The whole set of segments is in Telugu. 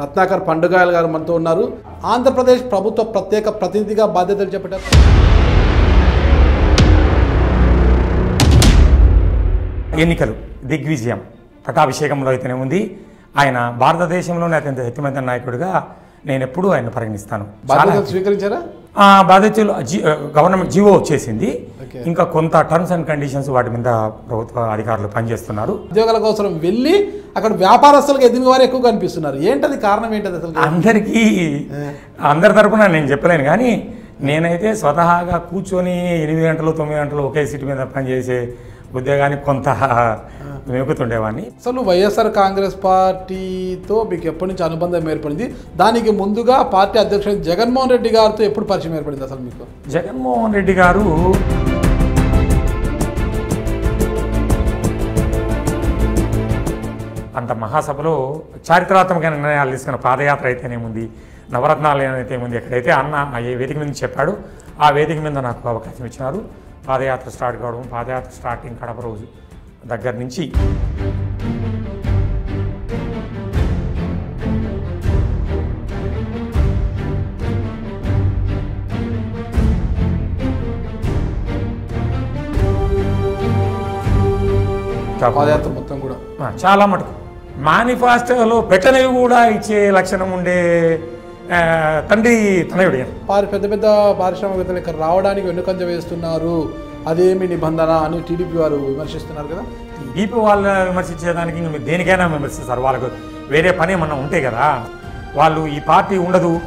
రత్నాకర్ పండుగాయలు గారు మనతో ఉన్నారు. ఆంధ్రప్రదేశ్ ప్రభుత్వ ప్రత్యేక ప్రతినిధిగా బాధ్యతలు చేపట్టారు. ఎన్నికలు దిగ్విజయం పటాభిషేకంలో అయితేనే ఉంది. ఆయన భారతదేశంలోనే అత్యంత శక్తివంత నాయకుడిగా నేను ఎప్పుడూ ఆయన పరిగణిస్తాను. స్వీకరించారా? ఆ బాధ్యతలు గవర్నమెంట్ జీవో వచ్చేసింది. ఇంకా కొంత టర్మ్స్ అండ్ కండిషన్స్ వాటి మీద ప్రభుత్వ అధికారులు పనిచేస్తున్నారు. ఉద్యోగాల కోసం వెళ్ళి అక్కడ వ్యాపారస్తులకు ఎదిగిన వారు ఎక్కువ కనిపిస్తున్నారు ఏంటది కారణం ఏంటది అసలు అందరికీ అందరి తరపున నేను చెప్పలేను కానీ నేనైతే స్వతహాగా కూర్చొని ఎనిమిది గంటలు తొమ్మిది గంటలు ఒకే సీటు మీద పనిచేసే ఉద్యోగానికి కొంత మెక్కుతుండేవాడిని అసలు వైఎస్ఆర్ కాంగ్రెస్ పార్టీతో మీకు ఎప్పటి నుంచి అనుబంధం ఏర్పడింది? దానికి ముందుగా పార్టీ అధ్యక్షుడు జగన్మోహన్ రెడ్డి గారితో ఎప్పుడు పరిచయం ఏర్పడింది అసలు మీకు? జగన్మోహన్ రెడ్డి గారు అంత మహాసభలో చారిత్రాత్మక నిర్ణయాలు తీసుకున్న పాదయాత్ర అయితేనేముంది నవరత్నాలు అయితేముంది ఎక్కడైతే అన్న ఆ ఏ వేదిక మీద చెప్పాడు ఆ వేదిక మీద నాకు అవకాశం ఇచ్చినారు. పాదయాత్ర స్టార్ట్ కావడం పాదయాత్ర స్టార్టింగ్ కడప రోజు దగ్గర నుంచి. పాదయాత్ర మొత్తం కూడా. చాలా మటుకు. మేనిఫెస్టోలో పెట్టనివి కూడా ఇచ్చే లక్షణం ఉండే తండ్రి తనయుడు. వారి పెద్ద పెద్ద పారిశ్రామికవేత్తలు ఇక్కడ రావడానికి వెనుకంజ వేస్తున్నారు. అదేమి నిబంధన అని టీడీపీ వారు విమర్శిస్తున్నారు కదా? టీడీపీ వాళ్ళ విమర్శించేదానికి ఇంక మీరు దేనికైనా విమర్శిస్తారు. వాళ్ళకు వేరే పని ఏమన్నా ఉంటే కదా వాళ్ళు ఈ పార్టీ ఉండదు.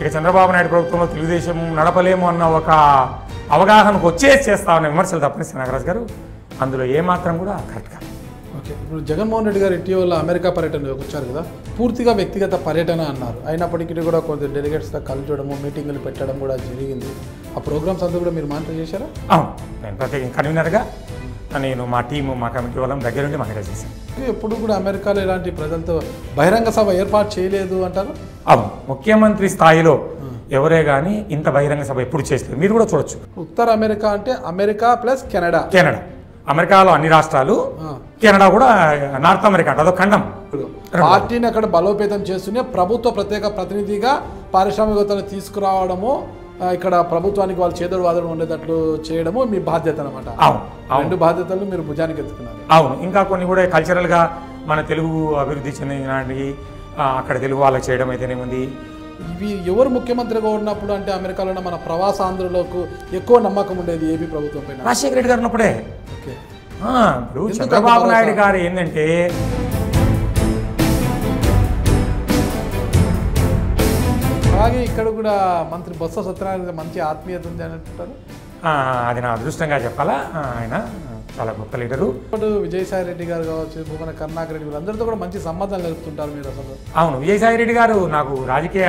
ఇక చంద్రబాబు నాయుడు ప్రభుత్వంలో తెలుగుదేశం నడపలేము అన్న ఒక అవగాహనకు వచ్చేసి చేస్తా ఉన్న విమర్శలు తప్పనిసి నాగరాజు గారు అందులో ఏమాత్రం కూడా కరెక్ట్ కాదు. ఓకే. ఇప్పుడు జగన్మోహన్ రెడ్డి గారు ఇటీవల అమెరికా పర్యటనలోకి వచ్చారు కదా పూర్తిగా వ్యక్తిగత పర్యటన అన్నారు. అయినప్పటికీ కూడా కొంత డెలిగేట్స్తో కలచడము మీటింగులు పెట్టడం కూడా జరిగింది. ఆ ప్రోగ్రామ్స్ అంతా కూడా మీరు మానిటర్ చేశారా? అవును. నేను ప్రత్యేక కన్వీనర్గా నేను మా టీము మా కమిటీ వాళ్ళం దగ్గరుండి మానిటర్ చేశాను ఎప్పుడు కూడా అమెరికాలో ఇలాంటి ప్రజలతో బహిరంగ సభ ఏర్పాటు చేయలేదు అంటారు? అవును. ముఖ్యమంత్రి స్థాయిలో ఎవరే కానీ ఇంత బహిరంగ సభ ఎప్పుడు చేసలేదు మీరు కూడా చూడొచ్చు. ఉత్తర అమెరికా అంటే అమెరికా ప్లస్ కెనడా. కెనడా. అమెరికాలో అన్ని రాష్ట్రాలు. కెనడా కూడా నార్త్ అమెరికా అంటే అదొక ఖండం. పార్టీని అక్కడ బలోపేతం చేస్తూనే ప్రభుత్వ ప్రత్యేక ప్రతినిధిగా పారిశ్రామికవేత్తలు తీసుకురావడము ఇక్కడ ప్రభుత్వానికి వాళ్ళు చేదోడు వాదోడు ఉండేటట్లు చేయడము మీ బాధ్యత అనమాట అవును అవును. రెండు బాధ్యతలు మీరు భుజానికి ఎత్తుకున్నారు. అవును ఇంకా కొన్ని కూడా కల్చరల్గా మన తెలుగు అభివృద్ధి చెందినవి అక్కడ తెలుగు వాళ్ళకి చేయడం అయితేనేముంది ఇవి ఎవరు ముఖ్యమంత్రిగా ఉన్నప్పుడు అంటే అమెరికాలో మన ప్రవాసాంధ్రులకు ఎక్కువ నమ్మకం ఉండేది ఏపీ ప్రభుత్వం పైన? రాజశేఖర రెడ్డి గారు ఉన్నప్పుడే. ఇప్పుడు చంద్రబాబు నాయుడు? గారు ఏంటంటే అలాగే ఇక్కడ కూడా మంత్రి బొత్స సత్యనారాయణ మంచి ఆత్మీయత ఉంది అని అంటారు అది నా అదృష్టంగా చెప్పాలా? ఆయన చాలా గొప్ప లీడరు. ఇప్పుడు విజయసాయి రెడ్డి గారు కావచ్చు భూమన కరుణాకర్ రెడ్డి వీళ్ళందరితో కూడా మంచి సంబంధాలు నెలుపుతుంటారు మీరు అసలు. అవును విజయసాయి రెడ్డి గారు నాకు రాజకీయ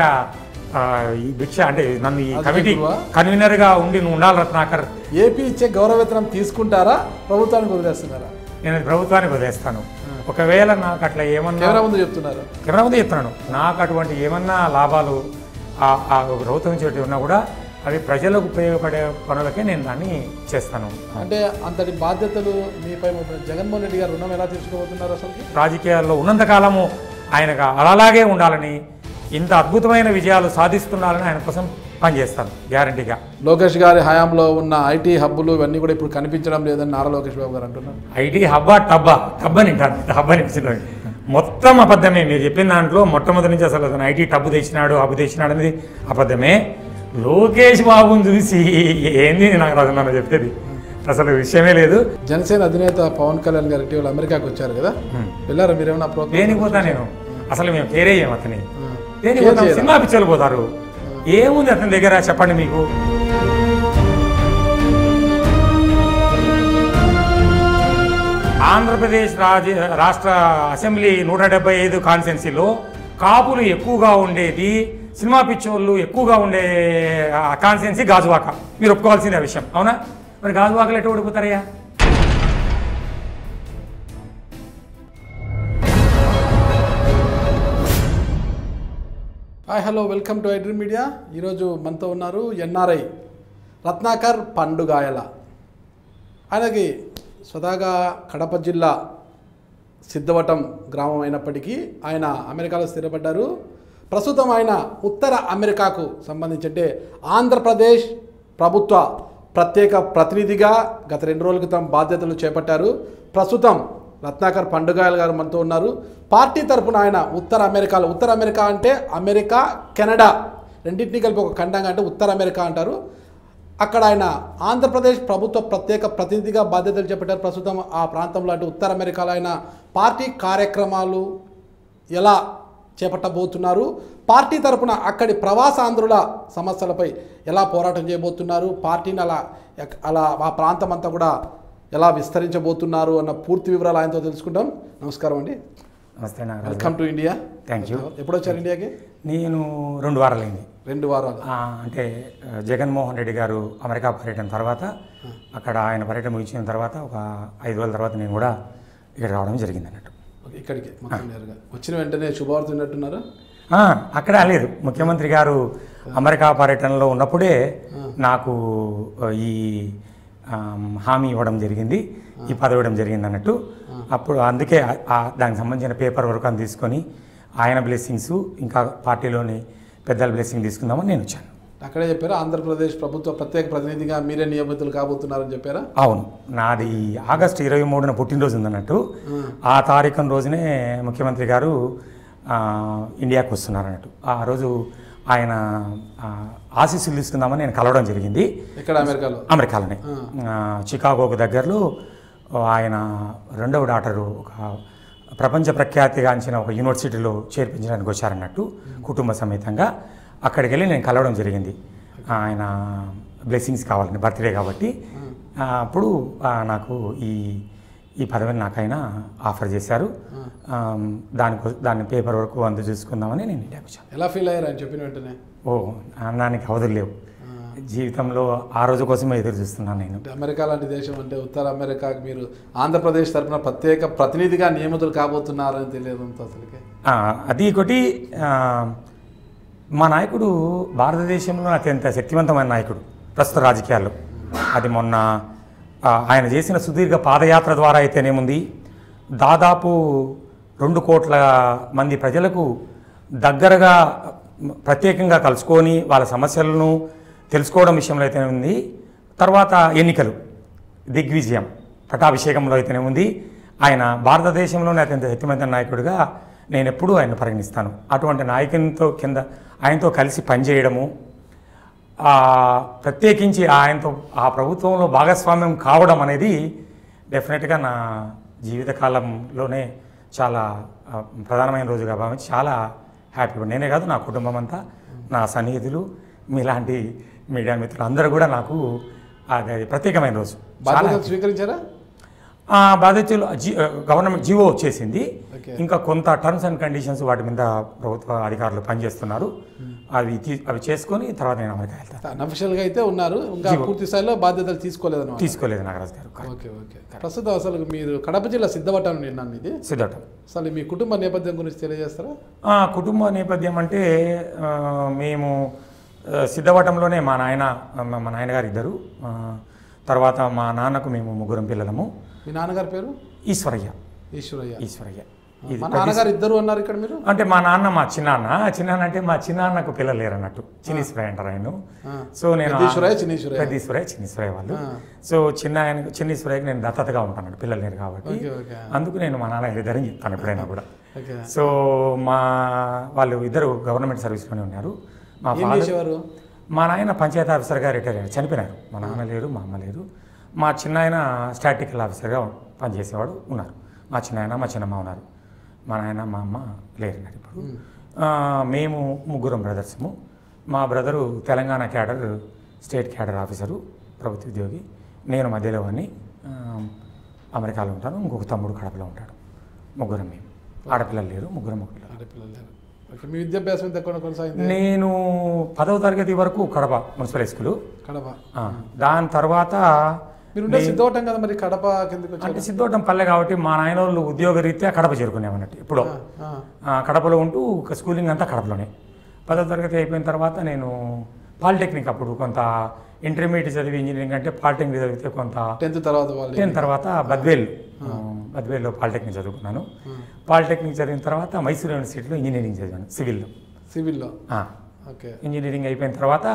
ఈ భిక్ష అంటే నన్ను ఈ కమిటీ గురువా? కన్వీనర్గా ఉండి నువ్వు ఉండాలి రత్నాకర్. ఏపీ ఇచ్చే గౌరవేతనం తీసుకుంటారా ప్రభుత్వానికి వదిలేస్తున్నారా? నేను ప్రభుత్వానికి వదిలేస్తాను. ఒకవేళ నాకు అట్లా ఏమన్నా కెమెరా ముందు చెప్తున్నారు. కెమెరా ముందు చెప్తున్నాను. నాకు అటువంటి ఏమన్నా లాభాలు ప్రభుత్వం ఒకటి ఉన్నా కూడా అవి ప్రజలకు ఉపయోగపడే పనులకే నేను దాన్ని చేస్తాను. అంటే అంతటి బాధ్యతలు మీపై జగన్మోహన్ రెడ్డి గారు రుణం ఎలా తీర్చుకోబోతున్నారు అసలు రాజకీయాల్లో ఉన్నంతకాలము ఆయనకు అలాగే ఉండాలని ఇంత అద్భుతమైన విజయాలు సాధిస్తున్నారని ఆయన కోసం పనిచేస్తాను గ్యారంటీగా. లోకేష్ గారి హయాంలో ఉన్న ఐటీ హబ్బులు ఇవన్నీ కూడా ఇప్పుడు కనిపించడం లేదని నారా లోకేష్ బాబు గారు అంటున్నారు. ఐటీ హబ్బా టబ్బా? టబ్ అని అంటారు హబ్ అని పిలిచినవి. మొత్తం అబద్ధమే మీరు చెప్పిన దాంట్లో మొట్టమొదటి నుంచి అసలు అతను ఐటీ టబ్బు తెచ్చినాడు హబ్బు తెచ్చినాడు అనేది అబద్ధమే. లోకేష్ బాబుని చూసి ఏంది నాకు రాదు నన్ను చెప్పేది. అసలు విషయమే లేదు. జనసేన అధినేత పవన్ కళ్యాణ్ గారు ఇటీవల అమెరికాకి వచ్చారు కదా. వెళ్ళారా మీరేమన్నా దేనికి పోతా నేను? అసలు మేము కేరే చేయం అతని? దేనికి పోతాం? సినిమా పిక్చర్లు పోతారు. ఏముంది అతని దగ్గర? చెప్పండి మీకు. ఆంధ్రప్రదేశ్ రాజ రాష్ట్ర అసెంబ్లీ నూట డెబ్బై ఐదు కాన్స్టెన్సీలో కాపులు ఎక్కువగా ఉండేది సినిమా పిచ్చోళ్ళు ఎక్కువగా ఉండే కాన్స్టెన్సీ గాజువాక. మీరు ఒప్పుకోవాల్సిందే విషయం. అవునా? మరి గాజువాకలు ఎటు ఓడిపోతారయ్యా hi hello welcome to iDream media ఈరోజు మనతో ఉన్నారు ఎన్ఆర్ఐ రత్నాకర్ పండుగాయల. ఆయనకి స్వతహాగా కడప జిల్లా సిద్ధవటం గ్రామం అయినప్పటికీ ఆయన అమెరికాలో స్థిరపడ్డారు. ప్రస్తుతం ఆయన ఉత్తర అమెరికాకు సంబంధించి అంటే ఆంధ్రప్రదేశ్ ప్రభుత్వ ప్రత్యేక ప్రతినిధిగా గత రెండు రోజుల క్రితం బాధ్యతలు చేపట్టారు. ప్రస్తుతం రత్నాకర్ పండుగాయల్ గారు మనతో ఉన్నారు. పార్టీ తరపున ఆయన ఉత్తర అమెరికాలో ఉత్తర అమెరికా అంటే అమెరికా కెనడా రెండింటినీ కలిపి ఒక ఖండంగా అంటే ఉత్తర అమెరికా అంటారు. అక్కడ ఆయన ఆంధ్రప్రదేశ్ ప్రభుత్వ ప్రత్యేక ప్రతినిధిగా బాధ్యతలు చేపట్టారు. ప్రస్తుతం ఆ ప్రాంతంలో అంటే ఉత్తర అమెరికాలో ఆయన పార్టీ కార్యక్రమాలు ఎలా చేపట్టబోతున్నారు. పార్టీ తరపున అక్కడి ప్రవాసాంధ్రుల సమస్యలపై ఎలా పోరాటం చేయబోతున్నారు? పార్టీని అలా అలా ఆ ప్రాంతం అంతా కూడా ఎలా విస్తరించబోతున్నారు అన్న పూర్తి వివరాలు ఆయనతో తెలుసుకుంటాం. నమస్కారం అండి. నమస్తే welcome to India. Thank you ఎప్పుడు వచ్చారు ఇండియాకి? నేను రెండు వారాలైంది. రెండు వారాలు. అంటే జగన్మోహన్ రెడ్డి గారు అమెరికా పర్యటన తర్వాత అక్కడ ఆయన పర్యటన ముగించిన తర్వాత ఒక ఐదు రోజుల తర్వాత నేను కూడా ఇక్కడ రావడం జరిగింది అన్నట్టు ఇక్కడికి మొత్తం నేరుగా. వచ్చిన వెంటనే శుభవార్త విన్నట్టున్నారు? ఆ, అక్కడ లేదు ముఖ్యమంత్రి గారు అమెరికా పర్యటనలో ఉన్నప్పుడే నాకు ఈ హామీ ఇవ్వడం జరిగింది ఈ పదవి ఇవ్వడం జరిగింది అన్నట్టు. అప్పుడు అందుకే దానికి సంబంధించిన పేపర్ వర్క్ అని తీసుకొని ఆయన బ్లెస్సింగ్స్ ఇంకా పార్టీలోని పెద్దల బ్లెస్సింగ్ తీసుకుందామని నేను వచ్చాను. అక్కడే చెప్పారా? ఆంధ్రప్రదేశ్ ప్రభుత్వ ప్రత్యేక ప్రతినిధిగా మీరే నియమితులు కాబోతున్నారని చెప్పారా? అవును. నాది ఆగస్టు ఇరవై మూడున పుట్టినరోజు ఉందన్నట్టు. ఆ. తారీఖున రోజునే ముఖ్యమంత్రి గారు ఇండియాకు వస్తున్నారు అన్నట్టు ఆ రోజు ఆయన ఆశీస్సులు తీసుకుందామని నేను కలవడం జరిగింది. ఇక్కడ అమెరికాలో? అమెరికాలోనే. చికాగోకు దగ్గరలో ఆయన రెండవ డాటరు ఒక ప్రపంచ ప్రఖ్యాతిగాంచిన ఒక యూనివర్సిటీలో చేర్పించడానికి వచ్చారన్నట్టు కుటుంబ సమేతంగా. అక్కడికి వెళ్ళి నేను కలవడం జరిగింది. ఆయన బ్లెస్సింగ్స్ కావాలని బర్త్డే కాబట్టి. అప్పుడు నాకు ఈ ఈ పదవిని నాకైనా ఆఫర్ చేశారు. దానికి దాని పేపర్ వరకు అందు చూసుకుందామని నేను ఇండియాకి వచ్చాను. ఎలా ఫీల్ అయ్యారు ఆయన చెప్పిన వెంటనే? ఓ అన్నానికి అవధులు లేవు. జీవితంలో ఆ రోజు కోసమే ఎదురు చూస్తున్నాను నేను. అమెరికా లాంటి దేశం అంటే ఉత్తర అమెరికాకి మీరు ఆంధ్రప్రదేశ్ తరపున ప్రత్యేక ప్రతినిధిగా నియమితులు కాబోతున్నారని తెలియదు అంత అసలుకే. అది ఒకటి మా నాయకుడు భారతదేశంలో అత్యంత శక్తివంతమైన నాయకుడు ప్రస్తుత రాజకీయాల్లో. అది మొన్న ఆయన చేసిన సుదీర్ఘ పాదయాత్ర ద్వారా అయితేనేముంది. దాదాపు రెండు కోట్ల మంది ప్రజలకు దగ్గరగా ప్రత్యేకంగా కలుసుకొని వాళ్ళ సమస్యలను తెలుసుకోవడం విషయంలో అయితేనే ఉంది తర్వాత ఎన్నికలు దిగ్విజయం పటాభిషేకంలో అయితేనే ఉంది ఆయన భారతదేశంలోనే అత్యంత శక్తివంతమైన నాయకుడిగా నేను ఎప్పుడూ ఆయన పరిగణిస్తాను. అటువంటి నాయకునితో కింద ఆయనతో కలిసి పనిచేయడము ప్రత్యేకించి ఆయనతో ఆ ప్రభుత్వంలో భాగస్వామ్యం కావడం అనేది డెఫినెట్గా నా జీవితకాలంలోనే చాలా ప్రధానమైన రోజుగా భావించి చాలా హ్యాపీ నేనే కాదు నా కుటుంబం అంతా నా సన్నిహితులు మీలాంటి మీడియా మిత్రులు అందరూ కూడా నాకు అది ప్రత్యేకమైన రోజు. స్వీకరించారా? ఆ బాధ్యతలు జీ గవర్నమెంట్ జీవో వచ్చేసింది. ఇంకా కొంత టర్మ్స్ అండ్ కండిషన్స్ వాటి మీద ప్రభుత్వ అధికారులు పనిచేస్తున్నారు. అవి తీ- అవి చేసుకొని తర్వాత నేను అమెరికా వెళ్తాను అయితే ఉన్నారు. ఇంకా పూర్తి స్థాయిలో బాధ్యతలు తీసుకోలేదన్నమాట. తీసుకోలేదు నాగరాజు గారు. Okay okay. ప్రస్తుతం అసలు మీరు కడప జిల్లా సిద్ధపట్నం నిన్నాను ఇది సిద్ధటం అసలు మీ కుటుంబ నేపథ్యం గురించి తెలియజేస్తారా? ఆ, కుటుంబ నేపథ్యం అంటే మేము సిద్ధవటంలోనే మా నాయన మా నాయనగారు ఇద్దరు. తర్వాత మా నాన్నకు మేము ముగ్గురం పిల్లలము. మీ నాన్నగారి పేరు? ఈశ్వరయ్య. ఈశ్వరయ్య. ఈశ్వరయ్య. మా నాన్నగారు ఇద్దరు అన్నారు ఇక్కడ మీరు? అంటే మా నాన్న మా చిన్నాన్న. చిన్నాన్న అంటే మా చిన్నాన్నకు పిల్లలు లేరు అన్నట్టు చిన్నీశ్వరయ్య అంటారు ఆయన సో నేను పెద్దీశ్వరయ్య, చిన్నీశ్వరయ్య. చిన్నీశ్వరయ్య వాళ్ళు. సో చిన్న ఆయన చిన్నీశ్వరయ్యకి నేను దత్తతగా ఉంటాను పిల్లలు లేరు కాబట్టి అందుకు నేను మా నాన్న ఇద్దరని చెప్తాను ఎప్పుడైనా కూడా. సో మా వాళ్ళు ఇద్దరు గవర్నమెంట్ సర్వీస్లోనే ఉన్నారు. మా ఫాదర్ మా నాయన పంచాయతీ ఆఫీసర్గా రిటైర్ అయ్యారు. చనిపోయినారు. మా నాన్న లేరు మా అమ్మ లేరు. మా చిన్న ఆయన స్టాటికల్ ఆఫీసర్గా పనిచేసేవాడు ఉన్నారు. మా చిన్న ఆయన మా చిన్నమ్మ ఉన్నారు. మా నాయన మా అమ్మ లేరున్నారు ఇప్పుడు. మేము ముగ్గురం బ్రదర్స్ము. మా brother Telangana cadre state cadre officer ప్రభుత్వ ఉద్యోగి. నేను మధ్యలో అని అమెరికాలో ఉంటాను. ఇంకొక తమ్ముడు కడపలో ఉంటాడు. ముగ్గురం మేము. ఆడపిల్లలు లేరు ముగ్గురం ఒకటి ఆడపిల్లలు లేరు. ఓకే మీ విద్యాభ్యాసం కొనసాగింది? నేను పదవ తరగతి వరకు Kadapa municipal high school. Kadapa. దాని తర్వాత మీరు ఉండే సిద్ధవటం కదా మరి కడప కిందకి అంటే సిద్ధోటం పల్లె కాబట్టి మా నాయన వాళ్ళు ఉద్యోగ రీత్యా కడప చేరుకునేమన్నట్టు ఆ, కడపలో ఉంటూ ఒక స్కూలింగ్ అంతా కడపలోనే. పదో తరగతి అయిపోయిన తర్వాత నేను పాలిటెక్నిక్ అప్పుడు కొంత ఇంటర్మీడియట్ చదివి ఇంజనీరింగ్ అంటే పాలిటెక్నిక్ చదివితే కొంత టెన్త్ తర్వాత వాళ్ళు టెన్ తర్వాత బద్వేల్. బద్వేల్లో పాలిటెక్నిక్ చదువుకున్నాను. పాలిటెక్నిక్ చదివిన తర్వాత మైసూర్ యూనివర్సిటీలో ఇంజనీరింగ్ చదివాను సివిల్లో. సివిల్లో? ఓకే. ఇంజనీరింగ్ అయిపోయిన తర్వాత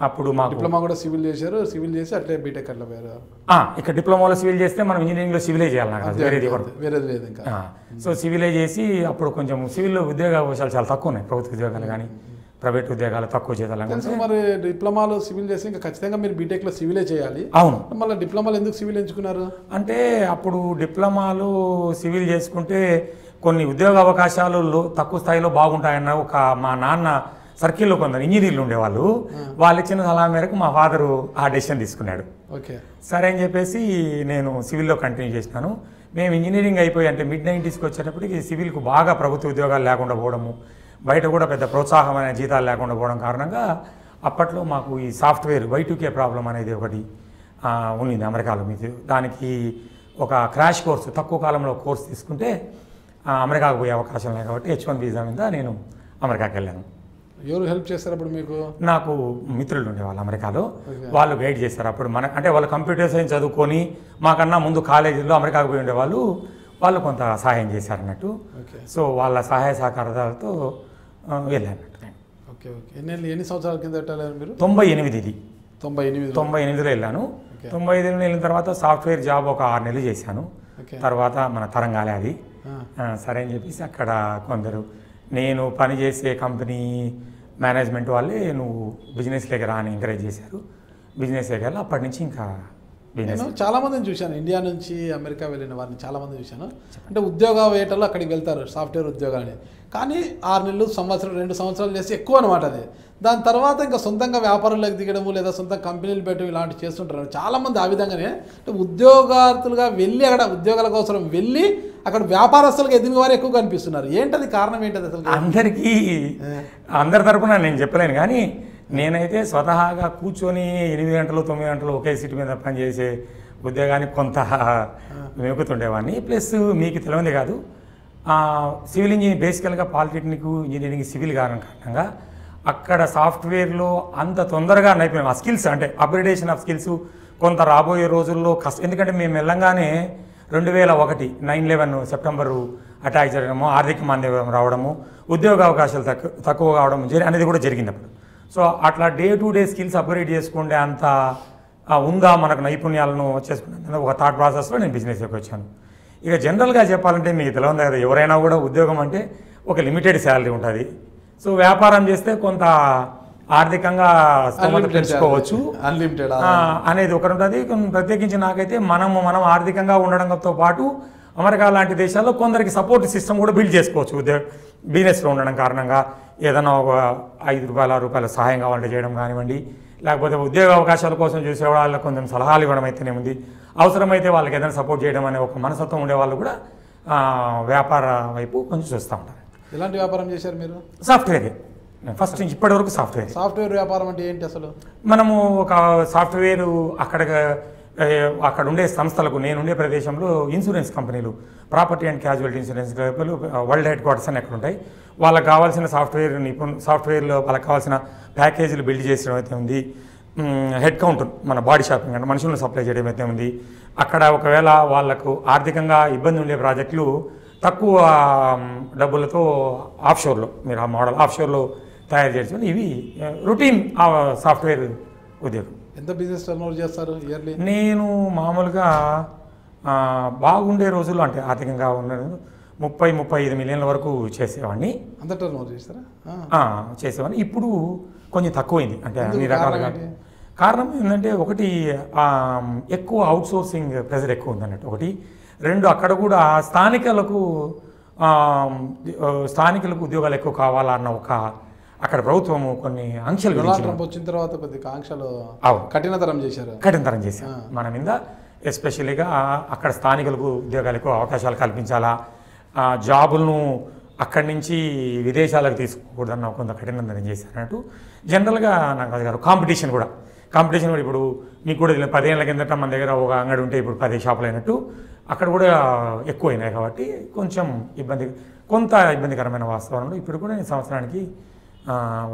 అప్పుడు మాకు డిప్లొమా కూడా సివిల్ చేశారు సివిల్ చేసి అట్లే బీటెక్ అట్లా ఆ, ఇక్కడ డిప్లొమాలో సివిల్ చేస్తే మనం ఇంజనీరింగ్లో సివిలే చేయాలి నాకు వేరేది వేరేది లేదు ఇంకా. సో సివిలే చేసి అప్పుడు కొంచెం సివిల్లో ఉద్యోగ అవకాశాలు చాలా తక్కువ ఉన్నాయి ప్రభుత్వ ఉద్యోగాలు కానీ ప్రైవేట్ ఉద్యోగాలు తక్కువ చేయాలి మరి డిప్లొమాలో సివిల్ చేసి ఇంకా ఖచ్చితంగా మీరు బీటెక్లో సివిలే చేయాలి. అవును. మళ్ళీ డిప్లొమాలో ఎందుకు సివిల్ ఎంచుకున్నారు? అంటే అప్పుడు డిప్లొమాలు సివిల్ చేసుకుంటే కొన్ని ఉద్యోగ అవకాశాలు తక్కువ స్థాయిలో బాగుంటాయన్న ఒక మా నాన్న సర్కిల్లో కొందరు ఇంజనీర్లు ఉండేవాళ్ళు. వాళ్ళు ఇచ్చిన సలహా మేరకు మా ఫాదరు ఆ డెసిషన్ తీసుకున్నాడు. ఓకే. సరే అని చెప్పేసి నేను సివిల్లో కంటిన్యూ చేసినాను. మేము ఇంజనీరింగ్ అయిపోయి అంటే మిడ్ నైంటీస్కి వచ్చేటప్పటికి సివిల్కు బాగా ప్రభుత్వ ఉద్యోగాలు లేకుండా పోవడము బయట కూడా పెద్ద ప్రోత్సాహమైన జీతాలు లేకుండా పోవడం కారణంగా అప్పట్లో మాకు ఈ సాఫ్ట్వేర్ వైటుకే ప్రాబ్లం అనేది ఒకటి ఉండింది అమెరికాలో మీకు దానికి ఒక క్రాష్ కోర్సు తక్కువ కాలంలో కోర్సు తీసుకుంటే అమెరికాకు పోయే అవకాశం లేదు కాబట్టి హెచ్ వన్ వీసా మీద నేను అమెరికాకి వెళ్ళాను. ఎవరు హెల్ప్ చేస్తారు అప్పుడు మీకు? నాకు మిత్రులు ఉండేవాళ్ళు అమెరికాలో. వాళ్ళు గైడ్ చేశారు అప్పుడు మన అంటే వాళ్ళు కంప్యూటర్ సైన్స్ చదువుకొని మాకన్నా ముందు కాలేజీలో అమెరికాకు పోయి ఉండేవాళ్ళు. వాళ్ళు కొంత సహాయం చేశారు అన్నట్టు. సో వాళ్ళ సహాయ సహకారాలతో వెళ్ళాను ఓకే ఓకే. ఎన్ని ఎన్ని సంవత్సరాల కింద మీరు? తొంభై ఎనిమిది ఇది తొంభై ఎనిమిది. తొంభై ఎనిమిదిలో వెళ్ళాను. తొంభై ఎనిమిదిలో వెళ్ళిన తర్వాత సాఫ్ట్వేర్ జాబ్ ఒక ఆరు నెలలు చేశాను. తర్వాత మన తరంగాలే అది. సరే అని చెప్పేసి అక్కడ కొందరు నేను పనిచేసే కంపెనీ మేనేజ్మెంట్ వాళ్ళే నువ్వు బిజినెస్లోకి రా అని ఎంకరేజ్ చేశారు. బిజినెస్లోకి వెళ్ళి అప్పటి నుంచి ఇంకా బిజినెస్ నేను చాలా మందిని చూశాను. ఇండియా నుంచి అమెరికా వెళ్ళిన వారిని చాలా మంది చూశాను. అంటే ఉద్యోగ వేటలో అక్కడికి వెళ్తారు సాఫ్ట్వేర్ ఉద్యోగాలని. కానీ ఆరు నెలలు సంవత్సరం రెండు సంవత్సరాలు చేసి ఎక్కువ అనమాట అది. దాని తర్వాత ఇంకా సొంతంగా వ్యాపారంలోకి దిగడము లేదా సొంత కంపెనీలు పెట్టడం ఇలాంటివి చేస్తుంటారు. చాలా మంది ఆ విధంగానే అంటే ఉద్యోగార్థులుగా వెళ్ళి అక్కడ ఉద్యోగాల కోసం వెళ్ళి అక్కడ వ్యాపారస్తులకు ఎదిగిన వారు ఎక్కువ కనిపిస్తున్నారు ఏంటది కారణం ఏంటది అసలు? అందరికీ అందరి తరపున నేను చెప్పలేను. కానీ నేనైతే స్వతహాగా కూర్చొని ఎనిమిది గంటలు తొమ్మిది గంటలు ఒకే సీటు మీద పనిచేసే ఉద్యోగానికి కొంత మెక్కుతుండేవాడిని ప్లస్ మీకు తెలియదు కాదు సివిల్ ఇంజనీరింగ్ బేసికల్గా పాలిటెక్నిక్ ఇంజనీరింగ్ సివిల్ కారణం కారణంగా అక్కడ సాఫ్ట్వేర్లో అంత తొందరగా నైపుణ్యం ఆ స్కిల్స్ అంటే అప్గ్రేడేషన్ ఆఫ్ స్కిల్స్ కొంత రాబోయే రోజుల్లో కష్టం ఎందుకంటే మేము వెళ్ళంగానే రెండు వేల ఒకటి నైన్ లెవెన్ సెప్టెంబరు అటాక్ జరగడము ఆర్థిక మాంద్యం రావడము ఉద్యోగ అవకాశాలు తక్కువ తక్కువ కావడం జరి అనేది కూడా జరిగింది అప్పుడు. సో అట్లా day to day skills upgrade చేసుకుంటే అంత ఉందా మనకు నైపుణ్యాలను చేసుకునే ఒక థాట్ ప్రాసెస్లో నేను బిజినెస్లోకి వచ్చాను. ఇక జనరల్గా చెప్పాలంటే మీకు తెలియదు కదా ఎవరైనా కూడా ఉద్యోగం అంటే ఒక లిమిటెడ్ శాలరీ ఉంటుంది. సో వ్యాపారం చేస్తే కొంత ఆర్థికంగా పెంచుకోవచ్చు. అన్లిమిటెడ్ అనేది ఒకటి ఉంటుంది ప్రత్యేకించి నాకైతే మనము మనం ఆర్థికంగా ఉండడంతో పాటు అమెరికా లాంటి దేశాల్లో కొందరికి సపోర్ట్ సిస్టమ్ కూడా బిల్డ్ చేసుకోవచ్చు. బిజినెస్లో ఉండడం కారణంగా ఏదైనా ఒక ఐదు రూపాయల ఆరు రూపాయల సహాయం కావాలంటే చేయడం కానివ్వండి లేకపోతే ఉద్యోగ అవకాశాల కోసం చూసే వాళ్ళకి కొంచెం సలహాలు ఇవ్వడం అయితేనే ఉంది. అవసరమైతే వాళ్ళకి ఏదైనా సపోర్ట్ చేయడం అనే ఒక మనస్తత్వం ఉండే వాళ్ళు కూడా వ్యాపార వైపు కొంచెం చూస్తూ ఉంటారు. ఎలాంటి వ్యాపారం చేశారు మీరు? సాఫ్ట్వేర్ ఫస్ట్ నుంచి ఇప్పటి వరకు సాఫ్ట్వేర్ సాఫ్ట్వేర్ వ్యాపారం అంటే ఏంటి అసలు? మనము ఒక సాఫ్ట్వేర్ అక్కడ అక్కడ ఉండే సంస్థలకు నేను ఉండే ప్రదేశంలో ఇన్సూరెన్స్ కంపెనీలు ప్రాపర్టీ అండ్ క్యాజువాలిటీ ఇన్సూరెన్స్ కంపెనీలు వరల్డ్ హెడ్ క్వార్టర్స్ అని ఎక్కడ ఉంటాయి వాళ్ళకి కావాల్సిన సాఫ్ట్వేర్ నిపుణు సాఫ్ట్వేర్లో వాళ్ళకి కావాల్సిన ప్యాకేజీలు బిల్డ్ చేయడం అయితే ఉంది హెడ్ కౌంట్ మన బాడీ షాపింగ్ అంటే మనుషులను సప్లై చేయడం అయితే ఉంది అక్కడ ఒకవేళ వాళ్ళకు ఆర్థికంగా ఇబ్బంది ఉండే ప్రాజెక్టులు తక్కువ డబ్బులతో ఆఫ్షోర్లో మీరు ఆ మోడల్ ఆఫ్షోర్లో తయారు చేయడం ఇవి రొటీన్ సాఫ్ట్వేర్ ఉద్యోగం. ఎంత బిజినెస్ టర్న్ ఓవర్ చేస్తారు ఇయర్లీ? నేను మామూలుగా బాగుండే రోజుల్లో అంటే ఆర్థికంగా ఉన్న ముప్పై ముప్పై ఐదు మిలియన్ల వరకు చేసేవాడిని. అంత టర్న్ ఓవర్ చేస్తారా చేసేవాడిని. ఇప్పుడు కొంచెం తక్కువైంది. అంటే అన్ని? రకాలుగా కారణం ఏంటి? కారణం ఏంటంటే ఒకటి ఎక్కువ అవుట్ సోర్సింగ్ ప్రెజర్ ఎక్కువ ఉందన్నట్టు. ఒకటి రెండు అక్కడ కూడా స్థానికులకు స్థానికులకు ఉద్యోగాలు ఎక్కువ కావాలన్న ఒక అక్కడ ప్రభుత్వము కొన్ని ఆంక్షలు ట్రంప్ వచ్చిన తర్వాత అవును. కఠినతరం చేశారు. కఠినతరం చేశాం మన మీద ఎస్పెషల్లీగా అక్కడ స్థానికులకు ఉద్యోగాలకు అవకాశాలు కల్పించాలా జాబులను అక్కడి నుంచి విదేశాలకు తీసుకోకూడదన్న కొంత కఠినతరం చేశారన్నట్టు జనరల్గా నాకు అది గారు. కాంపిటీషన్ కూడా. కాంపిటీషన్ కూడా ఇప్పుడు మీకు కూడా పదేళ్ళ కిందట మన దగ్గర ఒక అంగడి ఉంటే ఇప్పుడు పది షాపులు అయినట్టు అక్కడ కూడా ఎక్కువైనాయి కాబట్టి కొంచెం ఇబ్బంది కొంత ఇబ్బందికరమైన వాస్తవంలో ఇప్పుడు కూడా నేను సంవత్సరానికి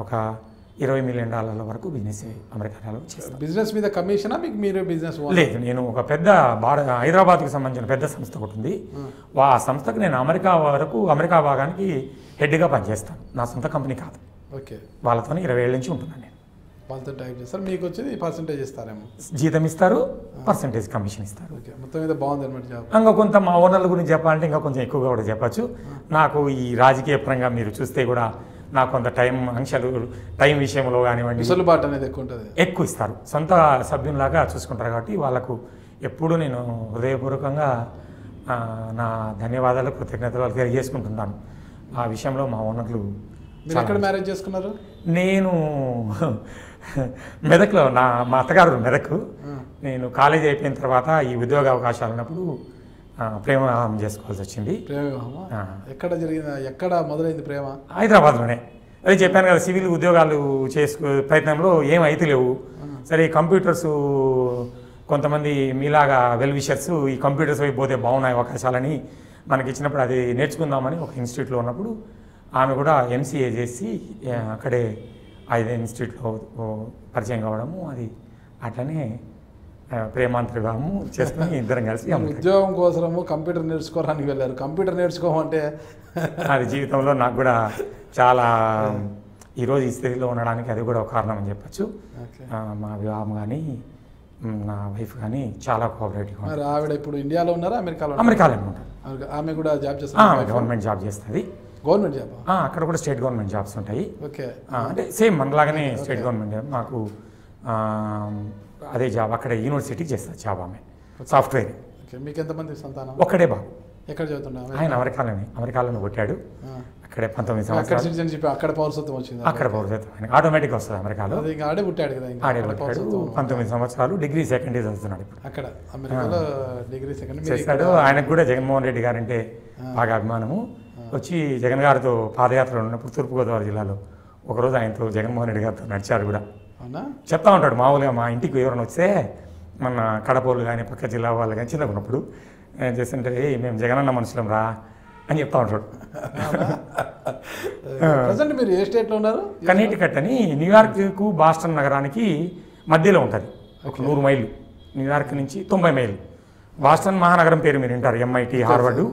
ఒక ఇరవై మిలియన్ డాలర్ల వరకు బిజినెస్ అమెరికాలో చేస్తాను. బిజినెస్ మీద కమిషనా? మీకు మీరు బిజినెస్ లేదు నేను ఒక పెద్ద భారత హైదరాబాద్కి సంబంధించిన పెద్ద సంస్థ ఒకటి ఉంది. ఆ. సంస్థకు నేను అమెరికా వరకు అమెరికా భాగానికి హెడ్గా పనిచేస్తాను. నా సొంత కంపెనీ కాదు. ఓకే. వాళ్ళతో ఇరవై ఏళ్ళ నుంచి ఉంటున్నాను నేను. వాళ్ళతో టైప్ చేస్తారు. మీకు వచ్చేది పర్సంటేజ్ ఇస్తారేమో. జీతం ఇస్తారు పర్సంటేజ్ కమిషన్ ఇస్తారు. ఓకే. మొత్తం మీద బాగుంది అనమాట జాబ్ ఇంకా కొంత మా ఓనర్ల గురించి చెప్పాలంటే ఇంకా కొంచెం ఎక్కువగా కూడా చెప్పచ్చు. నాకు ఈ రాజకీయ పరంగా మీరు చూస్తే కూడా నాకు కొంత టైం ఆంక్షలు టైం విషయంలో కానివ్వండి. వెసులుబాటు అనేది ఎక్కువ ఉంటుంది. ఎక్కువ ఇస్తారు. సొంత సభ్యునిలాగా చూసుకుంటారు కాబట్టి వాళ్ళకు ఎప్పుడూ నేను హృదయపూర్వకంగా నా ధన్యవాదాలు కృతజ్ఞతలు తెలియజేసుకుంటున్నాను ఆ విషయంలో మా ఓనర్లు మీరు ఎక్కడ మ్యారేజ్ చేసుకున్నారు? నేను మెదక్లో నా మా అత్తగారు మెదక్. నేను కాలేజీ అయిపోయిన తర్వాత ఈ ఉద్యోగ అవకాశాలు ఉన్నప్పుడు ప్రేమ వివాహం చేసుకోవాల్సి వచ్చింది. ప్రేమ. ఎక్కడ జరిగింది? ఎక్కడ మొదలైంది ప్రేమ? హైదరాబాద్లోనే. అదే చెప్పాను కదా సివిల్ ఉద్యోగాలు చేసుకో ప్రయత్నంలో ఏం అయితే లేవు. సరే కంప్యూటర్స్ కొంతమంది మీలాగా వెల్ విషర్స్ ఈ కంప్యూటర్స్ వైపు పోతే బాగున్నాయి అవకాశాలని మనకి ఇచ్చినప్పుడు అది నేర్చుకుందామని ఒక ఇన్స్టిట్యూట్లో ఉన్నప్పుడు ఆమె కూడా ఎంసీఏ చేసి అక్కడే ఐదు ఇన్స్టిట్యూట్లో పరిచయం కావడము అది అట్లనే ప్రేమాంతరిగాము చేసుకుని ఇద్దరం కలిసి ఉద్యోగం కోసము కంప్యూటర్ నేర్చుకోవడానికి వెళ్ళారు. కంప్యూటర్ నేర్చుకోమంటే అది జీవితంలో నాకు కూడా చాలా ఈరోజు ఈ స్థితిలో ఉండడానికి అది కూడా ఒక కారణం అని చెప్పచ్చు. మా వివాహం కానీ నా వైఫ్ కానీ చాలా కోఆపరేటివ్గా మరి ఆవిడ ఇప్పుడు ఇండియాలో ఉన్నారా అమెరికాలో? అమెరికాలో ఉంటారు. ఆమె- కూడా జాబ్ చేస్తారు గవర్నమెంట్ జాబ్ చేస్తుంది. గవర్నమెంట్ జాబ్ ఆ, అక్కడ కూడా స్టేట్ గవర్నమెంట్ జాబ్స్ ఉంటాయి. ఓకే అంటే సేమ్ మనలాగానే స్టేట్ గవర్నమెంట్ జాబ్ మాకు అదే జాబ్ అక్కడ యూనివర్సిటీకి చేస్తుంది జాబ్ ఆమె. సాఫ్ట్వేర్ ఓకే మీకు ఎంతమంది సంతానం? ఒక్కడే బాబు. ఎక్కడ చదువుతున్నా ఆమె? ఆయన అమెరికాలోనే. అమెరికాలోనే కొట్టాడు. అక్కడే పంతొమ్మిది అక్కడ సంవత్సరాలు. సిటిజన్షిప్ అక్కడ పౌరసత్వం వచ్చింది? అక్కడ పౌరసత్వం ఆయన. ఆటోమేటిక్ వస్తుంది అమెరికాలో. ఆడే పుట్టాడు కదా ఆడే పట్టాడు. పంతొమ్మిది సంవత్సరాలు డిగ్రీ సెకండ్ ఇయర్ చదువుతున్నాడు ఇప్పుడు. అక్కడ. అమెరికాలో డిగ్రీ సెకండ్. చేస్తాడు. ఆయనకు కూడా జగన్మోహన్ రెడ్డి గారు అంటే బాగా అభిమానము. వచ్చి జగన్ గారితో పాదయాత్రలో ఉన్నప్పుడు తూర్పుగోదావరి జిల్లాలో ఒకరోజు ఆయనతో జగన్మోహన్ రెడ్డి గారితో నడిచారు కూడా. చెప్తా ఉంటాడు మామూలుగా మా ఇంటికి ఎవరైనా వస్తే మన కడపోలు కానీ పక్క జిల్లా వాళ్ళు కానీ చిన్నగా ఉన్నప్పుడు ఏం చేస్తుంటే "ఏయ్, మేము జగనన్న మనుషులం రా అని చెప్తా ఉంటాడు. ప్రజెంట్ మీరు ఏ స్టేట్లో ఉన్నారు? కనీటికట్ అని న్యూయార్క్కు బాస్టన్ నగరానికి మధ్యలో ఉంటుంది. ఒక నూరు మైళ్ళు. న్యూయార్క్ నుంచి తొంభై మైళ్ళు. బాస్టన్ మహానగరం పేరు మీరు వింటారు ఎంఐటి హార్వర్డ్.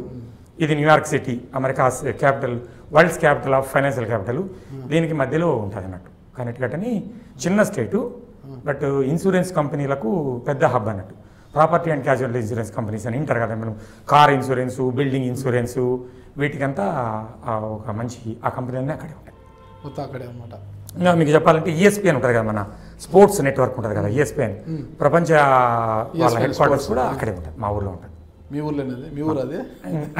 ఇది New York city America capital world's capital of financial capital దీనికి మధ్యలో ఉంటుంది అన్నట్టు. కనెక్టికట్ అని చిన్న స్టేటు బట్ ఇన్సూరెన్స్ కంపెనీలకు పెద్ద హబ్ అన్నట్టు. Property and casual insurance companies అని వింటారు కదా మనం. కార్ ఇన్సూరెన్సు బిల్డింగ్ ఇన్సూరెన్సు వీటికంతా ఒక మంచి ఆ కంపెనీలన్నీ అక్కడే ఉంటాయి. మొత్తం అక్కడే అనమాట ఇంకా మీకు చెప్పాలంటే ఈఎస్పిఎన్ ఉంటుంది కదా మన స్పోర్ట్స్ నెట్వర్క్ ఉంటుంది కదా ఈఎస్పిఎన్ ప్రపంచ వాళ్ళ హెడ్ క్వార్టర్స్ కూడా అక్కడే ఉంటుంది మా ఊర్లో ఉంటుంది. మీ ఊర్లోనేది? మీ ఊరు అది?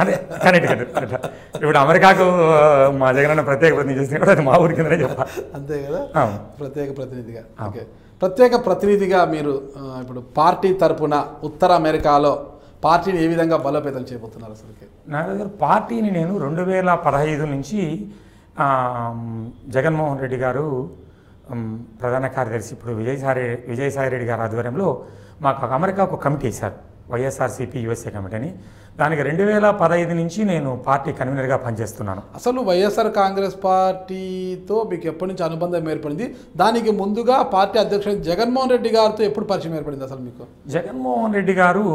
అదే కరెక్ట్ కరెక్ట్ ఇప్పుడు అమెరికాకు మా జగన్ ప్రత్యేక ప్రతినిధి చేసిన కూడా అది మా ఊరి కిందనే చెప్పాలి అంతే కదా. ప్రత్యేక ప్రతినిధిగా. ఓకే. ప్రత్యేక ప్రతినిధిగా మీరు ఇప్పుడు పార్టీ తరపున ఉత్తర అమెరికాలో పార్టీని ఏ విధంగా బలోపేతం చేయబోతున్నారు అసలుకి? నా దగ్గర పార్టీని నేను రెండు వేల పదహైదు నుంచి జగన్మోహన్ రెడ్డి గారు ప్రధాన కార్యదర్శి ఇప్పుడు విజయసాయి విజయసాయి రెడ్డి గారి ఆధ్వర్యంలో మాకు ఒక అమెరికా ఒక కమిటీ వేశారు. వైఎస్ఆర్సీపీ యుఎస్ఏ కమిటీ అని దానికి రెండు వేల పదహైదు నుంచి నేను పార్టీ కన్వీనర్గా పనిచేస్తున్నాను. అసలు వైఎస్ఆర్ కాంగ్రెస్ పార్టీతో మీకు ఎప్పటి నుంచి అనుబంధం ఏర్పడింది? దానికి ముందుగా పార్టీ అధ్యక్షుడు జగన్మోహన్ రెడ్డి గారితో ఎప్పుడు పరిచయం ఏర్పడింది అసలు మీకు? జగన్మోహన్ రెడ్డి గారు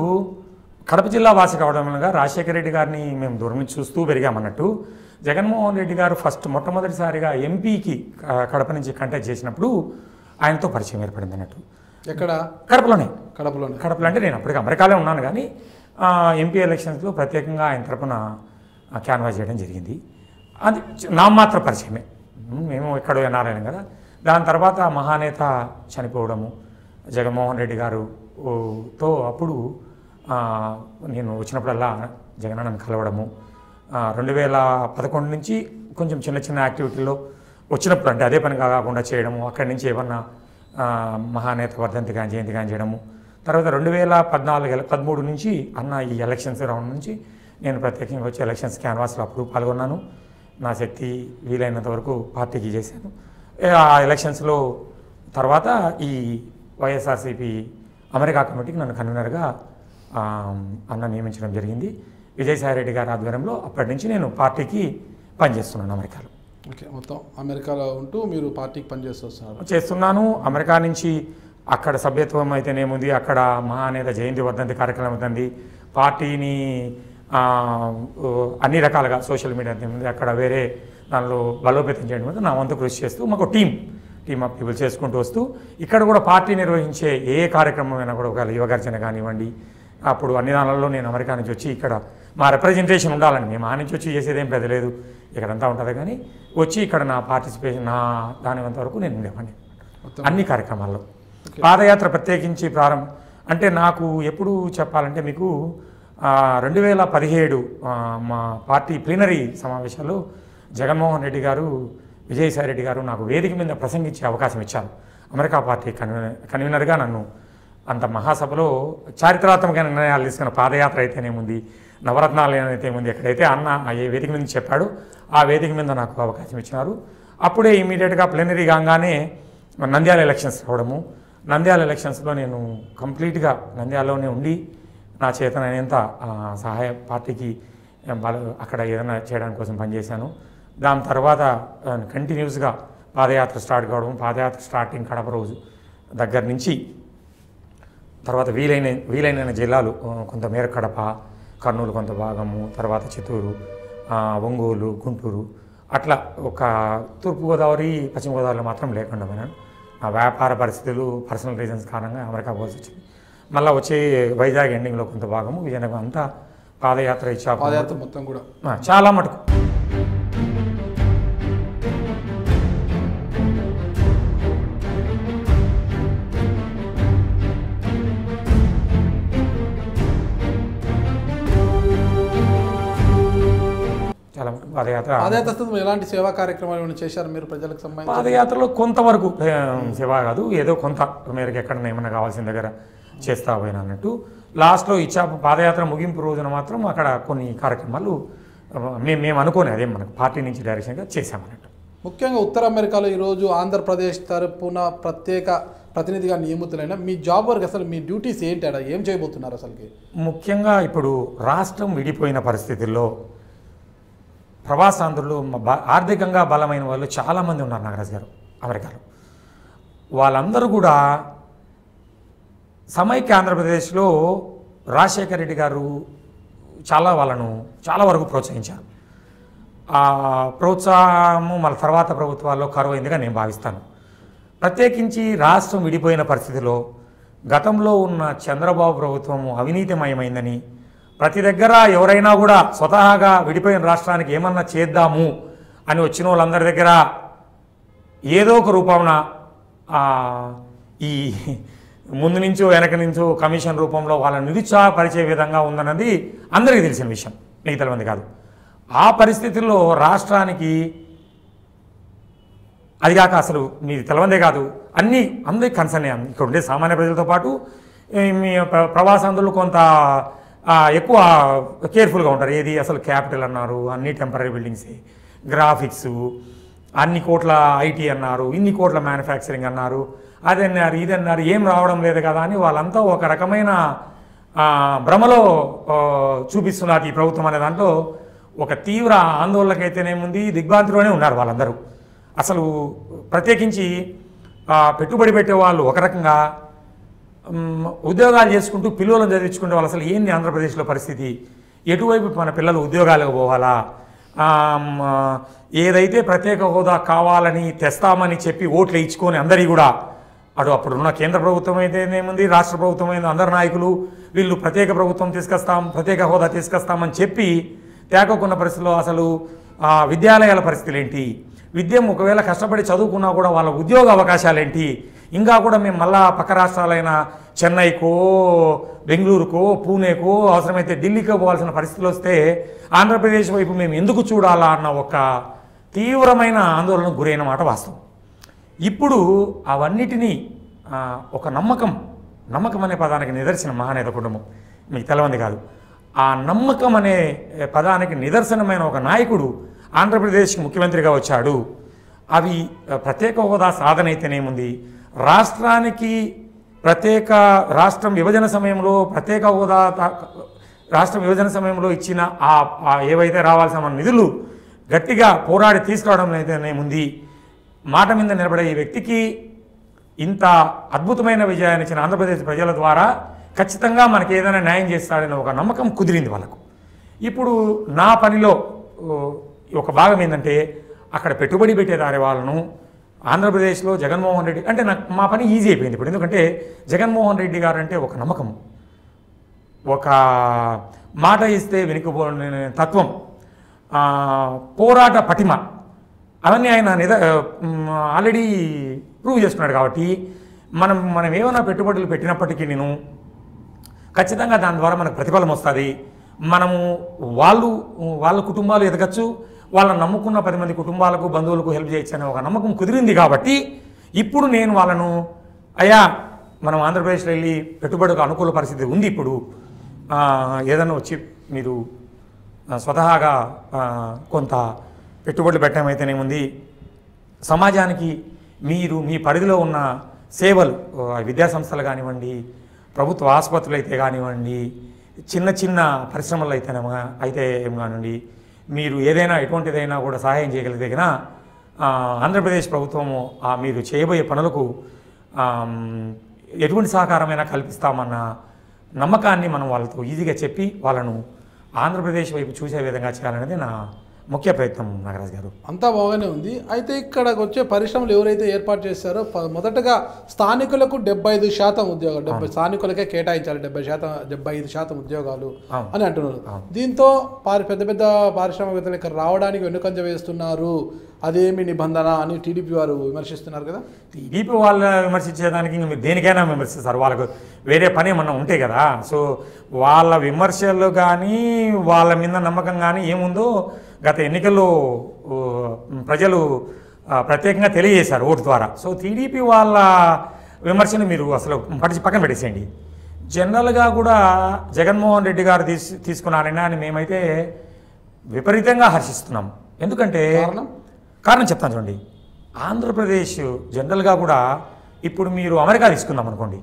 కడప జిల్లా వాసి కావడం వలన రాజశేఖర రెడ్డి గారిని మేము దూరం నుంచి చూస్తూ పెరిగామన్నట్టు జగన్మోహన్ రెడ్డి గారు ఫస్ట్ మొట్టమొదటిసారిగా ఎంపీకి కడప నుంచి కంటాక్ట్ చేసినప్పుడు ఆయనతో పరిచయం ఏర్పడింది అన్నట్టు. ఎక్కడ? కడపలోనే. కడపలోనే. కడపలో అంటే నేను అప్పటికి అమెరికాలో ఉన్నాను కానీ ఎంపీ ఎలక్షన్స్లో ప్రత్యేకంగా ఆయన తరపున క్యాన్వాస్ చేయడం జరిగింది. అది నామాత్ర పరిచయమే. మేము ఎక్కడో ఎన్ఆర్ఐం కదా. దాని తర్వాత మహానేత చనిపోవడము జగన్మోహన్ రెడ్డి గారు తో అప్పుడు నేను వచ్చినప్పుడల్లా జగనన్నను కలవడము రెండు వేల పదకొండు నుంచి కొంచెం చిన్న చిన్న యాక్టివిటీలో వచ్చినప్పుడు అంటే అదే పని కాకుండా చేయడము అక్కడి నుంచి ఏమన్నా మహానేత వర్ధంతి కానీ జయంతి కానీ చేయడము. తర్వాత రెండు వేల పద్నాలుగు పదమూడు నుంచి అన్న ఈ ఎలక్షన్స్ రౌండ్ నుంచి నేను ప్రత్యేకంగా వచ్చి ఎలక్షన్స్ క్యాన్వాస్లో అప్పుడు పాల్గొన్నాను. నా శక్తి వీలైనంత వరకు పార్టీకి చేశాను. ఆ ఎలక్షన్స్లో తర్వాత ఈ వైఎస్ఆర్సీపీ అమెరికా కమిటీకి నన్ను కన్వీనర్గా అన్న నియమించడం జరిగింది. విజయసాయి రెడ్డి గారి ఆధ్వర్యంలో అప్పటి నుంచి నేను పార్టీకి పనిచేస్తున్నాను అమెరికాలో. ఓకే మొత్తం అమెరికాలో ఉంటూ మీరు పార్టీకి పనిచేస్తూ వస్తున్నారు చేస్తున్నాను. అమెరికా నుంచి అక్కడ సభ్యత్వం అయితేనేముంది? అక్కడ మహానేత జయంతి వర్ధంతి కార్యక్రమం అవుతుంది. పార్టీని అన్ని రకాలుగా సోషల్ మీడియా ఉంది అక్కడ వేరే దానిలో బలోపేతం చేయడం నా వంతు కృషి చేస్తూ మాకు టీం టీమ్ ఆఫ్ పీపుల్ చేసుకుంటూ వస్తూ ఇక్కడ కూడా పార్టీ నిర్వహించే ఏ కార్యక్రమం అయినా కూడా ఒక యువగర్జన కానివ్వండి అప్పుడు అన్ని దానాల్లో నేను అమెరికా నుంచి వచ్చి ఇక్కడ మా రిప్రజెంటేషన్ ఉండాలని మేము ఆ నుంచి వచ్చి చేసేదేం పెద్ద లేదు. ఇక్కడంతా ఉంటుంది కానీ వచ్చి ఇక్కడ నా పార్టిసిపేషన్ నా దాని వరకు నేను ఉండేవాడిని. అన్ని కార్యక్రమాల్లో. పాదయాత్ర ప్రత్యేకించి ప్రారంభం అంటే నాకు ఎప్పుడు చెప్పాలంటే మీకు రెండు వేల పదిహేడు మా పార్టీ ప్లీనరీ సమావేశాల్లో జగన్మోహన్ రెడ్డి గారు విజయసాయి రెడ్డి గారు నాకు వేదిక మీద ప్రసంగించే అవకాశం ఇచ్చారు. అమెరికా పార్టీ కన్వీనర్ కన్వీనర్గా నన్ను అంత మహాసభలో చారిత్రాత్మక నిర్ణయాలు తీసుకున్న పాదయాత్ర అయితేనేముంది? నవరత్నాలు ఉంది ఎక్కడైతే అన్న ఆ ఏ వేదిక మీద చెప్పాడు ఆ వేదిక మీద నాకు అవకాశం ఇచ్చినారు. అప్పుడే ఇమీడియట్గా ప్లెనరీ కాగానే నంద్యాల ఎలక్షన్స్ రావడము. నంద్యాల ఎలక్షన్స్లో నేను కంప్లీట్గా నంద్యాలలోనే ఉండి నా చేతనైనంత ఆ, సహాయ పార్టీకి అక్కడ ఏదైనా చేయడానికి కోసం పనిచేశాను. దాని తర్వాత కంటిన్యూస్గా పాదయాత్ర స్టార్ట్ కావడం పాదయాత్ర స్టార్టింగ్ కడప రోజు దగ్గర నుంచి తర్వాత వీలైన వీలైన జిల్లాలు కొంతమేర కడప కర్నూలు కొంత భాగము తర్వాత చిత్తూరు ఒంగోలు గుంటూరు. అట్లా ఒక తూర్పుగోదావరి పశ్చిమ గోదావరిలో మాత్రం లేకుండా పోయినాను. నా వ్యాపార పరిస్థితులు పర్సనల్ రీజన్స్ కారణంగా అమెరికా పోవాల్సి వచ్చింది. మళ్ళీ వచ్చే వైజాగ్ ఎండింగ్లో కొంత భాగము విజయనగరం అంతా పాదయాత్ర ఇచ్చా పాదయాత్ర మొత్తం కూడా. చాలా మటుకు. పాదయాత్ర పాదయాత్ర ఎలాంటి సేవా కార్యక్రమాలు ఏమైనా చేశారు మీరు ప్రజలకు సంబంధించి? పాదయాత్రలో కొంతవరకు సేవ కాదు ఏదో కొంత మేరకు ఎక్కడ ఏమన్నా కావాల్సిన దగ్గర చేస్తా పోయినా అన్నట్టు. లాస్ట్లో ఇచ్చా పాదయాత్ర ముగింపు రోజున మాత్రం అక్కడ కొన్ని కార్యక్రమాలు మేము మేము అనుకోని అదే మనకు పార్టీ నుంచి డైరెక్షన్గా చేశామన్నట్టు ముఖ్యంగా ఉత్తర అమెరికాలో ఈరోజు ఆంధ్రప్రదేశ్ తరపున ప్రత్యేక ప్రతినిధిగా నియమితులైన మీ జాబ్ వర్క్ అసలు మీ డ్యూటీస్ ఏంటి? ఏం చేయబోతున్నారు అసలుకి? ముఖ్యంగా ఇప్పుడు రాష్ట్రం విడిపోయిన పరిస్థితుల్లో ప్రవాసాంధ్రులు ఆర్థికంగా బలమైన వాళ్ళు చాలామంది ఉన్నారు నాగరాజు గారు అమెరికాలో వాళ్ళందరూ కూడా సమైక్య ఆంధ్రప్రదేశ్లో రాజశేఖర రెడ్డి గారు చాలా వాళ్ళను చాలా వరకు ప్రోత్సహించారు. ఆ ప్రోత్సాహము మన తర్వాత ప్రభుత్వాల్లో కరువైందిగా నేను భావిస్తాను. ప్రత్యేకించి రాష్ట్రం విడిపోయిన పరిస్థితిలో గతంలో ఉన్న చంద్రబాబు ప్రభుత్వము అవినీతిమయమైందని ప్రతి దగ్గర ఎవరైనా కూడా స్వతహాగా విడిపోయిన రాష్ట్రానికి ఏమన్నా చేద్దాము అని వచ్చిన వాళ్ళందరి దగ్గర ఏదో ఒక రూపమున ఈ ముందు నుంచో వెనక నుంచో కమిషన్ రూపంలో వాళ్ళని నిరుత్సాహపరిచే విధంగా ఉందన్నది అందరికీ తెలిసిన విషయం. మిగతా మంది కాదు. ఆ పరిస్థితుల్లో రాష్ట్రానికి అది కాక అసలు మీది తెలవందే కాదు. అన్నీ అందరికి కన్సర్న్ ఇక్కడ ఉండే సామాన్య ప్రజలతో పాటు మీ ప్రవాసందులు కొంత ఎక్కువ కేర్ఫుల్గా ఉంటారు. ఏది అసలు క్యాపిటల్ అన్నారు అన్ని టెంపరీ బిల్డింగ్స్ గ్రాఫిక్స్ అన్ని కోట్ల ఐటీ అన్నారు ఇన్ని కోట్ల మ్యానుఫ్యాక్చరింగ్ అన్నారు. అది అన్నారు ఇది అన్నారు ఏం రావడం లేదు కదా అని వాళ్ళంతా ఒక రకమైన భ్రమలో చూపిస్తున్నారు ఈ ప్రభుత్వం అనే దాంట్లో ఒక తీవ్ర ఆందోళనకైతేనేముంది దిగ్భ్రాంతిలోనే ఉన్నారు వాళ్ళందరూ. అసలు ప్రత్యేకించి పెట్టుబడి పెట్టే వాళ్ళు ఒక రకంగా ఉద్యోగాలు చేసుకుంటూ పిల్లలను చదివించుకుంటే వాళ్ళు అసలు ఏంది ఆంధ్రప్రదేశ్లో పరిస్థితి? ఎటువైపు మన పిల్లలు ఉద్యోగాలకు పోవాలా? ఏదైతే ప్రత్యేక హోదా కావాలని తెస్తామని చెప్పి ఓట్లు ఇచ్చుకొని అందరి కూడా అటు అప్పుడున్న కేంద్ర ప్రభుత్వం అయితేనేముంది రాష్ట్ర ప్రభుత్వం అయితే అందరు నాయకులు వీళ్ళు ప్రత్యేక ప్రభుత్వం తీసుకొస్తాం ప్రత్యేక హోదా తీసుకొస్తామని చెప్పి తేకకున్న పరిస్థితిలో అసలు విద్యాలయాల పరిస్థితులు ఏంటి? విద్యం ఒకవేళ కష్టపడి చదువుకున్నా కూడా వాళ్ళ ఉద్యోగ అవకాశాలు ఏంటి? ఇంకా కూడా మేము మళ్ళా పక్క రాష్ట్రాలైన చెన్నైకో బెంగళూరుకో పూణేకో అవసరమైతే ఢిల్లీకో పోవాల్సిన పరిస్థితులు వస్తే ఆంధ్రప్రదేశ్ వైపు మేము ఎందుకు చూడాలా అన్న ఒక తీవ్రమైన ఆందోళనకు గురైన మాట వాస్తవం. ఇప్పుడు అవన్నిటినీ ఒక నమ్మకం నమ్మకం అనే పదానికి నిదర్శనం మహానేత కుటుంబం మీకు తెలవంది కాదు. ఆ నమ్మకం అనే పదానికి నిదర్శనమైన ఒక నాయకుడు ఆంధ్రప్రదేశ్కి ముఖ్యమంత్రిగా వచ్చాడు. అవి ప్రత్యేక హోదా సాధన అయితేనేముంది? రాష్ట్రానికి ప్రత్యేక రాష్ట్రం విభజన సమయంలో ప్రత్యేక హోదా రాష్ట్రం విభజన సమయంలో ఇచ్చిన ఆ ఏవైతే రావాల్సిన మన నిధులు గట్టిగా పోరాడి తీసుకురావడం అయితేనే ఉంది మాట మీద నిలబడే ఈ వ్యక్తికి ఇంత అద్భుతమైన విజయాన్ని ఇచ్చిన ఆంధ్రప్రదేశ్ ప్రజల ద్వారా ఖచ్చితంగా మనకి ఏదైనా న్యాయం చేస్తాడనే ఒక నమ్మకం కుదిరింది వాళ్ళకు. ఇప్పుడు నా పనిలో ఒక భాగం ఏంటంటే అక్కడ పెట్టుబడి పెట్టేదారి వాళ్ళను ఆంధ్రప్రదేశ్లో జగన్మోహన్ రెడ్డి అంటే నాకు మా పని ఈజీ అయిపోయింది ఇప్పుడు. ఎందుకంటే జగన్మోహన్ రెడ్డి గారు అంటే ఒక నమ్మకం. ఒక మాట ఇస్తే వెనుకపో తత్వం పోరాట పటిమ. అవన్నీ ఆయన నిద ఆల్రెడీ ప్రూవ్ చేసుకున్నాడు కాబట్టి మనం మనం ఏమైనా పెట్టుబడులు పెట్టినప్పటికీ నేను ఖచ్చితంగా దాని ద్వారా మనకు ప్రతిఫలం వస్తుంది. మనము వాళ్ళు వాళ్ళ కుటుంబాలు ఎదగచ్చు వాళ్ళని నమ్ముకున్న పది మంది కుటుంబాలకు బంధువులకు హెల్ప్ చేయొచ్చు అనే ఒక నమ్మకం కుదిరింది కాబట్టి ఇప్పుడు నేను వాళ్ళను అయ్యా మనం ఆంధ్రప్రదేశ్లో వెళ్ళి పెట్టుబడికి అనుకూల పరిస్థితి ఉంది ఇప్పుడు. ఏదైనా వచ్చి మీరు స్వతహాగా కొంత పెట్టుబడులు పెట్టడమైతేనేముంది సమాజానికి మీరు మీ పరిధిలో ఉన్న సేవలు విద్యాసంస్థలు విద్యా సంస్థలు కానివ్వండి ప్రభుత్వ ఆసుపత్రులు అయితే కానివ్వండి చిన్న చిన్న పరిశ్రమలు అయితేనేమో అయితే ఏం కానివ్వండి మీరు ఏదైనా ఎటువంటిదైనా కూడా సహాయం చేయగలిగిన ఆంధ్రప్రదేశ్ ప్రభుత్వము ఆ మీరు చేయబోయే పనులకు ఎటువంటి సహకారమైనా కల్పిస్తామన్న నమ్మకాన్ని మనం వాళ్ళతో ఈజీగా చెప్పి వాళ్ళను ఆంధ్రప్రదేశ్ వైపు చూసే విధంగా చేయాలనేది నా ముఖ్య ప్రయత్నం నాగరాజ్ గారు. అంతా బాగానే ఉంది. అయితే ఇక్కడికి వచ్చే పరిశ్రమలు ఎవరైతే ఏర్పాటు చేస్తారో మొదటగా స్థానికులకు డెబ్బై ఐదు శాతం ఉద్యోగాలు డెబ్బై స్థానికులకే కేటాయించాలి డెబ్బై శాతం డెబ్బై ఐదు శాతం ఉద్యోగాలు. అని అంటున్నారు. దీంతో పారి పెద్ద పెద్ద పారిశ్రామికవేత్తలు ఇక్కడ రావడానికి వెనుకంజ వేస్తున్నారు. అదేమి నిబంధన అని టీడీపీ వారు విమర్శిస్తున్నారు కదా? టీడీపీ వాళ్ళ విమర్శించేదానికి మీరు దేనికైనా విమర్శిస్తారు. వాళ్ళకు వేరే పని ఏమన్నా ఉంటాయి కదా. సో వాళ్ళ విమర్శలు కానీ వాళ్ళ మీద నమ్మకం కానీ ఏముందో గత ఎన్నికల్లో ప్రజలు ప్రత్యేకంగా తెలియజేశారు ఓటు ద్వారా. సో టీడీపీ వాళ్ళ విమర్శను మీరు అసలు పట్టి పక్కన పెట్టేసేయండి. జనరల్గా కూడా జగన్మోహన్ రెడ్డి గారు తీసు తీసుకున్న నిర్ణయాన్ని మేమైతే విపరీతంగా హర్షిస్తున్నాం. ఎందుకంటే కారణం? కారణం చెప్తాను చూడండి. ఆంధ్రప్రదేశ్ జనరల్గా కూడా ఇప్పుడు మీరు అమెరికా తీసుకుందాం అనుకోండి.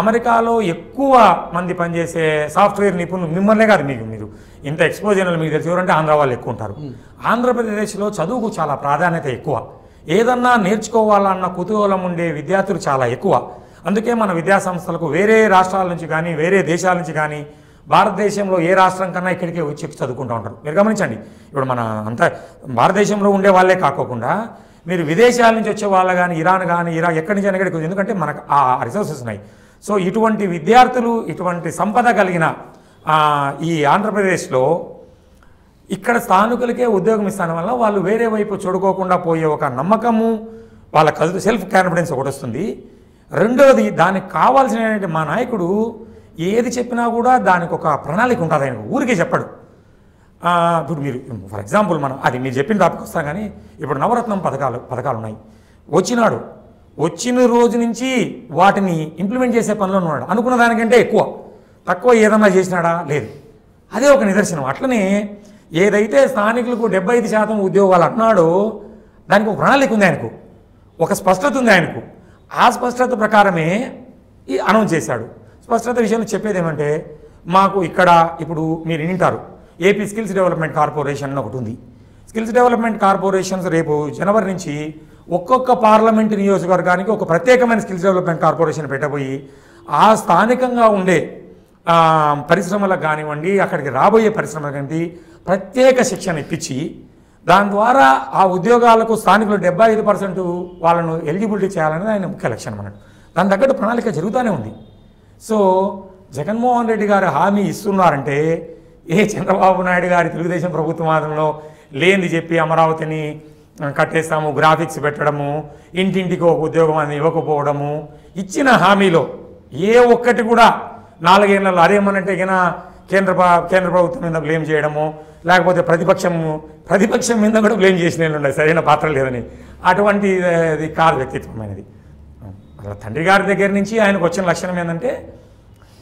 అమెరికాలో ఎక్కువ మంది పనిచేసే సాఫ్ట్వేర్ నిపుణులు మిమ్మల్నే కాదు మీకు మీరు. ఇంత ఎక్స్పోజర్ మీకు తెలిసి. ఎవరంటే ఆంధ్ర వాళ్ళు ఎక్కువ ఉంటారు. ఆంధ్రప్రదేశ్లో చదువుకు చాలా ప్రాధాన్యత ఎక్కువ. ఏదన్నా నేర్చుకోవాలన్న కుతూహలం ఉండే విద్యార్థులు చాలా ఎక్కువ. అందుకే మన విద్యా సంస్థలకు వేరే రాష్ట్రాల నుంచి కానీ వేరే దేశాల నుంచి కానీ భారతదేశంలో ఏ రాష్ట్రం కన్నా ఇక్కడికే వచ్చి చదువుకుంటూ ఉంటారు. మీరు గమనించండి. ఇప్పుడు మన అంత భారతదేశంలో ఉండే వాళ్ళే కాకోకుండా మీరు విదేశాల నుంచి వచ్చే వాళ్ళు కానీ ఇరాన్ కానీ ఇరాక్ ఎక్కడి నుంచి అయినా వచ్చి- ఎందుకంటే మనకు ఆ రిసోర్సెస్ ఉన్నాయి. సో ఇటువంటి విద్యార్థులు ఇటువంటి సంపద కలిగిన ఈ ఆంధ్రప్రదేశ్లో ఇక్కడ స్థానికులకే ఉద్యోగం ఇస్తాను వల్ల వాళ్ళు వేరే వైపు చూడుకోకుండా పోయే ఒక నమ్మకము వాళ్ళ కదు సెల్ఫ్ కాన్ఫిడెన్స్ ఒకటి వస్తుంది. రెండవది దానికి కావాల్సిన మా నాయకుడు ఏది చెప్పినా కూడా దానికి ఒక ప్రణాళిక ఉంటుంది. ఆయన ఊరికే చెప్పడు. ఇప్పుడు మీరు ఫర్ ఎగ్జాంపుల్ మనం అది మీరు చెప్పిన టాపిక్ వస్తాం కానీ ఇప్పుడు నవరత్నం పథకాలు పథకాలు ఉన్నాయి. వచ్చినాడు. వచ్చిన రోజు నుంచి వాటిని ఇంప్లిమెంట్ చేసే పనిలో ఉన్నాడు అనుకున్న దానికంటే ఎక్కువ. తక్కువ ఏదన్నా చేసినాడా? లేదు. అదే ఒక నిదర్శనం. అట్లనే ఏదైతే స్థానికులకు డెబ్బై ఐదు శాతం ఉద్యోగాలు అంటున్నాడో దానికి ఒక ప్రణాళిక ఉంది ఆయనకు. ఒక స్పష్టత ఉంది ఆయనకు. ఆ స్పష్టత ప్రకారమే ఈ అనౌన్స్ చేశాడు. స్పష్టత విషయంలో చెప్పేది ఏమంటే మాకు ఇక్కడ ఇప్పుడు మీరు వింటారు. ఏపీ స్కిల్స్ డెవలప్మెంట్ కార్పొరేషన్ అని ఒకటి ఉంది. స్కిల్స్ డెవలప్మెంట్ కార్పొరేషన్స్ రేపు జనవరి నుంచి ఒక్కొక్క పార్లమెంటు నియోజకవర్గానికి ఒక ప్రత్యేకమైన స్కిల్స్ డెవలప్మెంట్ కార్పొరేషన్ పెట్టబోయి ఆ స్థానికంగా ఉండే పరిశ్రమలకు కానివ్వండి అక్కడికి రాబోయే పరిశ్రమలకు కానివ్వండి ప్రత్యేక శిక్షణ ఇప్పించి దాని ద్వారా ఆ ఉద్యోగాలకు స్థానికులు డెబ్బై ఐదు పర్సెంట్ వాళ్ళను ఎలిజిబిలిటీ చేయాలనేది ఆయన ముఖ్య లక్ష్యం అన్నట్టు దాని తగ్గట్టు ప్రణాళిక జరుగుతూనే ఉంది. సో జగన్మోహన్ రెడ్డి గారు హామీ ఇస్తున్నారంటే ఏ చంద్రబాబు నాయుడు గారి తెలుగుదేశం ప్రభుత్వం ఆదంలో లేనిది చెప్పి అమరావతిని కట్టేస్తాము గ్రాఫిక్స్ పెట్టడము ఇంటింటికి ఒక ఉద్యోగం అని ఇవ్వకపోవడము ఇచ్చిన హామీలో ఏ ఒక్కటి కూడా నాలుగేళ్ళలో అదేమనంటే గిన కేంద్ర కేంద్ర ప్రభుత్వం మీద బ్లేమ్ చేయడము లేకపోతే ప్రతిపక్షం ప్రతిపక్షం మీద కూడా బ్లేమ్ చేసిన ఉన్నాయి సరైన పాత్ర లేదని. అటువంటి ఇది కాదు వ్యక్తిత్వం అనేది తండ్రి గారి దగ్గర నుంచి ఆయనకు వచ్చిన లక్షణం ఏంటంటే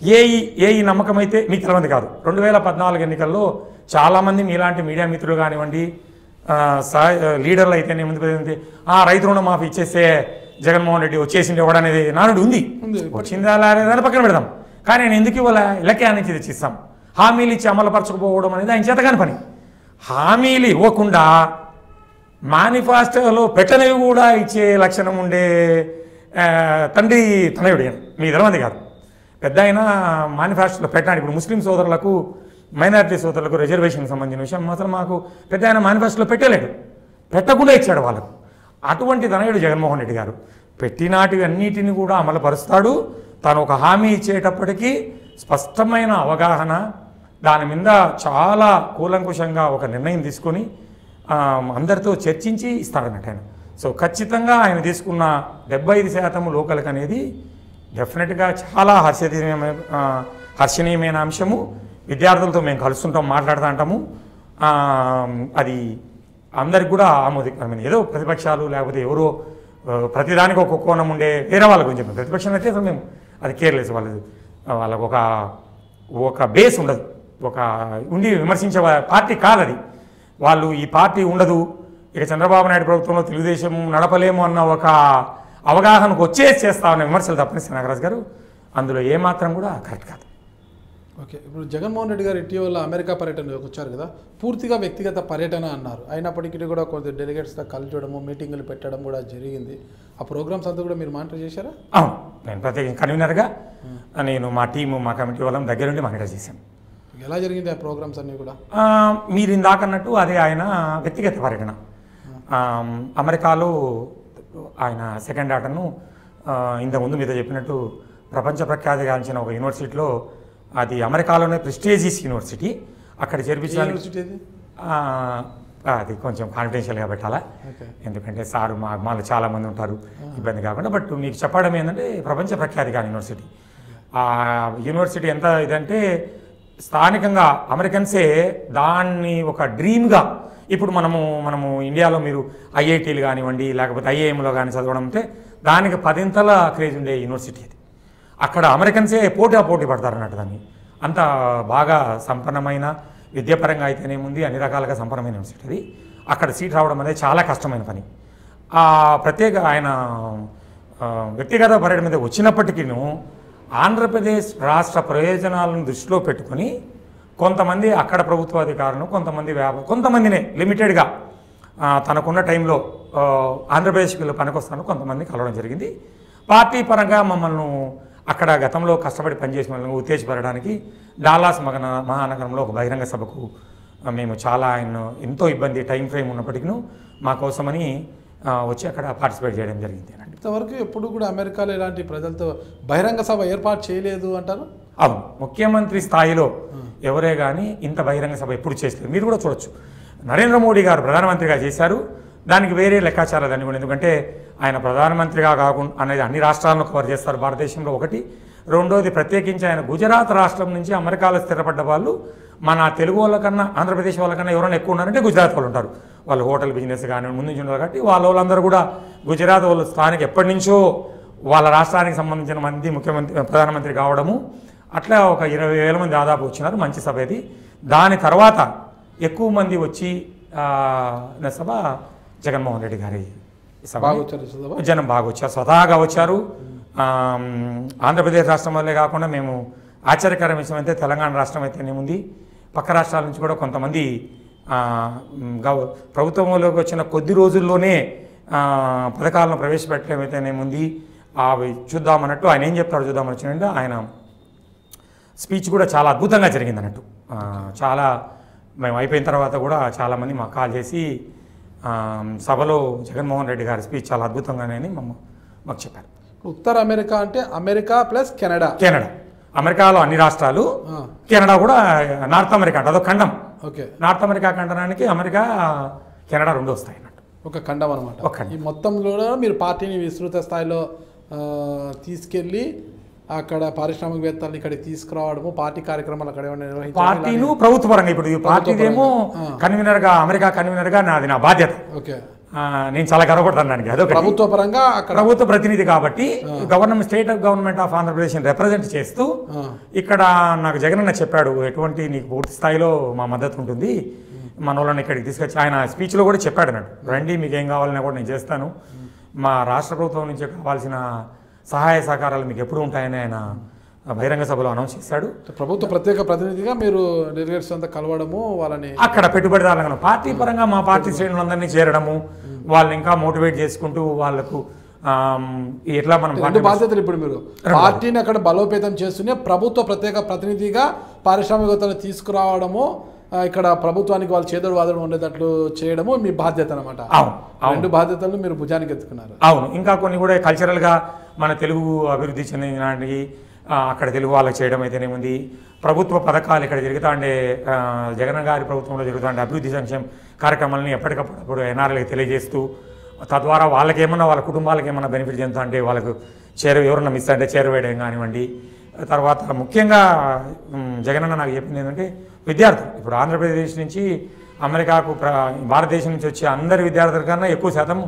ఏ ఏ నమ్మకం అయితే మీకు తెలియదు కాదు. రెండు వేల పద్నాలుగు ఎన్నికల్లో చాలామంది మీలాంటి మీడియా మిత్రులు కానివ్వండి ఆ, సా లీడర్లు అయితే ముందు ప్రజెంట్, ఆ రైతు రుణమాఫీ ఇచ్చేస్తే జగన్మోహన్ రెడ్డి వచ్చేసింది ఇవ్వడనేది నానుడు ఉంది. ఉంది. వచ్చిందా లేదని పక్కన పెడదాం. కానీ ఆయన ఎందుకు ఇవాళ ఇలకే నుంచి తెచ్చిస్తాం? హామీలు ఇచ్చి అమలుపరచకపోవడం అనేది ఆయన చేతగాని పని. హామీలు ఇవ్వకుండా మేనిఫెస్టోలో పెట్టనవి కూడా ఇచ్చే లక్షణం ఉండే తండ్రి తనయుడు మీ ధర్మంది కాదు. పెద్ద ఆయన మేనిఫెస్టోలో పెట్టాడు ఇప్పుడు ముస్లిం సోదరులకు మైనారిటీ సోదరులకు రిజర్వేషన్కి సంబంధించిన విషయం మాత్రం మాకు పెద్ద ఆయన మేనిఫెస్టోలో పెట్టలేడు. పెట్టకుండా ఇచ్చాడు వాళ్ళకు. అటువంటి తనయుడు జగన్మోహన్ రెడ్డి గారు పెట్టినాటివి అన్నిటిని కూడా అమలుపరుస్తాడు. తాను ఒక హామీ ఇచ్చేటప్పటికీ స్పష్టమైన అవగాహన దాని మీద చాలా కూలంకుషంగా ఒక నిర్ణయం తీసుకొని అందరితో చర్చించి ఇస్తాడన్నట్టు ఆయన. సో ఖచ్చితంగా ఆయన తీసుకున్న డెబ్బై ఐదు శాతం లోకల్కి అనేది డెఫినెట్గా చాలా హర్షణీయమైన హర్షణీయమైన అంశము. విద్యార్థులతో మేము కలుస్తుంటాం మాట్లాడుతూ ఉంటాము. అది అందరికి కూడా ఆమోదకరమైన ఏదో ప్రతిపక్షాలు లేకపోతే ఎవరో ప్రతిదానికి ఒక కోణం ఉండే వేరే వాళ్ళ గురించి ప్రతిపక్షం అయితే అసలు మేము అది కేర్లెస్ వాళ్ళది. వాళ్ళకు ఒక ఒక బేస్ ఉండదు. ఒక ఉండి విమర్శించే పార్టీ కాదు అది వాళ్ళు ఈ పార్టీ ఉండదు. ఇక చంద్రబాబు నాయుడు ప్రభుత్వంలో తెలుగుదేశం నడపలేము అన్న ఒక అవగాహనకు వచ్చేసి చేస్తా ఉన్న విమర్శలు తప్పనిసి నాగరాజు గారు అందులో ఏమాత్రం కూడా కరెక్ట్ కాదు. ఓకే. ఇప్పుడు జగన్మోహన్ రెడ్డి గారు ఇటీవల అమెరికా పర్యటనలోకి వచ్చారు కదా. పూర్తిగా వ్యక్తిగత పర్యటన అన్నారు. అయినప్పటికీ కూడా కొంత డెలిగేట్స్తో కలచడము మీటింగులు పెట్టడం కూడా జరిగింది. ఆ ప్రోగ్రామ్స్ అంతా కూడా మీరు మానిటర్ చేశారా? అవును. నేను ప్రత్యేక కన్వీనర్గా నేను మా టీము మా కమిటీ వాళ్ళం దగ్గరుండి మానిటర్ చేశాను ఎలా జరిగింది ఆ ప్రోగ్రామ్స్ అన్నీ కూడా? మీరు ఇందాక అన్నట్టు అదే ఆయన వ్యక్తిగత పర్యటన. ఆ, అమెరికాలో ఆయన సెకండ్ ఆటను ఇంతకుముందు మీతో చెప్పినట్టు ప్రపంచ ప్రఖ్యాతిగాంచిన ఒక యూనివర్సిటీలో అది అమెరికాలోనే ప్రెస్టీజియస్ యూనివర్సిటీ. అక్కడ చేర్పించడానికి యూనివర్సిటీ అది? కొంచెం కాన్ఫిడెన్షియల్గా పెట్టాలా? ఎందుకంటే సారు మా మాలో చాలా మంది ఉంటారు. ఇబ్బంది కాకుండా బట్ మీకు చెప్పడం ఏంటంటే ప్రపంచ ప్రఖ్యాతి కాని యూనివర్సిటీ. ఆ యూనివర్సిటీ ఎంత ఇదంటే స్థానికంగా అమెరికన్సే దాన్ని ఒక డ్రీమ్గా ఇప్పుడు మనము మనము ఇండియాలో మీరు ఐఐటీలు కానివ్వండి లేకపోతే ఐఏఎంలో కానీ చదవడం అంటే దానికి పదింతల క్రేజ్ ఉండే యూనివర్సిటీ అది. అక్కడ అమెరికన్సే పోటీ పోటీ పడతారు అన్నట్టు దాన్ని. అంత బాగా సంపన్నమైన విద్యాపరంగా అయితేనేముంది అన్ని రకాలుగా సంపన్నమైన యూనివర్సిటీ అది. అక్కడ సీట్ రావడం అనేది చాలా కష్టమైన పని. ఆ ప్రత్యేక ఆయన వ్యక్తిగత పర్యటన మీద వచ్చినప్పటికీను ఆంధ్రప్రదేశ్ రాష్ట్ర ప్రయోజనాలను దృష్టిలో పెట్టుకొని కొంతమంది అక్కడ ప్రభుత్వాధికారులు కొంతమంది వ్యాప కొంతమందినే లిమిటెడ్గా తనకున్న టైంలో ఆంధ్రప్రదేశ్కి వెళ్ళి పనికొస్తాను కొంతమంది కలవడం జరిగింది. పార్టీ పరంగా మమ్మల్ని అక్కడ గతంలో కష్టపడి పనిచేసిన వాళ్ళని ఉత్తేజపడడానికి డాలాస్ మగన మహానగరంలో ఒక బహిరంగ సభకు మేము చాలా ఆయన ఎంతో ఇబ్బంది టైం ఫ్రేమ్ ఉన్నప్పటికీ మా కోసమని వచ్చి అక్కడ పార్టిసిపేట్ చేయడం జరిగింది అనండి ఇంతవరకు ఎప్పుడు కూడా అమెరికాలో ఇలాంటి ప్రజలతో బహిరంగ సభ ఏర్పాటు చేయలేదు అంటారు? అవును. ముఖ్యమంత్రి స్థాయిలో ఎవరే కానీ ఇంత బహిరంగ సభ ఎప్పుడు చేసలేదు మీరు కూడా చూడొచ్చు. నరేంద్ర మోడీ గారు ప్రధానమంత్రిగా చేశారు. దానికి వేరే లెక్కాచారాలు దాన్ని కూడా ఎందుకంటే ఆయన ప్రధానమంత్రిగా కాకుండా అనేది అన్ని రాష్ట్రాలను కవర్ చేస్తారు. భారతదేశంలో ఒకటి. రెండోది ప్రత్యేకించి ఆయన గుజరాత్ రాష్ట్రం నుంచి అమెరికాలో స్థిరపడ్డ వాళ్ళు మన తెలుగు వాళ్ళకన్నా ఆంధ్రప్రదేశ్ వాళ్ళకన్నా ఎవరైనా ఎక్కువ ఉన్నారంటే గుజరాత్ వాళ్ళు ఉంటారు. వాళ్ళు హోటల్ బిజినెస్ కానీ ముందు నుంచి ఉన్నారు కాబట్టి వాళ్ళ వాళ్ళందరూ కూడా గుజరాత్ వాళ్ళు స్థానిక ఎప్పటి నుంచో వాళ్ళ రాష్ట్రానికి సంబంధించిన మంది ముఖ్యమంత్రి ప్రధానమంత్రి కావడము. అట్లా ఒక ఇరవై వేల మంది దాదాపు వచ్చినారు మంచి సభ ఇది. దాని తర్వాత ఎక్కువ మంది వచ్చి సభ జగన్మోహన్ రెడ్డి గారి జనం బాగా వచ్చారు స్వతహాగా వచ్చారు. ఆంధ్రప్రదేశ్ రాష్ట్రం వల్లే కాకుండా మేము ఆశ్చర్యకరం విషయం అయితే తెలంగాణ రాష్ట్రం అయితేనేముంది పక్క రాష్ట్రాల నుంచి కూడా కొంతమంది ప్రభుత్వంలోకి వచ్చిన కొద్ది రోజుల్లోనే పథకాలను ప్రవేశపెట్టడం అయితేనేముంది అవి చూద్దామన్నట్టు ఆయన ఏం చెప్తాడు చూద్దామని వచ్చిందంటే ఆయన స్పీచ్ కూడా చాలా అద్భుతంగా జరిగింది అన్నట్టు చాలా మేము అయిపోయిన తర్వాత కూడా చాలామంది మాకు కాల్ చేసి సభలో జగన్మోహన్ రెడ్డి గారి స్పీచ్ చాలా అద్భుతంగానే మమ్మ మాకు చెప్పారు. ఉత్తర అమెరికా అంటే అమెరికా ప్లస్ కెనడా. కెనడా. అమెరికాలో అన్ని రాష్ట్రాలు. కెనడా కూడా నార్త్ అమెరికా అంటే అదొక ఖండం. ఓకే. నార్త్ అమెరికా ఖండనానికి అమెరికా కెనడా రెండు వస్తాయి అన్నట్టు ఒక ఖండం. అనమాట. ఈ మొత్తంలో మీరు పార్టీని విస్తృత స్థాయిలో తీసుకెళ్ళి అక్కడ పారిశ్రామికవేత్తలను ఇక్కడికి తీసుకురావడము పార్టీ కార్యక్రమాలు అక్కడ పార్టీను ప్రభుత్వ పరంగా ఇప్పుడు ఈ పార్టీదేమో ఆ. కన్వీనర్గా అమెరికా కన్వీనర్గా నాది నా బాధ్యత. ఓకే. నేను చాలా గర్వపడతాను అదొకటి. ప్రభుత్వ పరంగా ప్రభుత్వ ప్రతినిధి కాబట్టి government state government of Andhra Pradesh represent చేస్తూ ఇక్కడ నాకు జగనన్న చెప్పాడు ఎటువంటి నీకు పూర్తి స్థాయిలో మా మద్దతు ఉంటుంది మన వాళ్ళని ఇక్కడికి తీసుకొచ్చి ఆయన స్పీచ్లో కూడా చెప్పాడు అన్నట్టు రండి మీకు ఏం కావాలన్నా కూడా నేను చేస్తాను. మా రాష్ట్ర ప్రభుత్వం నుంచి కావాల్సిన సహాయ సహకారాలు మీకు ఎప్పుడు ఉంటాయని ఆయన బహిరంగ సభలో అనౌన్స్ చేశాడు. ప్రభుత్వ ప్రత్యేక ప్రతినిధిగా మీరు అంతా కలవడము వాళ్ళని అక్కడ పెట్టుబడిదారులను పార్టీ పరంగా మా పార్టీ శ్రేణులందరినీ చేరడము వాళ్ళని ఇంకా మోటివేట్ చేసుకుంటూ వాళ్ళకు ఎట్లా మనం రెండు బాధ్యతలు ఇప్పుడు మీరు. పార్టీని అక్కడ బలోపేతం చేస్తూనే ప్రభుత్వ ప్రత్యేక ప్రతినిధిగా పారిశ్రామికతను తీసుకురావడము ఇక్కడ ప్రభుత్వానికి వాళ్ళు చేదోడు వాదోడు ఉండేటట్లు చేయడము మీ బాధ్యత అనమాట అవును రెండు బాధ్యతలను మీరు భుజానికి ఎత్తుకున్నారు. అవును ఇంకా కొన్ని కూడా కల్చరల్గా మన తెలుగు అభివృద్ధి చెందినవి అక్కడ తెలుగు వాళ్ళకి చేయడం అయితేనేముంది ప్రభుత్వ పథకాలు ఇక్కడ జరుగుతా ఉండే ఆ, జగన్ గారి ప్రభుత్వంలో జరుగుతా ఉండే అభివృద్ధి సంక్షేమ కార్యక్రమాలని ఎప్పటికప్పుడు ఎన్ఆర్ఐకి తెలియజేస్తూ తద్వారా వాళ్ళకి ఏమన్నా వాళ్ళ కుటుంబాలకు ఏమన్నా బెనిఫిట్ చెందుతా అంటే వాళ్ళకు చేరు ఎవరన్నా మిస్ అంటే చేరువేయడం కానివ్వండి. తర్వాత ముఖ్యంగా జగనన్న నాకు చెప్పింది ఏంటంటే విద్యార్థులు. ఇప్పుడు ఆంధ్రప్రదేశ్ నుంచి అమెరికాకు ప్ర భారతదేశం నుంచి వచ్చే అందరి విద్యార్థుల కన్నా ఎక్కువ శాతం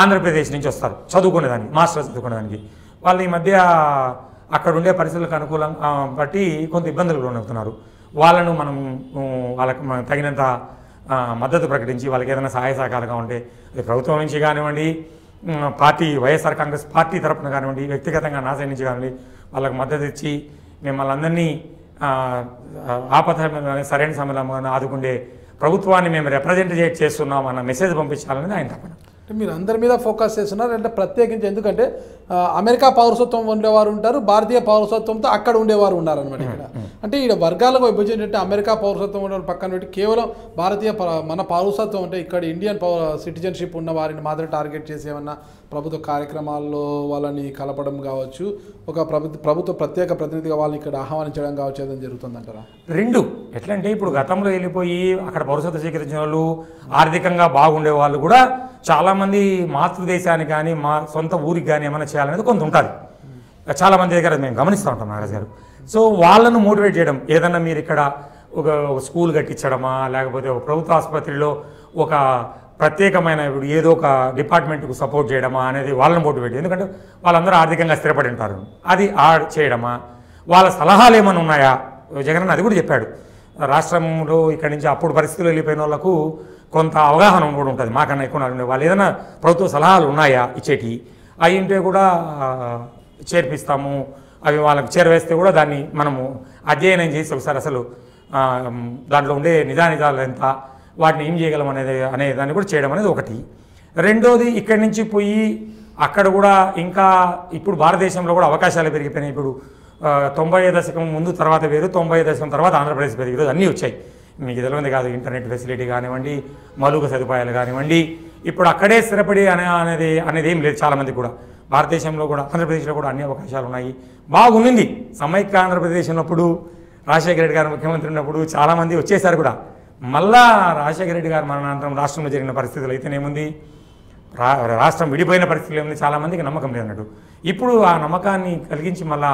ఆంధ్రప్రదేశ్ నుంచి వస్తారు. చదువుకునేదానికి మాస్టర్స్ చదువుకునేదానికి వాళ్ళు ఈ మధ్య అక్కడ ఉండే పరిస్థితులకు అనుకూలం బట్టి కొంత ఇబ్బందులు లోనవుతున్నారు వాళ్ళను మనం వాళ్ళకు మనం తగినంత మద్దతు ప్రకటించి వాళ్ళకి ఏదైనా సహాయ సహకారంగా ఉంటే అది ప్రభుత్వం నుంచి కానివ్వండి పార్టీ వైఎస్ఆర్ కాంగ్రెస్ పార్టీ తరపున కానివ్వండి వ్యక్తిగతంగా నా సైడ్ నుంచి కానివ్వండి వాళ్ళకు మద్దతు ఇచ్చి మిమ్మల్ని అందరినీ ఆపద సరైన సమయంలో ఆదుకుండే ప్రభుత్వాన్ని మేము రిప్రజెంట్ చేస్తున్నాం అన్న మెసేజ్ పంపించాలని ఆయన తప్పన మీరు అందరి మీద ఫోకస్ చేస్తున్నారు అంటే ప్రత్యేకించి ఎందుకంటే అమెరికా పౌరసత్వం ఉండేవారు ఉంటారు భారతీయ పౌరసత్వంతో అక్కడ ఉండేవారు ఉన్నారనమాట ఇక్కడ. అంటే ఇక్కడ వర్గాలకు విభజన అంటే అమెరికా పౌరసత్వం ఉన్న పక్కన పెట్టి కేవలం భారతీయ ప- మన పౌరసత్వం అంటే ఇక్కడ ఇండియన్ పౌర సిటిజన్షిప్ ఉన్న వారిని మాత్రం టార్గెట్ చేసి ఏమన్నా ప్రభుత్వ కార్యక్రమాల్లో వాళ్ళని కలపడం కావచ్చు ఒక ప్రభుత్వ ప్రభుత్వ ప్రత్యేక ప్రతినిధిగా వాళ్ళని ఇక్కడ ఆహ్వానించడం కావచ్చు ఏదైనా జరుగుతుందంటారా? రెండు. ఎట్లంటే ఇప్పుడు గతంలో వెళ్ళిపోయి అక్కడ పౌరసత్వ స్వీకరించిన వాళ్ళు ఆర్థికంగా బాగుండే వాళ్ళు కూడా చాలామంది మాతృదేశానికి కానీ మా సొంత ఊరికి కానీ ఏమైనా చేయాలనేది కొంత ఉంటుంది చాలా మంది దగ్గర మేము గమనిస్తూ ఉంటాం నాగరాజ్ గారు. సో వాళ్ళను మోటివేట్ చేయడం ఏదన్నా మీరు ఇక్కడ ఒక స్కూల్ కట్టించడమా లేకపోతే ఒక ప్రభుత్వ ఆసుపత్రిలో ఒక ప్రత్యేకమైన ఇప్పుడు ఏదో ఒక డిపార్ట్మెంట్కు సపోర్ట్ చేయడమా అనేది వాళ్ళని మోటివేట్ ఎందుకంటే వాళ్ళందరూ ఆర్థికంగా స్థిరపడి ఉంటారు. అది ఆ చేయడమా? వాళ్ళ సలహాలు ఏమైనా ఉన్నాయా? జగన్ అది కూడా చెప్పాడు. రాష్ట్రంలో ఇక్కడి నుంచి అప్పుడు పరిస్థితులు వెళ్ళిపోయిన వాళ్ళకు కొంత అవగాహన కూడా ఉంటుంది. మాకన్నా ఎక్కువ ఉండే వాళ్ళు ఏదైనా ప్రభుత్వ సలహాలు ఉన్నాయా ఇచ్చేటి అవి ఉంటే కూడా చేర్పిస్తాము. అవి వాళ్ళకి చేరవేస్తే కూడా దాన్ని మనము అధ్యయనం చేసి ఒకసారి అసలు దాంట్లో ఉండే నిజానిజాలు ఎంత వాటిని ఏం చేయగలం అనేది అనే దాన్ని కూడా చేయడం అనేది ఒకటి. రెండోది ఇక్కడి నుంచి పోయి అక్కడ కూడా ఇంకా ఇప్పుడు భారతదేశంలో కూడా అవకాశాలు పెరిగిపోయినాయి. ఇప్పుడు తొంభై దశకం ముందు తర్వాత వేరు తొంభై దశకం తర్వాత ఆంధ్రప్రదేశ్ పెరిగి ఈరోజు అన్నీ వచ్చాయి. మీకు తెలియదు కాదు ఇంటర్నెట్ ఫెసిలిటీ కానివ్వండి మలుగు సదుపాయాలు కానివ్వండి ఇప్పుడు అక్కడే స్థిరపడి అనే అనేది అనేది ఏం లేదు చాలామంది కూడా. భారతదేశంలో కూడా ఆంధ్రప్రదేశ్లో కూడా అన్ని అవకాశాలు ఉన్నాయి. బాగుంది. సమైక్య ఆంధ్రప్రదేశ్ ఉన్నప్పుడు రాజశేఖర రెడ్డి గారు ముఖ్యమంత్రి ఉన్నప్పుడు చాలామంది వచ్చేసారు కూడా. మళ్ళా రాజశేఖర రెడ్డి గారు మరణానంతరం రాష్ట్రంలో జరిగిన పరిస్థితులు అయితేనేముంది రా రాష్ట్రం విడిపోయిన పరిస్థితులు ఏముంది? చాలామందికి నమ్మకం లేదన్నట్టు. ఇప్పుడు ఆ నమ్మకాన్ని కలిగించి మళ్ళా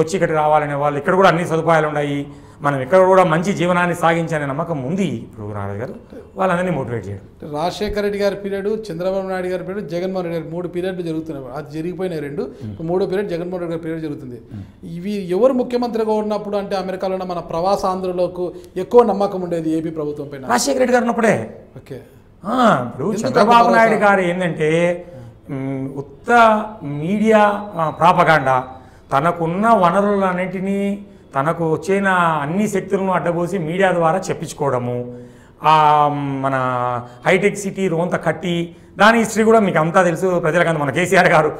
వచ్చి ఇక్కడ రావాలనే వాళ్ళు ఇక్కడ కూడా అన్ని సదుపాయాలు ఉన్నాయి. మనం ఇక్కడ కూడా మంచి జీవనాన్ని సాగించనే నమ్మకం ఉంది ఇప్పుడు నారాజు గారు. వాళ్ళందరినీ మోటివేట్ చేయడం. రాజశేఖర రెడ్డి గారి పీరియడ్ చంద్రబాబు నాయుడు గారి పీరియడ్ జగన్మోహన్ రెడ్డి గారి మూడు పీరియడ్లు జరుగుతున్నాయి. అది జరిగిపోయినాయి రెండు. మూడో పీరియడ్ జగన్మోహన్ రెడ్డి గారి పీరియడ్ జరుగుతుంది. ఇవి ఎవరు ముఖ్యమంత్రిగా ఉన్నప్పుడు అంటే అమెరికాలో ఉన్న మన ప్రవాస ఆంధ్రులకు ఎక్కువ నమ్మకం ఉండేది ఏపీ ప్రభుత్వం పైన? రాజశేఖర రెడ్డి గారు ఉన్నప్పుడే. ఓకే. ఇప్పుడు చంద్రబాబు నాయుడు గారు ఏంటంటే ఉత్త మీడియా ప్రాపగాండా. తనకున్న వనరులన్నింటినీ తనకు వచ్చిన అన్ని శక్తులను అడ్డబోసి మీడియా ద్వారా చెప్పించుకోవడము మన హైటెక్ సిటీ రోంత కట్టి దాని హిస్టరీ కూడా మీకు అంతా తెలుసు. ప్రజలకంతా మన కేసీఆర్ గారు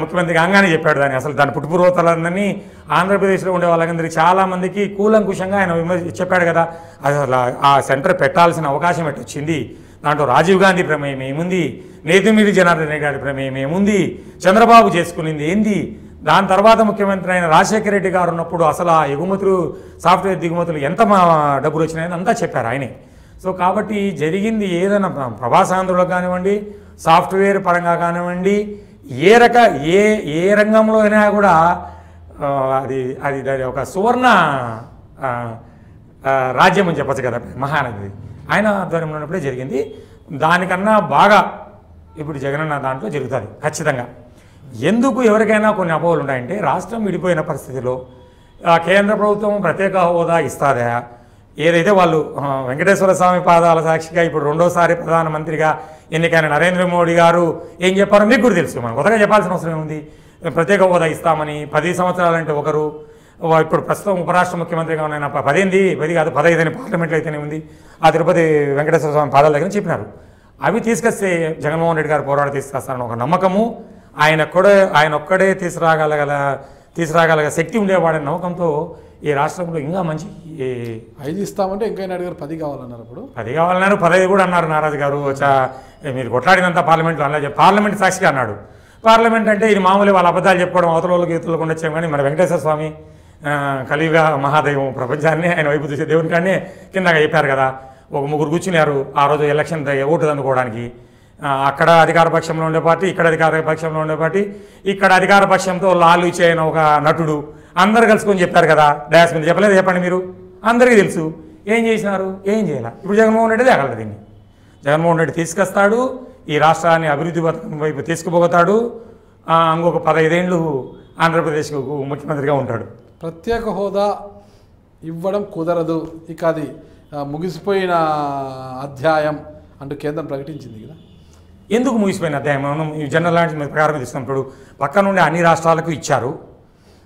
ముఖ్యమంత్రి కాగానే చెప్పాడు దాన్ని. అసలు దాని పుట్టుపూర్వతలన్నీ ఆంధ్రప్రదేశ్లో ఉండే వాళ్ళందరికీ చాలామందికి కూలంకుషంగా ఆయన విమర్శ చెప్పాడు కదా. అసలు ఆ సెంటర్ పెట్టాల్సిన అవకాశం ఎటు వచ్చింది? దాంట్లో రాజీవ్ గాంధీ ప్రమేయం ఏముంది? నేతిమిరి జనార్దన్ గారి ప్రమేయం ఏముంది? చంద్రబాబు చేసుకునింది ఏంది? దాని తర్వాత ముఖ్యమంత్రి అయిన రాజశేఖర రెడ్డి గారు ఉన్నప్పుడు అసలు ఆ ఎగుమతులు సాఫ్ట్వేర్ దిగుమతులు ఎంత డబ్బులు వచ్చినాయని అంతా చెప్పారు ఆయనే. సో కాబట్టి జరిగింది ఏదైనా ప్రభాసాంధ్రులకు కానివ్వండి సాఫ్ట్వేర్ పరంగా కానివ్వండి ఏ రక ఏ ఏ రంగంలో అయినా కూడా అది అది దాని ఒక సువర్ణ రాజ్యం అని చెప్పచ్చు కదా మహానది. ఆయన ఆధ్వర్యంలో ఉన్నప్పుడే జరిగింది. దానికన్నా బాగా ఇప్పుడు జగనన్న దాంట్లో జరుగుతుంది ఖచ్చితంగా. ఎందుకు ఎవరికైనా కొన్ని అపోహలు ఉన్నాయంటే రాష్ట్రం విడిపోయిన పరిస్థితిలో ఆ, కేంద్ర ప్రభుత్వం ప్రత్యేక హోదా ఇస్తాదా? ఏదైతే వాళ్ళు వెంకటేశ్వర స్వామి పాదాల సాక్షిగా ఇప్పుడు రెండోసారి ప్రధానమంత్రిగా ఎన్నికైన నరేంద్ర మోడీ గారు ఏం చెప్పారో మీకు కూడా తెలుసు. మనం కొత్తగా చెప్పాల్సిన అవసరం ఏముంది? ప్రత్యేక హోదా ఇస్తామని పది సంవత్సరాలంటే ఒకరు ఇప్పుడు ప్రస్తుతం ఉపరాష్ట్ర ముఖ్యమంత్రిగా ఉన్న పదేంది? పది కాదు పదహైదు పార్లమెంట్లో అయితేనే ఉంది. ఆ తిరుపతి వెంకటేశ్వర స్వామి పాదాల దగ్గర చెప్పినారు. అవి తీసుకొస్తే జగన్మోహన్ రెడ్డి గారు పోరాట తీసుకొస్తారని ఒక నమ్మకము ఆయన ఒక్కడే ఆయన ఒక్కడే తీసుకురాగలగల తీసుకురాగల శక్తి ఉండేవాడని నమ్మకంతో ఈ రాష్ట్రంలో ఇంకా మంచి ఐదు ఇస్తామంటే ఇంకా ఆయన అడిగారు పది కావాలన్నారు అప్పుడు. పది కావాలన్నారు పదహైదు కూడా అన్నారు నారాజు గారు. మీరు కొట్లాడినంత పార్లమెంట్లో అలా చెప్పి పార్లమెంట్ సాక్షిగా అన్నాడు. పార్లమెంట్ అంటే ఇది మామూలు వాళ్ళ అబద్ధాలు చెప్పుకోవడం అవతల వాళ్ళకి ఇతరులకు ఉండొచ్చాం కానీ మన వెంకటేశ్వర స్వామి కలియుగ మహాదైవం ప్రపంచాన్ని ఆయన వైపు చూసే దేవుని కానీ కిందగా చెప్పారు కదా. ఒక ముగ్గురు కూర్చున్నారు ఆ రోజు ఎలక్షన్ ఓటు అందుకోవడానికి. అక్కడ అధికార పక్షంలో ఉండే పార్టీ ఇక్కడ అధికార పక్షంలో ఉండే పార్టీ. ఇక్కడ అధికార పక్షంతో లాలు చేయని ఒక నటుడు. అందరు కలుసుకొని చెప్పారు కదా డాష్ మీద చెప్పలేదు చెప్పండి మీరు? అందరికీ తెలుసు. ఏం చేసినారు? ఏం చేయాలి? ఇప్పుడు జగన్మోహన్ రెడ్డి తేగలరు దీన్ని. జగన్మోహన్ రెడ్డి తీసుకొస్తాడు ఈ రాష్ట్రాన్ని అభివృద్ధి పథకం వైపు తీసుకుపోతాడు. ఇంకొక పదహైదేళ్ళు ఆంధ్రప్రదేశ్కు ముఖ్యమంత్రిగా ఉంటాడు. ప్రత్యేక హోదా ఇవ్వడం కుదరదు. ఇక అది ముగిసిపోయిన అధ్యాయం అంటూ కేంద్రం ప్రకటించింది కదా. ఎందుకు ముగిసిపోయిన అధ్యాయం? మనం జనరల్ లాంటి ప్రకారం తీసుకున్నప్పుడు పక్క నుండి అన్ని రాష్ట్రాలకు ఇచ్చారు.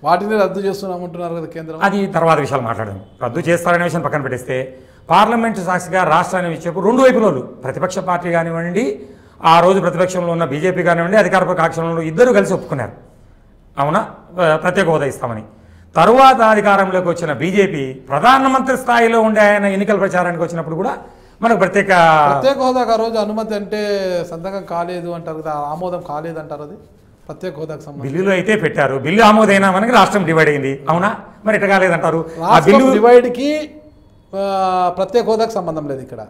వాటిని రద్దు చేస్తున్నామంటున్నారు కదా కేంద్రం. అది తర్వాత విషయాలు మాట్లాడదాం. రద్దు చేస్తారనే విషయం పక్కన పెట్టేస్తే పార్లమెంటు సాక్షిగా రాష్ట్రాన్ని ఇచ్చేప్పుడు రెండు వైపులోళ్ళు ప్రతిపక్ష పార్టీ కానివ్వండి ఆ రోజు ప్రతిపక్షంలో ఉన్న బీజేపీ కానివ్వండి అధికార పక్షంలో ఇద్దరు కలిసి ఒప్పుకున్నారు. అవునా? ప్ర- ప్రత్యేక హోదా ఇస్తామని. తరువాత అధికారంలోకి వచ్చిన బీజేపీ ప్రధానమంత్రి స్థాయిలో ఉండే ఆయన ఎన్నికల ప్రచారానికి వచ్చినప్పుడు కూడా మనకు ప్రత్యేక ప్రత్యేక హోదాకు ఆ రోజు అనుమతి అంటే సంతకం కాలేదు అంటారు కదా ఆమోదం కాలేదు అంటారు అది? ప్రత్యేక హోదాకు సంబంధించి. బిల్లులో అయితే పెట్టారు. బిల్లు ఆమోదైనా మనకి రాష్ట్రం డివైడ్ అయింది. అవునా? మరి ఎట్ట కాలేదంటారు? ఆ బిల్లు డివైడ్కి ప్రత్యేక హోదాకు సంబంధం లేదు ఇక్కడ.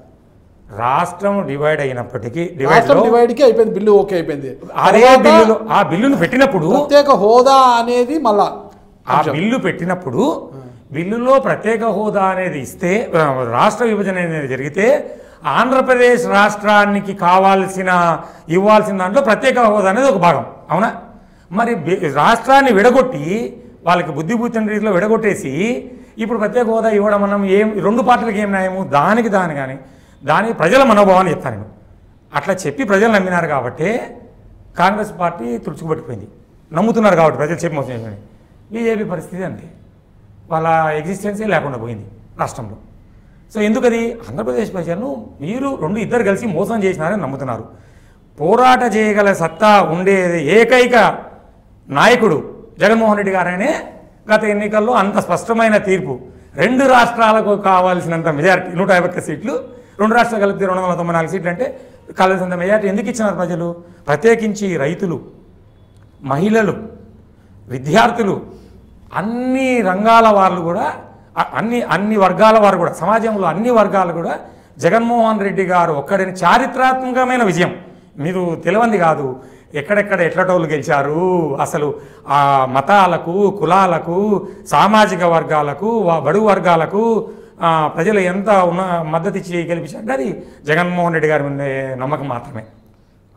రాష్ట్రం డివైడ్ అయినప్పటికీ డివైడ్ డివైడ్కి అయిపోయింది బిల్లు ఓకే అయిపోయింది. అదే బిల్లులో ఆ బిల్లును పెట్టినప్పుడు ప్రత్యేక హోదా అనేది మళ్ళా ఆ బిల్లు పెట్టినప్పుడు బిల్లులో ప్రత్యేక హోదా అనేది ఇస్తే రాష్ట్ర విభజన అనేది జరిగితే ఆంధ్రప్రదేశ్ రాష్ట్రానికి కావాల్సిన ఇవ్వాల్సిన దాంట్లో ప్రత్యేక హోదా అనేది ఒక భాగం. అవునా? మరి రాష్ట్రాన్ని విడగొట్టి వాళ్ళకి బుద్ధి రీతిలో విడగొట్టేసి ఇప్పుడు ప్రత్యేక హోదా ఇవ్వడం మనం ఏం రెండు పార్టీలకు ఏం న్యాయము? దానికి దాని కానీ దానికి ప్రజల మనోభావాన్ని చెప్తాను నేను. అట్లా చెప్పి ప్రజలు నమ్మినారు కాబట్టి కాంగ్రెస్ పార్టీ తుడుచుకుపట్టిపోయింది నమ్ముతున్నారు కాబట్టి ప్రజలు చెప్పి మోసం బీజేపీ పరిస్థితి అంతే. వాళ్ళ ఎగ్జిస్టెన్సే లేకుండా పోయింది రాష్ట్రంలో. సో ఎందుకది? ఆంధ్రప్రదేశ్ ప్రజలను మీరు రెండు ఇద్దరు కలిసి మోసం చేసినారని నమ్ముతున్నారు. పోరాట చేయగల సత్తా ఉండేది ఏకైక నాయకుడు జగన్మోహన్ రెడ్డి గారనే గత ఎన్నికల్లో అంత స్పష్టమైన తీర్పు. రెండు రాష్ట్రాలకు కావాల్సినంత మెజారిటీ నూట యాభై ఒక్క సీట్లు రెండు రాష్ట్రాలు కలిపితే రెండు వందల తొంభై నాలుగు సీట్లు అంటే కావాల్సినంత మెజారిటీ ఎందుకు ఇచ్చినారు ప్రజలు? ప్రత్యేకించి రైతులు మహిళలు విద్యార్థులు అన్ని రంగాల వాళ్ళు కూడా అన్ని అన్ని వర్గాల వారు కూడా సమాజంలో అన్ని వర్గాలు కూడా జగన్మోహన్ రెడ్డి గారు ఒక్కడిని చారిత్రాత్మకమైన విజయం. మీరు తెలియంది కాదు ఎక్కడెక్కడ ఎట్లటోళ్ళు గెలిచారు అసలు ఆ మతాలకు కులాలకు సామాజిక వర్గాలకు వా- బడుగు వర్గాలకు ప్రజలు ఎంత ఉన్న మద్దతు ఇచ్చి గెలిపించారంటే అది జగన్మోహన్ రెడ్డి గారి ఉండే నమ్మకం మాత్రమే.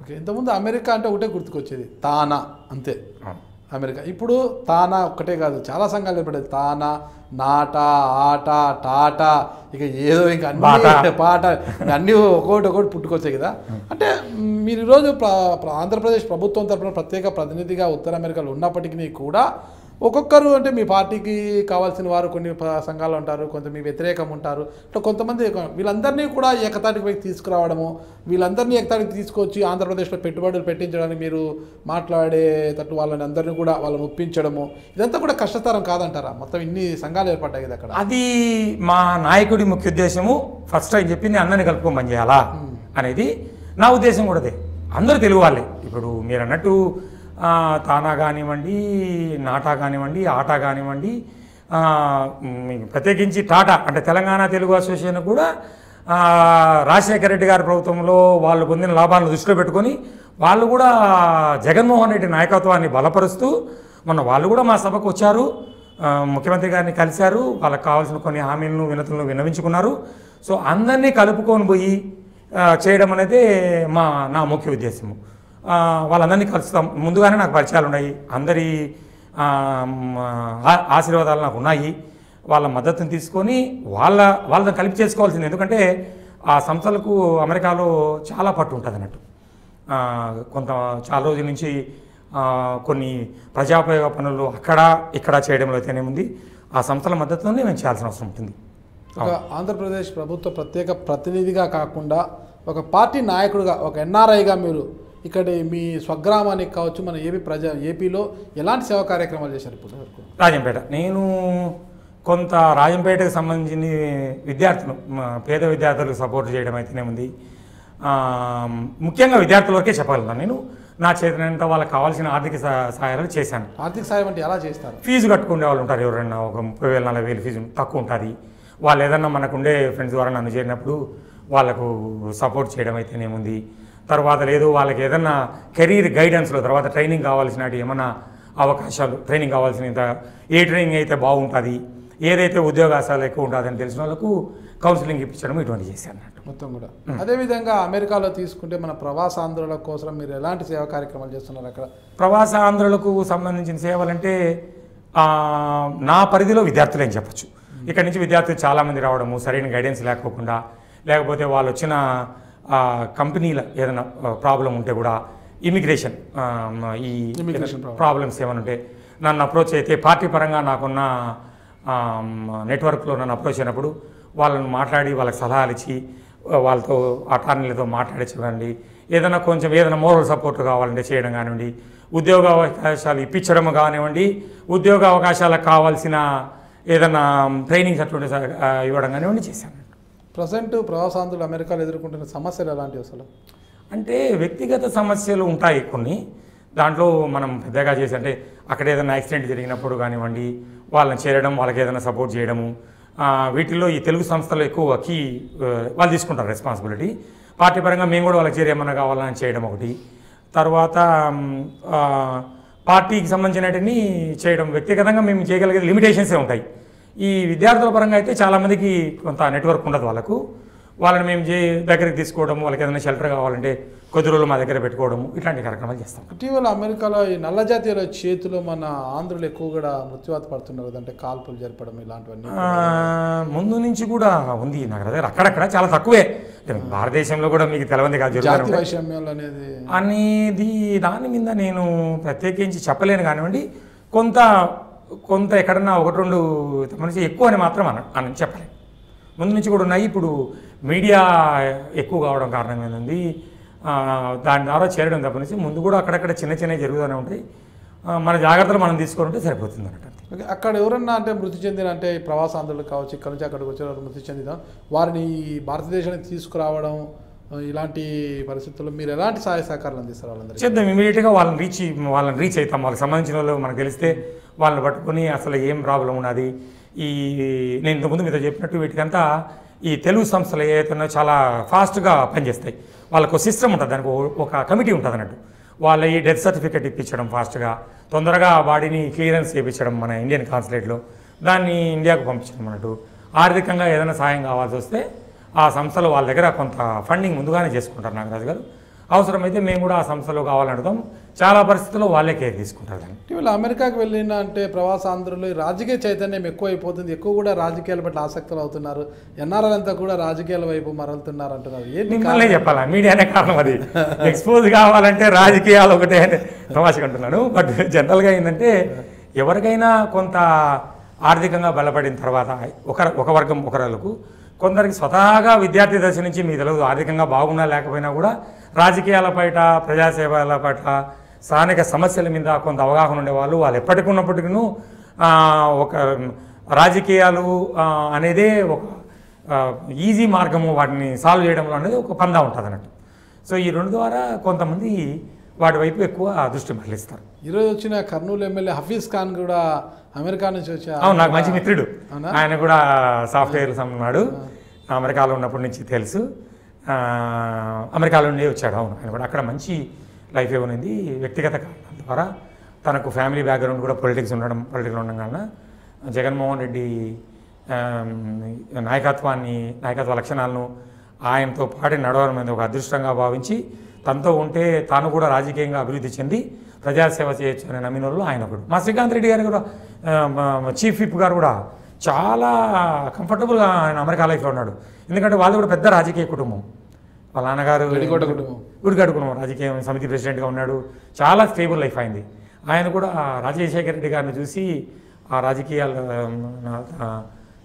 ఓకే ఇంతకుముందు అమెరికా అంటే ఒకటే గుర్తుకొచ్చేది తానా అంతే. అమెరికా. ఇప్పుడు తానా ఒక్కటే కాదు చాలా సంఘాలు ఏర్పడేది తానా నాట ఆట టాటా ఇక ఏదో ఇంకా. అన్ని పాట అన్ని ఒక్కొక్కటి ఒక్కొక్కటి పుట్టుకొచ్చాయి కదా. అంటే మీరు ఈరోజు ప్ర- ప్ర- ఆంధ్రప్రదేశ్ ప్రభుత్వం తరపున ప్రత్యేక ప్రతినిధిగా ఉత్తర అమెరికాలో ఉన్నప్పటికీ కూడా ఒక్కొక్కరు అంటే మీ పార్టీకి కావాల్సిన వారు కొన్ని సంఘాలు ఉంటారు కొంత మీ వ్యతిరేకం ఉంటారు. ఇట్లా కొంతమంది వీళ్ళందరినీ కూడా ఏకతాటికి పైకి తీసుకురావడము వీళ్ళందరినీ ఏకతాటికి తీసుకొచ్చి ఆంధ్రప్రదేశ్లో పెట్టుబడులు పెట్టించడానికి మీరు మాట్లాడేటట్టు వాళ్ళని అందరినీ కూడా వాళ్ళని ఒప్పించడము ఇదంతా కూడా కష్టతరం కాదంటారా? మొత్తం ఇన్ని సంఘాలు ఏర్పడ్డాయి కదా అక్కడ. అది మా నాయకుడి ముఖ్య ఉద్దేశము. ఫస్ట్ టైం చెప్పింది అందరిని కలుపుకోమని చేయాలా అనేది నా ఉద్దేశం కూడా అదే. అందరూ తెలుగు వాళ్ళే. ఇప్పుడు మీరు అన్నట్టు తానా కానివ్వండి నాటా కానివ్వండి ఆట కానివ్వండి ప్రత్యేకించి టాటా అంటే తెలంగాణ తెలుగు అసోసియేషన్ కూడా రాజశేఖర రెడ్డి గారి ప్రభుత్వంలో వాళ్ళు పొందిన లాభాలను దృష్టిలో పెట్టుకొని వాళ్ళు కూడా జగన్మోహన్ రెడ్డి నాయకత్వాన్ని బలపరుస్తూ మొన్న వాళ్ళు కూడా మా సభకు వచ్చారు. ముఖ్యమంత్రి గారిని కలిశారు. వాళ్ళకి కావాల్సిన కొన్ని హామీలను వినతులను విన్నవించుకున్నారు. సో అందరినీ కలుపుకొని పోయి చేయడం అనేది మా నా ముఖ్య ఉద్దేశము. వాళ్ళందరినీ కలుస్తాం. ముందుగానే నాకు పరిచయాలు ఉన్నాయి. అందరి ఆశీర్వాదాలు నాకు ఉన్నాయి. వాళ్ళ మద్దతుని తీసుకొని వాళ్ళ వాళ్ళని కలిపి చేసుకోవాల్సింది. ఎందుకంటే ఆ సంస్థలకు అమెరికాలో చాలా పట్టు ఉంటుంది అన్నట్టు. కొంత చాలా రోజుల నుంచి కొన్ని ప్రజాపయోగ పనులు అక్కడ ఇక్కడ చేయడంలో అయితేనే ఉంది. ఆ సంస్థల మద్దతుతోనే మేము చేయాల్సిన అవసరం ఉంటుంది. ఒక ఆంధ్రప్రదేశ్ ప్రభుత్వ ప్రత్యేక ప్రతినిధిగా కాకుండా ఒక పార్టీ నాయకుడిగా ఒక ఎన్ఆర్ఐగా మీరు ఇక్కడ మీ స్వగ్రామానికి కావచ్చు మన ఏపీ ప్రజ ఏపీలో ఎలాంటి సేవా కార్యక్రమాలు చేశారు ఇప్పుడు వరకు రాజంపేట. నేను కొంత రాజంపేటకు సంబంధించిన విద్యార్థులు పేద విద్యార్థులకు సపోర్ట్ చేయడం అయితేనే ఉంది. ముఖ్యంగా విద్యార్థుల వరకే చెప్పగలను నేను నా చేతనంత వాళ్ళకి కావాల్సిన ఆర్థిక సహ- సహాయాలు చేశాను. ఆర్థిక సాయం అంటే ఎలా చేస్తారు? ఫీజు కట్టుకునే వాళ్ళు ఉంటారు ఎవరైనా ఒక ముప్పై వేలు నలభై వేలు ఫీజు తక్కువ ఉంటుంది. వాళ్ళు ఏదన్నా మనకుండే ఫ్రెండ్స్ ద్వారా నన్ను చేరినప్పుడు వాళ్ళకు సపోర్ట్ చేయడం అయితేనేముంది తర్వాత లేదు వాళ్ళకి ఏదన్నా కెరీర్ గైడెన్స్లో తర్వాత ట్రైనింగ్ కావాల్సినవి ఏమన్నా అవకాశాలు ట్రైనింగ్ కావాల్సిన ఏ ట్రైనింగ్ అయితే బాగుంటుంది ఏదైతే ఉద్యోగాశాలు ఎక్కువ ఉంటుందని తెలిసిన వాళ్ళకు కౌన్సిలింగ్ ఇప్పించడం ఇటువంటి చేశాను. అన్నట్టు మొత్తం కూడా. అదేవిధంగా అమెరికాలో తీసుకుంటే మన ప్రవాసాంధ్రుల కోసం మీరు ఎలాంటి సేవా కార్యక్రమాలు చేస్తున్నారు అక్కడ? ప్రవాస ఆంధ్రులకు సంబంధించిన సేవలంటే నా పరిధిలో విద్యార్థులే అని చెప్పొచ్చు. ఇక్కడ నుంచి విద్యార్థులు చాలామంది రావడము సరైన గైడెన్స్ లేకోకుండా లేకపోతే వాళ్ళు వచ్చిన కంపెనీల ఏదైనా ప్రాబ్లం ఉంటే కూడా ఇమిగ్రేషన్ ఈ. ప్రాబ్లమ్స్ ఏమైనా ఉంటే నన్ను అప్రోచ్ అయితే పార్టీ పరంగా నాకున్న నెట్వర్క్లో నన్ను అప్రోచ్ అయినప్పుడు వాళ్ళని మాట్లాడి వాళ్ళకి సలహాలు ఇచ్చి వాళ్ళతో అటార్నీలతో మాట్లాడించకండి ఏదైనా కొంచెం ఏదైనా మోరల్ సపోర్ట్ కావాలంటే చేయడం కానివ్వండి ఉద్యోగ అవకాశాలు ఇప్పించడం కానివ్వండి ఉద్యోగ అవకాశాలకు కావాల్సిన ఏదైనా ట్రైనింగ్స్ అటువంటి ఇవ్వడం కానివ్వండి చేశాను ప్రజెంట్ ప్రవాసాంధ్రులు అమెరికాలో ఎదుర్కొంటున్న సమస్యలు ఎలాంటివి అసలు? అంటే వ్యక్తిగత సమస్యలు ఉంటాయి కొన్ని. దాంట్లో మనం పెద్దగా చేసి అంటే అక్కడ ఏదైనా యాక్సిడెంట్ జరిగినప్పుడు కానివ్వండి వాళ్ళని చేరడం వాళ్ళకి ఏదైనా సపోర్ట్ చేయడము వీటిల్లో ఈ తెలుగు సంస్థలు ఎక్కువ కీ వాళ్ళు తీసుకుంటారు రెస్పాన్సిబిలిటీ. పార్టీ పరంగా మేము కూడా వాళ్ళకి చేరేమన్నా కావాలని చేయడం ఒకటి. తర్వాత పార్టీకి సంబంధించినటిని చేయడం వ్యక్తిగతంగా మేము చేయగలిగే లిమిటేషన్సే ఉంటాయి. ఈ విద్యార్థుల పరంగా అయితే చాలామందికి కొంత నెట్వర్క్ ఉండదు వాళ్ళకు. వాళ్ళని మేము చే దగ్గరికి తీసుకోవడం వాళ్ళకి ఏదైనా షెల్టర్ కావాలంటే కొద్ది రోజులు మా దగ్గర పెట్టుకోవడము ఇట్లాంటి కార్యక్రమాలు చేస్తాం. ఇటీవల అమెరికాలో ఈ నల్ల జాతీయుల చేతిలో మన ఆంధ్రులు ఎక్కువ కూడా మృత్యువాత పడుతున్నారు అంటే కాల్పులు జరపడం ఇలాంటివన్నీ ముందు నుంచి కూడా ఉంది నాకు దగ్గర. అక్కడక్కడ చాలా తక్కువే. భారతదేశంలో కూడా మీకు తెలవంది కాదు అనేది అనేది దాని మీద నేను ప్రత్యేకించి చెప్పలేను కానివ్వండి. కొంత కొంత ఎక్కడన్నా ఒకటి రెండు మనిషి ఎక్కువ అని మాత్రం అన అని చెప్పలేను ముందు నుంచి కూడా ఉన్నాయి. ఇప్పుడు మీడియా ఎక్కువ కావడం కారణంగా ఉంది ఆ, దాని ద్వారా చేరడం తప్ప నుంచి ముందు కూడా అక్కడక్కడ చిన్న చిన్నవి జరుగుతూనే ఉంటాయి. మన జాగ్రత్తలు మనం తీసుకుంటే సరిపోతుంది అన్నట్టు ఓకే, అక్కడ ఎవరన్నా అంటే మృతి చెందిన అంటే ప్రవాసాంధ్రులు కావచ్చు ఇక్కడ నుంచి అక్కడికి వచ్చిన మృతి చెందిన వారిని భారతదేశానికి తీసుకురావడం ఇలాంటి పరిస్థితుల్లో మీరు ఎలాంటి సహాయ సహకారాలు అందిస్తారు వాళ్ళందరికీ? చేద్దాం. ఇమీడియట్గా వాళ్ళని రీచ్ వాళ్ళని రీచ్ అవుతాం. వాళ్ళకి సంబంధించిన వాళ్ళు మనకు తెలిస్తే వాళ్ళని పట్టుకొని అసలు ఏం ప్రాబ్లం ఉన్నది? ఈ నేను ఇంతకుముందు మీతో చెప్పినట్టు వీటికంతా ఈ తెలుగు సంస్థలు ఏవైతే చాలా ఫాస్ట్గా పనిచేస్తాయి. వాళ్ళకు సిస్టమ్ ఉంటుంది దానికి ఒక కమిటీ ఉంటుంది అన్నట్టు. వాళ్ళ ఈ డెత్ సర్టిఫికేట్ ఇప్పించడం ఫాస్ట్గా తొందరగా బాడీని క్లియరెన్స్ చేయించడం మన ఇండియన్ కాన్సులేట్లో దాన్ని ఇండియాకు పంపించడం అన్నట్టు. ఆర్థికంగా ఏదైనా సాయం కావాల్సి వస్తే ఆ సంస్థలు వాళ్ళ దగ్గర కొంత ఫండింగ్ ముందుగానే చేసుకుంటారు నాగరాజు గారు. అవసరమైతే మేము కూడా ఆ సంస్థలో కావాలని అడుగుతాం చాలా పరిస్థితుల్లో వాళ్ళే కేర్ తీసుకుంటారు ఇటీవల అమెరికాకి వెళ్ళిన అంటే ప్రవాసాంధ్రులు ఈ రాజకీయ చైతన్యం ఎక్కువ అయిపోతుంది ఎక్కువ కూడా రాజకీయాల పట్ల ఆసక్తులు అవుతున్నారు. ఎన్ఆర్ఎల్ అంతా కూడా రాజకీయాల వైపు మరలుతున్నారు అంటున్నారు. మిమ్మల్నే చెప్పాలా? మీడియానే కారణం అది. ఎక్స్పోజ్ కావాలంటే రాజకీయాలు ఒకటే అని తమాషకుంటున్నాను బట్ జనరల్గా ఏంటంటే ఎవరికైనా కొంత ఆర్థికంగా బలపడిన తర్వాత ఒక ఒక వర్గం ఒకరికి కొందరికి స్వతహాగా విద్యార్థి దశ నుంచి మీ తెలుగు ఆర్థికంగా బాగున్నా లేకపోయినా కూడా రాజకీయాల పైట ప్రజాసేవల పట్ల స్థానిక సమస్యల మీద కొంత అవగాహన ఉండేవాళ్ళు. వాళ్ళు ఎప్పటికి ఉన్నప్పటికీ ఒక రాజకీయాలు అనేదే ఒక ఈజీ మార్గము వాటిని సాల్వ్ చేయడంలో అనేది ఒక పందా ఉంటుంది అన్నట్టు సో ఈ రెండు ద్వారా కొంతమంది వాటి వైపు ఎక్కువ దృష్టి మరలిస్తారు ఈరోజు వచ్చిన కర్నూలు ఎమ్మెల్యే హఫీజ్ ఖాన్ కూడా అమెరికా నుంచి వచ్చి అవును నాకు మంచి మిత్రుడు? ఆయన కూడా సాఫ్ట్వేర్ ఉన్నాడు అమెరికాలో ఉన్నప్పటి నుంచి తెలుసు. అమెరికాలో నుండి వచ్చాడు అవును. ఆయన కూడా అక్కడ మంచి లైఫ్ ఏమైంది వ్యక్తిగత కారణాల ద్వారా తనకు ఫ్యామిలీ బ్యాక్గ్రౌండ్ కూడా పొలిటిక్స్ ఉండడం పొలిటికల్ ఉండడం వలన జగన్మోహన్ రెడ్డి నాయకత్వాన్ని నాయకత్వ లక్షణాలను ఆయనతో పాటు నడవడం అనేది ఒక అదృష్టంగా భావించి తనతో ఉంటే తాను కూడా రాజకీయంగా అభివృద్ధి చెంది ప్రజాసేవ చేయొచ్చు అనే నమ్మిన వాళ్ళు ఆయన ఒకడు. మా శ్రీకాంత్ రెడ్డి గారు కూడా చీఫ్ విప్ గారు కూడా చాలా కంఫర్టబుల్గా ఆయన అమెరికా లైఫ్లో ఉన్నాడు. ఎందుకంటే వాళ్ళు కూడా పెద్ద రాజకీయ కుటుంబం. వాళ్ళ నాన్నగారు గడికోట కుటుంబం. రాజకీయ సమితి ప్రెసిడెంట్గా ఉన్నాడు. చాలా స్టేబుల్ లైఫ్ అయింది ఆయన కూడా రాజశేఖర రెడ్డి గారిని చూసి ఆ రాజకీయాలు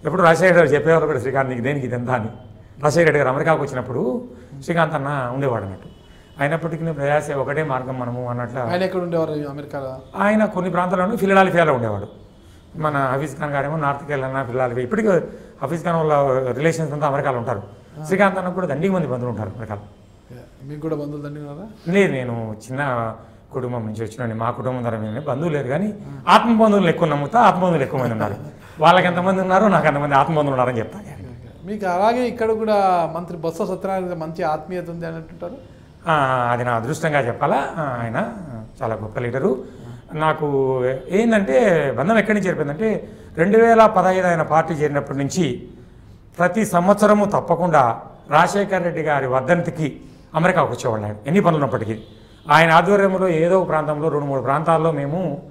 ఎప్పుడు రాజశేఖర గారు చెప్పేవారు కూడా శ్రీకాంత్ నీకు దేనికి ఇదంతా అని. రాజశేఖర రెడ్డి గారు అమెరికాకు వచ్చినప్పుడు శ్రీకాంత్ అన్న ఉండేవాడు అన్నట్టు. అయినప్పటికీ ప్రయాస ఒకటే మార్గం మనము అన్నట్లు ఆయన ఎక్కడ ఉండేవారు అమెరికాలో? ఆయన కొన్ని ప్రాంతాల్లో ఫిలడాల్ఫియాలో ఉండేవాడు. మన హఫీజ్ ఖాన్ గారేమో నార్త్ కేరళ ఫిలడాల్ఫియా ఇప్పటికీ హఫీజ్ ఖాన్ వాళ్ళ రిలేషన్స్ అంతా అమెరికాలో ఉంటారు. శ్రీకాంత్ అన్న కూడా దండిగా మంది బంధువులు ఉంటారు అమెరికాలో. మీకు కూడా బంధువులు దండి ఉన్నారా? లేదు నేను చిన్న కుటుంబం నుంచి వచ్చిన మా కుటుంబం ద్వారా బంధువులు లేరు కానీ ఆత్మ బంధువులు ఎక్కువ నమ్ముతా ఆత్మ బంధువులు ఎక్కువ మంది ఉన్నారు. వాళ్ళకి ఎంతమంది ఉన్నారో నాకు అంతమంది ఆత్మ బంధువులు ఉన్నారని చెప్తాను మీకు అలాగే ఇక్కడ కూడా మంత్రి బొత్స సత్యనారాయణ మంచి ఆత్మీయత ఉంది అని అంటుంటారు అది నా అదృష్టంగా చెప్పాలా? ఆయన చాలా గొప్ప లీడరు. నాకు ఏంటంటే బంధం ఎక్కడి నుంచి చేరిపోయిందంటే రెండు వేల పదహైదు ఆయన పార్టీ చేరినప్పటి నుంచి ప్రతి సంవత్సరము తప్పకుండా రాజశేఖర్ రెడ్డి గారి వర్ధంతికి అమెరికాకు వచ్చేవాళ్ళు ఆయన. ఎన్ని పనులు ఉన్నప్పటికీ. ఆయన ఆధ్వర్యంలో ఏదో ప్రాంతంలో రెండు మూడు ప్రాంతాల్లో మేము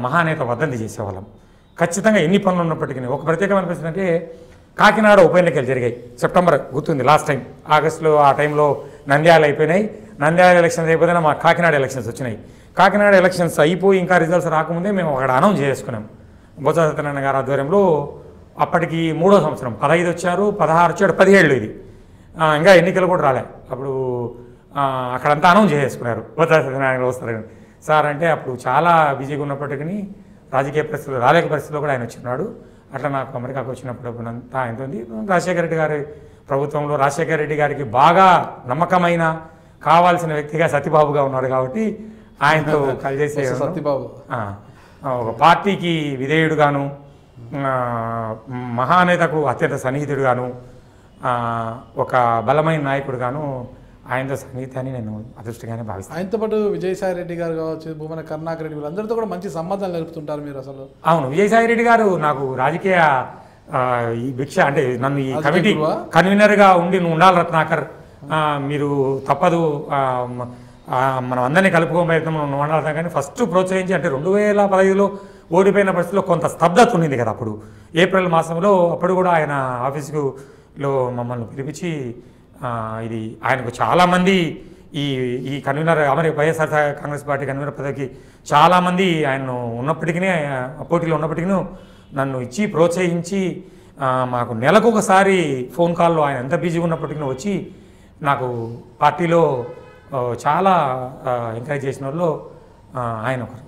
మహానేత వర్ధంతి చేసేవాళ్ళం. ఖచ్చితంగా ఎన్ని పనులు ఉన్నప్పటికీ ఒక ప్రత్యేకం అనిపిస్తుందంటే అంటే కాకినాడ ఉప ఎన్నికలు జరిగాయి. సెప్టెంబర్ గుర్తుంది లాస్ట్ టైం. ఆగస్టులో ఆ టైంలో నంద్యాల అయిపోయినాయి. నంద్యాల ఎలక్షన్స్ అయిపోయినా మా కాకినాడ ఎలక్షన్స్ వచ్చినాయి. కాకినాడ ఎలక్షన్స్ అయిపోయి ఇంకా రిజల్ట్స్ రాకముందే మేము అక్కడ అనౌన్స్ చేసుకున్నాం. బొత్స సత్యనారాయణ గారి ఆధ్వర్యంలో అప్పటికి మూడో సంవత్సరం పదహైదు వచ్చారు పదహారు వచ్చాడు పదిహేళ్ళు ఇది. ఇంకా ఎన్నికలు కూడా రాలే. అప్పుడు అక్కడంతా అనౌన్స్ చేసుకున్నారు. బొత్స సత్యనారాయణ వస్తారని సార్ అంటే అప్పుడు చాలా బిజీగా ఉన్నప్పటికీ రాజకీయ పరిస్థితులు రాలేక పరిస్థితుల్లో కూడా ఆయన వచ్చినాడు. అట్లా నాకు అమెరికాకు వచ్చినప్పుడు అంతా ఆయనతో ఉంది. రాజశేఖర రెడ్డి గారి ప్రభుత్వంలో రాజశేఖర రెడ్డి గారికి బాగా నమ్మకమైన కావాల్సిన వ్యక్తిగా సత్యబాబుగా ఉన్నాడు కాబట్టి ఆయనతో కలిసేసే సత్యబాబు. ఒక పార్టీకి విధేయుడుగాను మహానేతకు అత్యంత సన్నిహితుడుగాను ఒక బలమైన నాయకుడుగాను ఆయనతో సన్నిహితాన్ని నేను అదృష్టంగానే భావిస్తాను. ఆయనతో పాటు విజయసాయి రెడ్డి గారు కావచ్చు భూమన కరుణాకర్ రెడ్డి వీళ్ళందరితో కూడా మంచి సంబంధాలు నేర్పుతుంటారు మీరు అసలు. అవును విజయసాయి రెడ్డి గారు నాకు రాజకీయ ఈ భిక్ష అంటే నన్ను ఈ కమిటీ? కన్వీనర్గా ఉండి నువ్వు ఉండాలి రత్నాకర్ మీరు తప్పదు మనం అందరినీ కలుపుకోని ప్రయత్నం నువ్వు ఉండాలి కానీ ఫస్ట్ ప్రోత్సహించి అంటే రెండు వేల పదహైదులో ఓడిపోయిన పరిస్థితిలో కొంత స్తబ్దత ఉండింది కదా అప్పుడు. ఏప్రిల్ మాసంలో అప్పుడు కూడా ఆయన ఆఫీసుకు లో మమ్మల్ని పిలిపించి ఇది ఆయనకు చాలామంది ఈ ఈ కన్వీనర్ అమరి వైఎస్ఆర్ కాంగ్రెస్ పార్టీ కన్వీనర్ పదవికి చాలామంది ఆయనను ఉన్నప్పటికీ పోటీలో ఉన్నప్పటికీ నన్ను ఇచ్చి ప్రోత్సహించి మాకు నెలకు ఒకసారి ఫోన్ కాల్లో ఆయన ఎంత బిజీగా ఉన్నప్పటికీ వచ్చి నాకు పార్టీలో చాలా ఎంకరేజ్ చేసిన వాళ్ళు ఆయన ఒకరు.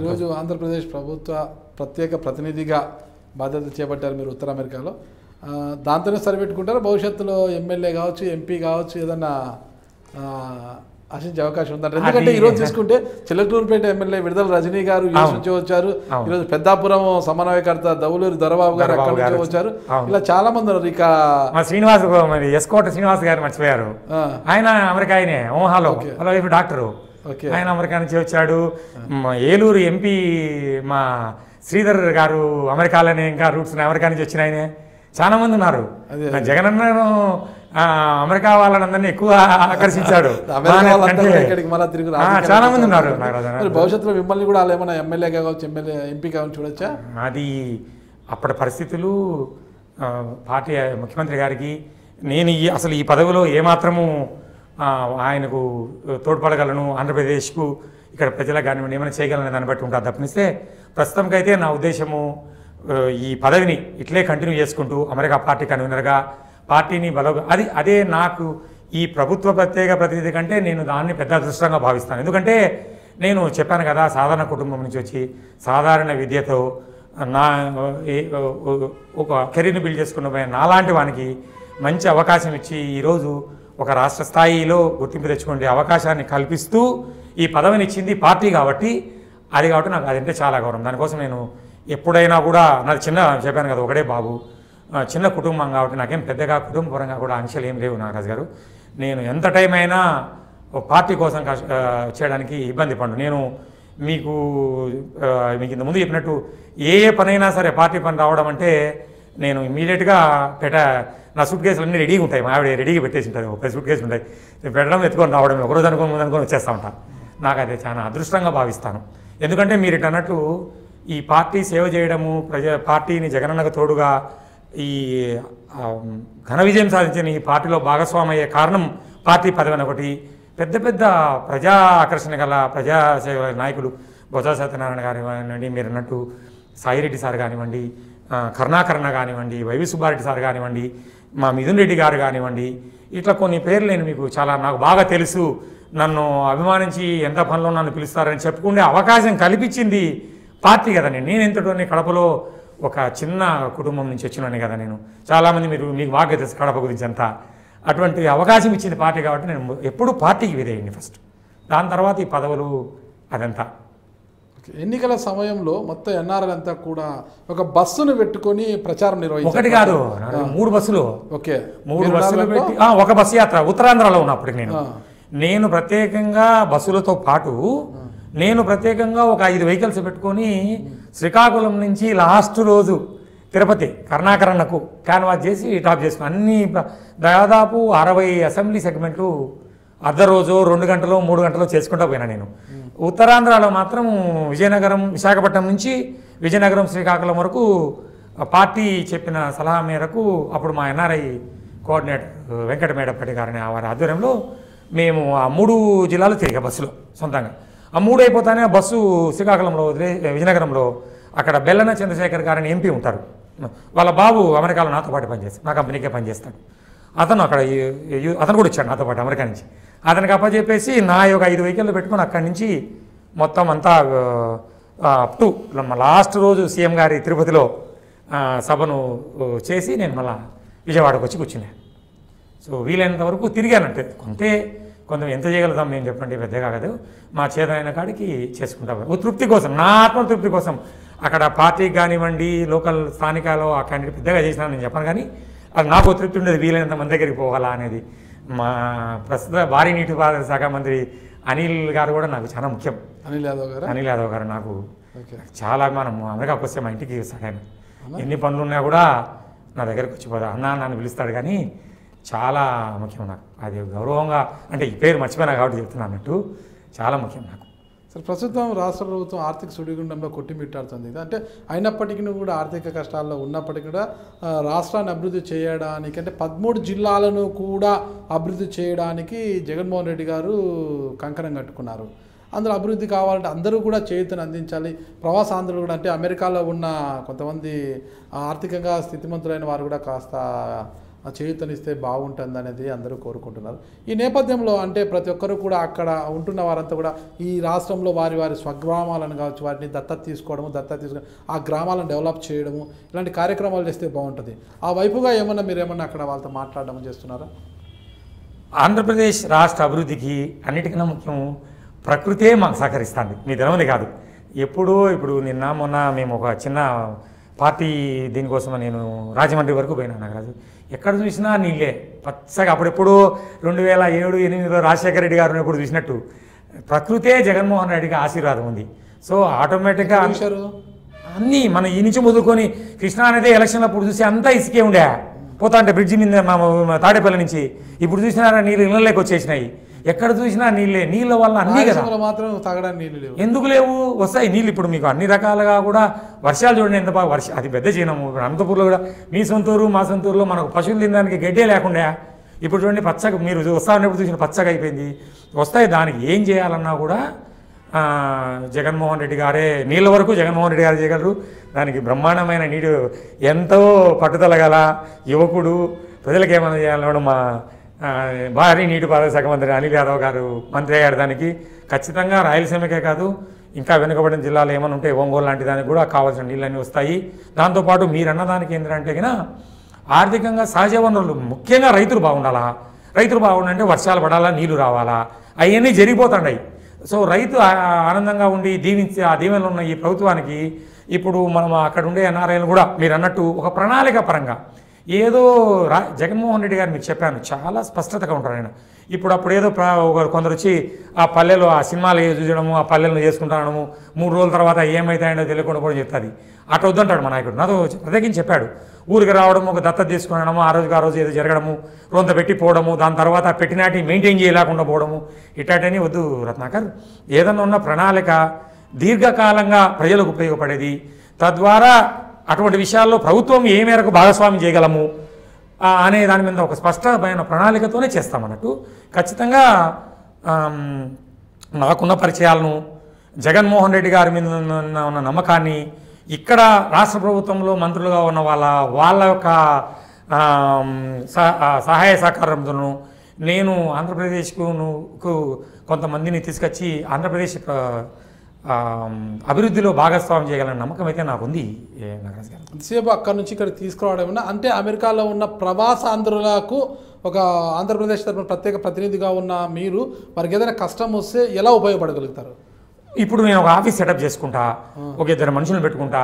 ఈరోజు ఆంధ్రప్రదేశ్ ప్రభుత్వ ప్రత్యేక ప్రతినిధిగా బాధ్యత చేపట్టారు మీరు ఉత్తర అమెరికాలో. దాంతోనే సరిపెట్టుకుంటారా భవిష్యత్తులో ఎమ్మెల్యే కావచ్చు ఎంపీ కావచ్చు ఏదన్నా ఆశించే అవకాశం ఉందంట ఎందుకంటే ఈరోజు చూసుకుంటే చిలకలూరుపేట ఎమ్మెల్యే విడుదల రజనీ గారు. నుంచి వచ్చారు. ఈరోజు పెద్దాపురం సమన్వయకర్త దౌలూరి దొరబాబు గారు అక్కడి నుంచి. వచ్చారు. ఇలా చాలా మంది ఉన్నారు ఇక శ్రీనివాస్ మరి ఎస్కోట శ్రీనివాస్ గారు మర్చిపోయారు ఆయన అమెరికా ఆయనే ఓహాలో. వాళ్ళ వైఫ్ డాక్టరు ఆయన అమెరికా నుంచి వచ్చాడు ఏలూరు ఎంపీ మా శ్రీధర్ గారు అమెరికాలోనే ఇంకా రూట్స్. అమెరికా నుంచి వచ్చిన ఆయనే చాలా మంది ఉన్నారు జగనన్నను ఆ, అమెరికా వాళ్ళందరినీ ఎక్కువ ఆకర్షించాడు. చాలా మంది ఉన్నారు భవిష్యత్తులో మిమ్మల్ని కూడా వాళ్ళు ఏమైనా ఎమ్మెల్యే కావచ్చు ఎమ్మెల్యే ఎంపీ కావచ్చు చూడొచ్చా? అది అప్పటి పరిస్థితులు పార్టీ ముఖ్యమంత్రి గారికి నేను ఈ అసలు ఈ పదవిలో ఏమాత్రము ఆయనకు తోడ్పడగలను ఆంధ్రప్రదేశ్కు ఇక్కడ ప్రజలకు కానివ్వండి ఏమైనా చేయగలను దాన్ని బట్టి ఉంటుంది తప్పనిస్తే ప్రస్తుతంకైతే నా ఉద్దేశము ఈ పదవిని ఇట్లే కంటిన్యూ చేసుకుంటూ అమెరికా పార్టీ కన్వీనర్గా పార్టీని బల అది అదే నాకు ఈ ప్రభుత్వ ప్రత్యేక ప్రతినిధి కంటే నేను దాన్ని పెద్ద అదృష్టంగా భావిస్తాను. ఎందుకంటే నేను చెప్పాను కదా సాధారణ కుటుంబం నుంచి వచ్చి సాధారణ విద్యతో నా ఒక కెరీర్ని బిల్డ్ చేసుకున్న నాలాంటి వానికి మంచి అవకాశం ఇచ్చి ఈరోజు ఒక రాష్ట్ర స్థాయిలో గుర్తింపు తెచ్చుకునే అవకాశాన్ని కల్పిస్తూ ఈ పదవిని ఇచ్చింది పార్టీ కాబట్టి అది కాబట్టి నాకు అదంటే చాలా గౌరవం. దానికోసం నేను ఎప్పుడైనా కూడా నాది చిన్న చెప్పాను కదా ఒకడే బాబు. చిన్న కుటుంబం కాబట్టి నాకేం పెద్దగా కుటుంబపరంగా కూడా ఆంక్షలు ఏం లేవు నాగరాజు గారు. నేను ఎంత టైం అయినా ఓ పార్టీ కోసం చేయడానికి ఇబ్బంది పడు నేను మీకు మీకు ఇంత ముందు చెప్పినట్టు ఏ ఏ పనైనా సరే పార్టీ పని రావడం అంటే నేను ఇమీడియట్గా పెట్ట నా సూట్ కేసులు అన్నీ రెడీగా ఉంటాయి. మా ఆవిడ రెడీగా పెట్టేసి ఉంటుంది. ఒక సూట్ కేసులు ఉంటాయి. నేను పెట్టడం ఎత్తుకొని రావడం ఒకరోజు అనుకుని ముందు అనుకొని వచ్చేస్తూ ఉంటాను నాకు అది చాలా అదృష్టంగా భావిస్తాను. ఎందుకంటే మీరు ఇటు అన్నట్టు ఈ పార్టీ సేవ చేయడము ప్రజ పార్టీని జగనన్నకు తోడుగా ఈ ఘన విజయం సాధించిన ఈ పార్టీలో భాగస్వామయ్యే కారణం పార్టీ పదవిని ఒకటి పెద్ద పెద్ద ప్రజా ఆకర్షణ గల ప్రజాసేవ నాయకులు బొత్స సత్యనారాయణ కానివ్వండి మీరు అన్నట్టు సాయిరెడ్డి సార్ కానివ్వండి కరుణాకరణ కానివ్వండి వైవి సుబ్బారెడ్డి సార్ కానివ్వండి మా మిథున్ రెడ్డి గారు కానివ్వండి ఇట్లా కొన్ని పేర్లు నేను మీకు చాలా నాకు బాగా తెలుసు. నన్ను అభిమానించి ఎంత పనిలో నన్ను పిలుస్తారని చెప్పుకునే అవకాశం కల్పించింది పార్టీ కదండి. నేను నేను ఎంతటోని కడపలో ఒక చిన్న కుటుంబం నుంచి వచ్చినాను కదా నేను. చాలామంది మీరు మీకు బాగా తెలుసు కడప గురించి అంతా అటువంటి అవకాశం ఇచ్చింది పార్టీ కాబట్టి నేను ఎప్పుడూ పార్టీకి విధేయండి ఫస్ట్. దాని తర్వాత ఈ పదవులు అదంతా. ఎన్నికల సమయంలో మొత్తం ఎన్ఆర్ఎల్ అంతా కూడా ఒక బస్సును పెట్టుకొని ప్రచారం నిర్వహించారు. ఒకటి కాదు మూడు బస్సులు. ఓకే. మూడు బస్సులు పెట్టి ఒక బస్సు యాత్ర ఉత్తరాంధ్రలో ఉన్నప్పటికి నేను. నేను ప్రత్యేకంగా బస్సులతో పాటు నేను ప్రత్యేకంగా ఒక ఐదు వెహికల్స్ పెట్టుకొని శ్రీకాకుళం నుంచి లాస్ట్ రోజు తిరుపతి కర్ణాకరణకు క్యాన్వాస్ చేసి టాప్ చేసుకుని అన్ని దాదాపు అరవై అసెంబ్లీ సెగ్మెంట్లు అర్ధ రోజు రెండు గంటలు మూడు గంటలు చేసుకుంటూ పోయినా నేను. ఉత్తరాంధ్రలో మాత్రం విజయనగరం విశాఖపట్నం నుంచి విజయనగరం శ్రీకాకుళం వరకు పార్టీ చెప్పిన సలహా మేరకు అప్పుడు మా ఎన్ఆర్ఐ కోఆర్డినేటర్ వెంకట మేడపట్టి గారిని వారి ఆధ్వర్యంలో మేము ఆ మూడు జిల్లాలు తిరిగా బస్సులో సొంతంగా. ఆ మూడు అయిపోతానే బస్సు శ్రీకాకుళంలో వదిలే విజయనగరంలో అక్కడ బెల్లన చంద్రశేఖర్ గారిని ఎంపీ ఉంటారు. వాళ్ళ బాబు అమెరికాలో నాతో పాటు పనిచేస్తాడు నా కంపెనీకే పనిచేస్తాడు. అతను అక్కడ అతను కూడా వచ్చాడు నాతో పాటు అమెరికా నుంచి. అతనికి అప్పచెప్పేసి నా యొక్క ఐదు వెహికల్ పెట్టుకుని అక్కడి నుంచి మొత్తం అంతా అప్ టు లాస్ట్ రోజు సీఎం గారి తిరుపతిలో సభను చేసి నేను మళ్ళా విజయవాడకు వచ్చి కూర్చున్నాను సో వీలైనంత వరకు తిరిగానంటే కొంతే కొంత ఎంత చేయగలుగుతాం మేము చెప్పండి పెద్దగా కాదు. మా చేతనైన కాడికి చేసుకుంటాం ఓ తృప్తి కోసం నా ఆత్మ తృప్తి కోసం. అక్కడ పార్టీకి కానివ్వండి లోకల్ స్థానికాలో ఆ క్యాండిడేట్ పెద్దగా చేసినా నేను చెప్పను కానీ అది నాకు తృప్తి ఉండేది వీలైనంత మంది దగ్గరికి పోవాలా అనేది. మా ప్రస్తుత భారీ నీటిపారుదల శాఖ మంత్రి అనిల్ గారు కూడా నాకు చాలా ముఖ్యం. అనిల్ యాదవ్ గారా? అనిల్ యాదవ్ గారు నాకు చాలా మనం అమెరికాకు వస్తే మా ఇంటికి వస్తాడు ఆయన ఎన్ని పనులు ఉన్నా కూడా నా దగ్గరకు వచ్చిపోదా అన్న నన్ను పిలుస్తాడు కానీ చాలా ముఖ్యం నాకు. అది గౌరవంగా అంటే ఈ పేరు మర్చిపోయినా కాబట్టి చెప్తున్నా అన్నట్టు చాలా ముఖ్యం నాకు. సరే ప్రస్తుతం రాష్ట్ర ప్రభుత్వం ఆర్థిక సుడిగుండంలో కొట్టిమిట్టాడుతుంది. అంటే అయినప్పటికీ కూడా ఆర్థిక కష్టాల్లో ఉన్నప్పటికీ కూడా రాష్ట్రాన్ని అభివృద్ధి చేయడానికి అంటే పదమూడు జిల్లాలను కూడా అభివృద్ధి చేయడానికి జగన్మోహన్ రెడ్డి గారు కంకణం కట్టుకున్నారు. అందులో అభివృద్ధి కావాలంటే అందరూ కూడా చేయూతను అందించాలి. ప్రవాసాంధ్రులు కూడా అంటే అమెరికాలో ఉన్న కొంతమంది ఆర్థికంగా స్థితిమంతులైన వారు కూడా కాస్త చేయూతనిస్తే బాగుంటుంది అనేది అందరూ కోరుకుంటున్నారు. ఈ నేపథ్యంలో అంటే ప్రతి ఒక్కరూ కూడా అక్కడ ఉంటున్న వారంతా కూడా ఈ రాష్ట్రంలో వారి వారి స్వగ్రామాలను కావచ్చు వాటిని దత్తత తీసుకోవడము దత్తత తీసుకోవడం ఆ గ్రామాలను డెవలప్ చేయడము ఇలాంటి కార్యక్రమాలు చేస్తే బాగుంటుంది. ఆ వైపుగా ఏమన్నా మీరు ఏమన్నా అక్కడ వాళ్ళతో మాట్లాడడం చేస్తున్నారా? ఆంధ్రప్రదేశ్ రాష్ట్ర అభివృద్ధికి అన్నిటికన్నా ముఖ్యం ప్రకృతే మాకు సహకరిస్తుంది. మీ తెలవని కాదు. ఎప్పుడో ఇప్పుడు నిన్న మొన్న మేము ఒక చిన్న పార్టీ దీనికోసం నేను రాజమండ్రి వరకు పోయినా నాగరాజు. ఎక్కడ చూసినా నీళ్ళే. పచ్చగా అప్పుడెప్పుడు రెండు వేల ఏడు ఎనిమిదిలో రాజశేఖర రెడ్డి గారు ఎప్పుడు చూసినట్టు. ప్రకృతే జగన్మోహన్ రెడ్డికి ఆశీర్వాదం ఉంది. సో ఆటోమేటిక్గా అన్నీ మన ఈ నుంచి మొదలుకొని కృష్ణా అనేది ఎలక్షన్ అప్పుడు చూసి అంతా ఇసుకే ఉండే. పోతా అంటే బ్రిడ్జి మీద మా మా తాడేపల్లి నుంచి. ఇప్పుడు చూసినారా నీళ్ళు ఇళ్ళలోకి వచ్చేసినాయి. ఎక్కడ చూసినా నీళ్ళే. నీళ్ళ వల్ల అన్నీ కదా. మాత్రం తాగడానికి నీళ్ళు లేవు. ఎందుకు లేవు? వస్తాయి నీళ్ళు ఇప్పుడు మీకు అన్ని రకాలుగా కూడా వర్షాలు చూడండి ఎంత బాగా. వర్ష అది పెద్ద చేయనము ఇప్పుడు అనంతపూర్లో కూడా మీ సొంతూరు మా సొంతూరులో మనకు పశువులు తినడానికి గడ్డే లేకుండా ఇప్పుడు చూడండి పచ్చగా మీరు వస్తా ఉన్నప్పుడు చూసిన పచ్చగా అయిపోయింది. వస్తాయి దానికి ఏం చేయాలన్నా కూడా జగన్మోహన్ రెడ్డి గారే నీళ్ళ వరకు జగన్మోహన్ రెడ్డి గారు చేయగలరు. దానికి బ్రహ్మాండమైన నీరు ఎంతో పట్టుదల గల యువకుడు ప్రజలకు ఏమైనా చేయాలన్నాడు మా భారీ నీటిపారుదల శాఖ మంత్రి అనిల్ యాదవ్ గారు మంత్రి అయ్యారు. దానికి ఖచ్చితంగా రాయలసీమకే కాదు ఇంకా వెనుకబడిన జిల్లాలు ఏమైనా ఉంటే ఒంగోలు లాంటి దానికి కూడా కావాల్సిన నీళ్ళన్నీ వస్తాయి. దాంతోపాటు మీరన్న దానికి ఏంటంటే కనుక ఆర్థికంగా సహజ వనరులు ముఖ్యంగా రైతులు బాగుండాలా? రైతులు బాగుండాలంటే వర్షాలు పడాలా? నీళ్ళు రావాలా? అవన్నీ జరిగిపోతున్నాయి. సో రైతు ఆనందంగా ఉండి దీవించి ఆ దీవెనలు ఉన్న ఈ ప్రభుత్వానికి ఇప్పుడు మనం అక్కడ ఉండే ఎన్ఆర్ఐలు కూడా మీరు అన్నట్టు ఒక ప్రణాళిక పరంగా ఏదో రా జగన్మోహన్ రెడ్డి గారు మీకు చెప్పాను చాలా స్పష్టతగా ఉంటారు ఆయన. ఇప్పుడు అప్పుడు ఏదో ప్ర- ఒక- కొందరు వచ్చి ఆ పల్లెలు ఆ సినిమాలు ఏ ఆ పల్లెలను చేసుకుంటానము మూడు రోజుల తర్వాత ఏమైతాయో తెలియకుండా కూడా చెప్తుంది. అటు వద్దంటాడు మా నాయకుడు. నాతో ప్రత్యేకించి చెప్పాడు. ఊరికి రావడము ఒక దత్తత తీసుకునడము ఆ రోజుకి ఆ రోజు ఏదో జరగడము రొంత పెట్టి పోవడము దాని తర్వాత పెట్టినాటి మెయింటైన్ చేయలేకుండా పోవడము ఇట్లాంటివన్నీ వద్దు రత్నాకర్. ఏదన్నా ఉన్న ప్రణాళిక దీర్ఘకాలంగా ప్రజలకు ఉపయోగపడేది తద్వారా అటువంటి విషయాల్లో ప్రభుత్వం ఏ మేరకు భాగస్వామ్యం చేయగలము? అనే దాని మీద ఒక స్పష్టమైన ప్రణాళికతోనే చేస్తామన్నట్టు ఖచ్చితంగా నాకున్న పరిచయాలను జగన్మోహన్ రెడ్డి గారి మీద ఉన్న నమ్మకాన్ని ఇక్కడ రాష్ట్ర ప్రభుత్వంలో మంత్రులుగా ఉన్న వాళ్ళ వాళ్ళ యొక్క సహ- సహాయ సహకారంతోనూ నేను ఆంధ్రప్రదేశ్కు ను- కు కొంతమందిని తీసుకొచ్చి ఆంధ్రప్రదేశ్ అభివృద్ధిలో భాగస్వామ్యం చేయగలన నమ్మకం అయితే నాకు ఉంది నాగరాజు గారు. ఎంతసేపు అక్కడ నుంచి ఇక్కడ తీసుకురావడం అంటే అమెరికాలో ఉన్న ప్రవాసాంధ్రులకు ఒక ఆంధ్రప్రదేశ్ తరపున ప్రత్యేక ప్రతినిధిగా ఉన్న మీరు వారికి ఏదైనా కష్టం వస్తే ఎలా ఉపయోగపడగలుగుతారు? ఇప్పుడు నేను ఒక ఆఫీస్ సెటప్ చేసుకుంటా ఒక ఇద్దరు మనుషులను పెట్టుకుంటా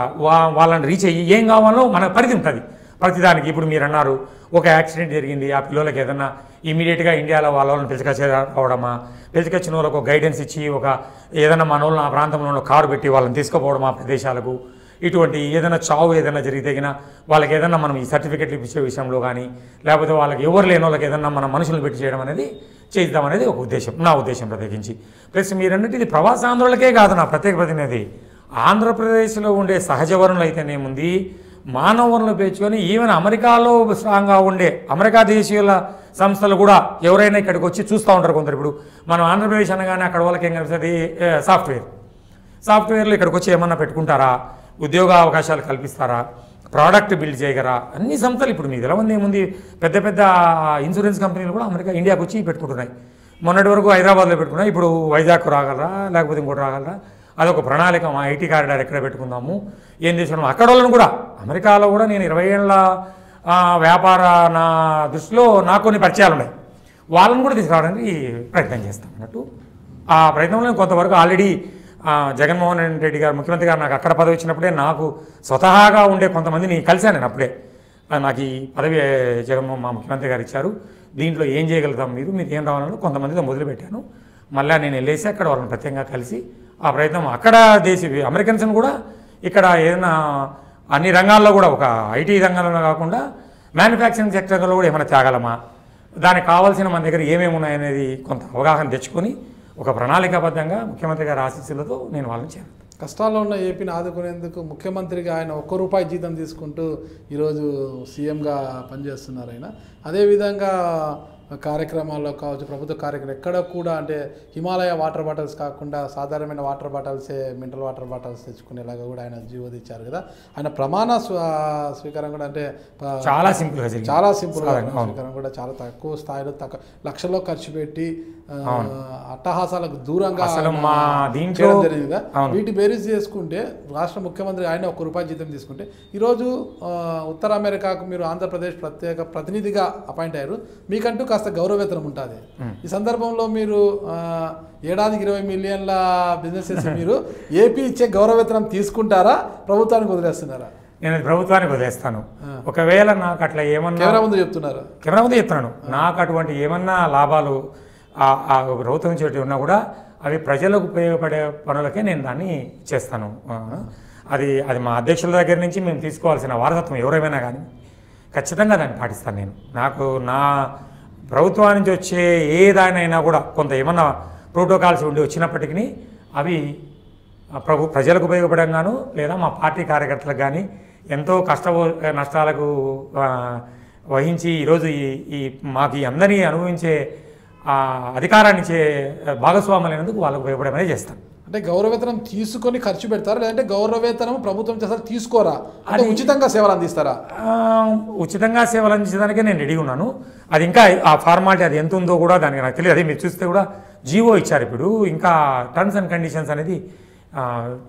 వాళ్ళని రీచ్ అయ్యి ఏం కావాలో మన పరిధి ఉంటుంది. ప్రతిదానికి ఇప్పుడు మీరు అన్నారు ఒక యాక్సిడెంట్ జరిగింది ఆ పిల్లలకి ఏదన్నా ఇమీడియట్గా ఇండియాలో వాళ్ళ వాళ్ళని పిలుచుకొచ్చి రావడమా పిలుచుకొచ్చిన వాళ్ళకు ఒక గైడెన్స్ ఇచ్చి ఒక ఏదైనా మన వాళ్ళని ఆ ప్రాంతంలో ఉన్న కారు పెట్టి వాళ్ళని తీసుకుపోవడం ఆ ప్రదేశాలకు? ఇటువంటి ఏదైనా చావు ఏదైనా జరిగితే గిన వాళ్ళకి ఏదైనా మనం ఈ సర్టిఫికెట్లు ఇచ్చే విషయంలో కానీ లేకపోతే వాళ్ళకి ఎవరు లేని వాళ్ళకి ఏదన్నా మన మనుషులను పెట్టి చేయడం అనేది చేద్దాం అనేది ఒక ఉద్దేశం నా ఉద్దేశం ప్రత్యేకించి. ప్లస్ మీరన్నట్టు ఇది ప్రవాసాంధ్రులకే కాదు నా ప్రత్యేక ప్రతినిధి. ఆంధ్రప్రదేశ్లో ఉండే సహజ వనరులు అయితేనేముంది మానవ వనరులు పెంచుకొని ఈవెన్ అమెరికాలో స్ట్రాంగ్గా ఉండే అమెరికా దేశీయుల సంస్థలు కూడా ఎవరైనా ఇక్కడికి వచ్చి చూస్తూ ఉంటారు కొందరు. ఇప్పుడు మనం ఆంధ్రప్రదేశ్ అనగానే అక్కడ వాళ్ళకి ఏం కనిపిస్తుంది? సాఫ్ట్వేర్. సాఫ్ట్వేర్లు ఇక్కడికి వచ్చి ఏమన్నా పెట్టుకుంటారా? ఉద్యోగ అవకాశాలు కల్పిస్తారా? ప్రోడక్ట్ బిల్డ్ చేయగలరా? అన్ని సంస్థలు ఇప్పుడు మీకు ఎలా ఉంది? ఏముంది? పెద్ద పెద్ద ఇన్సూరెన్స్ కంపెనీలు కూడా అమెరికా ఇండియాకి వచ్చి పెట్టుకుంటున్నాయి. మొన్నటి వరకు హైదరాబాద్లో పెట్టుకున్నాయి. ఇప్పుడు వైజాగ్ రాగలరా? లేకపోతే ఇంకోటి రాగలరా? అదొక ప్రణాళిక మా ఐటీ కారిడార్ ఎక్కడ పెట్టుకుందాము ఏం చేసాము అక్కడ వాళ్ళని కూడా అమెరికాలో కూడా నేను ఇరవై ఏళ్ళ వ్యాపార నా దృష్టిలో నాకు కొన్ని పరిచయాలు ఉన్నాయి. వాళ్ళని కూడా తీసుకురావడానికి ప్రయత్నం చేస్తాం అన్నట్టు. ఆ ప్రయత్నంలో కొంతవరకు ఆల్రెడీ జగన్మోహన్ రెడ్డి గారు ముఖ్యమంత్రి గారు నాకు అక్కడ పదవి ఇచ్చినప్పుడే నాకు స్వతహాగా ఉండే కొంతమందిని కలిశాను నేను అప్పుడే. నాకు ఈ పదవి జగన్మోహన్ మా ముఖ్యమంత్రి గారు ఇచ్చారు. దీంట్లో ఏం చేయగలుగుతాం మీరు మీరు ఏం రావాలన్నా కొంతమందితో మొదలుపెట్టాను. మళ్ళీ నేను వెళ్ళేసి అక్కడ వాళ్ళని ప్రత్యేకంగా కలిసి ఆ ప్రయత్నం అక్కడ దేశీ అమెరికన్స్ని కూడా ఇక్కడ ఏదైనా అన్ని రంగాల్లో కూడా ఒక ఐటీ రంగంలో కాకుండా మ్యానుఫ్యాక్చరింగ్ సెక్టర్లో కూడా ఏమైనా తేగలమా దానికి కావాల్సిన మన దగ్గర ఏమేమి ఉన్నాయనేది కొంత అవగాహన తెచ్చుకొని ఒక ప్రణాళికాబద్ధంగా ముఖ్యమంత్రి గారి ఆశీస్సులతో నేను వాళ్ళని చేరుతాను. కష్టాల్లో ఉన్న ఏపీని ఆదుకునేందుకు ముఖ్యమంత్రిగా ఆయన ఒక్క రూపాయి జీతం తీసుకుంటూ ఈరోజు సీఎంగా పనిచేస్తున్నారు ఆయన. అదేవిధంగా కార్యక్రమాల్లో కావచ్చు ప్రభుత్వ కార్యక్రమం ఎక్కడ కూడా అంటే హిమాలయ వాటర్ బాటిల్స్ కాకుండా సాధారణమైన వాటర్ బాటిల్సే మినరల్ వాటర్ బాటిల్స్ తెచ్చుకునేలాగా కూడా ఆయన జీవో ఇచ్చారు కదా. ఆయన ప్రమాణ స్వ- స్వీకారం కూడా అంటే చాలా జరిగింది. చాలా సింపుల్. స్వీకారం కూడా చాలా తక్కువ స్థాయిలో తక్కువ లక్షల్లో ఖర్చు పెట్టి అట్టహాసాలకు దూరంగా చేయడం జరిగింది. వీటి బేరీస్ చేసుకుంటే రాష్ట్ర ముఖ్యమంత్రి ఆయన ఒక్క రూపాయి జీతం తీసుకుంటే ఈరోజు ఉత్తర అమెరికాకు మీరు ఆంధ్రప్రదేశ్ ప్రత్యేక ప్రతినిధిగా అపాయింట్ అయ్యారు. మీకంటూ కాస్త గౌరవేతనం ఉంటుంది. ఈ సందర్భంలో మీరు ఏడాదికి ఇరవై మిలియన్ల బిజినెస్ చేసి మీరు ఏపీ ఇచ్చే గౌరవేతనం తీసుకుంటారా? ప్రభుత్వానికి వదిలేస్తున్నారా? నేను ప్రభుత్వానికి వదిలేస్తాను. ఒకవేళ నాకు అట్లా ఏమన్నా కెమెరా ముందు చెప్తున్నారు. కెమెరా ముందు చెప్తున్నాను. నాకు అటువంటి ఏమన్నా లాభాలు ప్రభుత్వం నుంచి ఉన్నా కూడా అవి ప్రజలకు ఉపయోగపడే పనులకే నేను దాన్ని చేస్తాను. అది అది మా అధ్యక్షుల దగ్గర నుంచి మేము తీసుకోవాల్సిన వారసత్వం ఎవరేమైనా కానీ ఖచ్చితంగా దాన్ని పాటిస్తాను నేను. నాకు నా ప్రభుత్వం నుంచి వచ్చే ఏ దానైనా కూడా కొంత ఏమన్నా ప్రోటోకాల్స్ ఉండి వచ్చినప్పటికీ అవి ప్రభు ప్రజలకు ఉపయోగపడంగాను లేదా మా పార్టీ కార్యకర్తలకు కానీ ఎంతో కష్ట నష్టాలకు వహించి ఈరోజు ఈ ఈ మాకు ఈ అందరినీ అనుభవించే అధికారాన్నిచ్చే అధికారాన్ని ఇచ్చే భాగస్వాములైనందుకు వాళ్ళకు ఉపయోగపడమనే చేస్తాను అంటే గౌరవేతనం తీసుకొని ఖర్చు పెడతారా? లేదంటే గౌరవేతనం ప్రభుత్వం చేస్తారు తీసుకోరా? అంటే ఉచితంగా సేవలు అందిస్తారా? ఉచితంగా సేవలు అందించడానికే నేను రెడీ ఉన్నాను. అది ఇంకా ఆ ఫార్మాలిటీ అది ఎంత ఉందో కూడా దానికి నాకు తెలియదు. అదే మీరు చూస్తే కూడా జీవో ఇచ్చారు ఇప్పుడు. ఇంకా టర్మ్స్ అండ్ కండిషన్స్ అనేది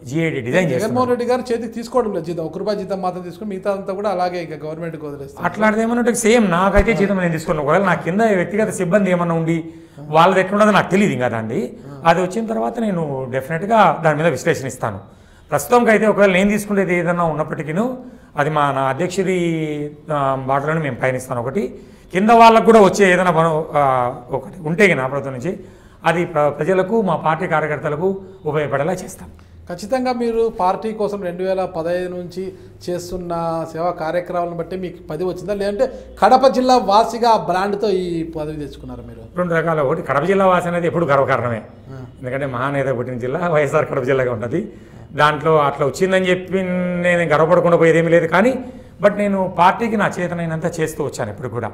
జిఐడి డిజైన్ జగన్మోహన్ రెడ్డి గారు చేతికి తీసుకోవడం లేదు జీతం ఒక రూపాయి జీతం మాత్రం తీసుకుని మిగతా అంతా కూడా అలాగే ఇక గవర్నమెంట్కి వదిలేస్తారు అట్లాంటిది ఏమన్నా సేమ్ నాకైతే జీతం నేను తీసుకున్నాను. ఒకవేళ నా కింద వ్యక్తిగత సిబ్బంది ఏమన్నా ఉండి వాళ్ళది ఎట్లున్నదో నాకు తెలియదు ఇంకా దాన్ని. అది వచ్చిన తర్వాత నేను డెఫినెట్గా దాని మీద విశ్లేషణ ఇస్తాను. ప్రస్తుతంకి అయితే ఒకవేళ నేను తీసుకునేది ఏదైనా ఉన్నప్పటికీను అది మా నా అధ్యక్షుడి బాటలోనే మేము పయనిస్తాను. ఒకటి కింద వాళ్ళకు కూడా వచ్చే ఏదైనా ఒకటి ఉంటే నా ప్రభుత్వం నుంచి అది ప్ర- ప్రజలకు మా పార్టీ కార్యకర్తలకు ఉపయోగపడేలా చేస్తాం. ఖచ్చితంగా మీరు పార్టీ కోసం రెండు వేల పదహైదు నుంచి చేస్తున్న సేవా కార్యక్రమాలను బట్టి మీకు పది వచ్చిందా? లేదంటే కడప జిల్లా వాసిగా బ్రాండ్తో ఈ పదవి తెచ్చుకున్నారు మీరు? రెండు రకాల ఒకటి కడప జిల్లా వాసి అనేది ఎప్పుడు గర్వకారణమే. ఎందుకంటే మహానేత పుట్టిన జిల్లా వైఎస్ఆర్ కడప జిల్లాగా ఉంటుంది. దాంట్లో అట్లా వచ్చిందని చెప్పి నేను గర్వపడకుండా పోయేది ఏమీ లేదు కానీ బట్ నేను పార్టీకి నా చేతనైనంత చేస్తూ వచ్చాను ఇప్పుడు కూడా.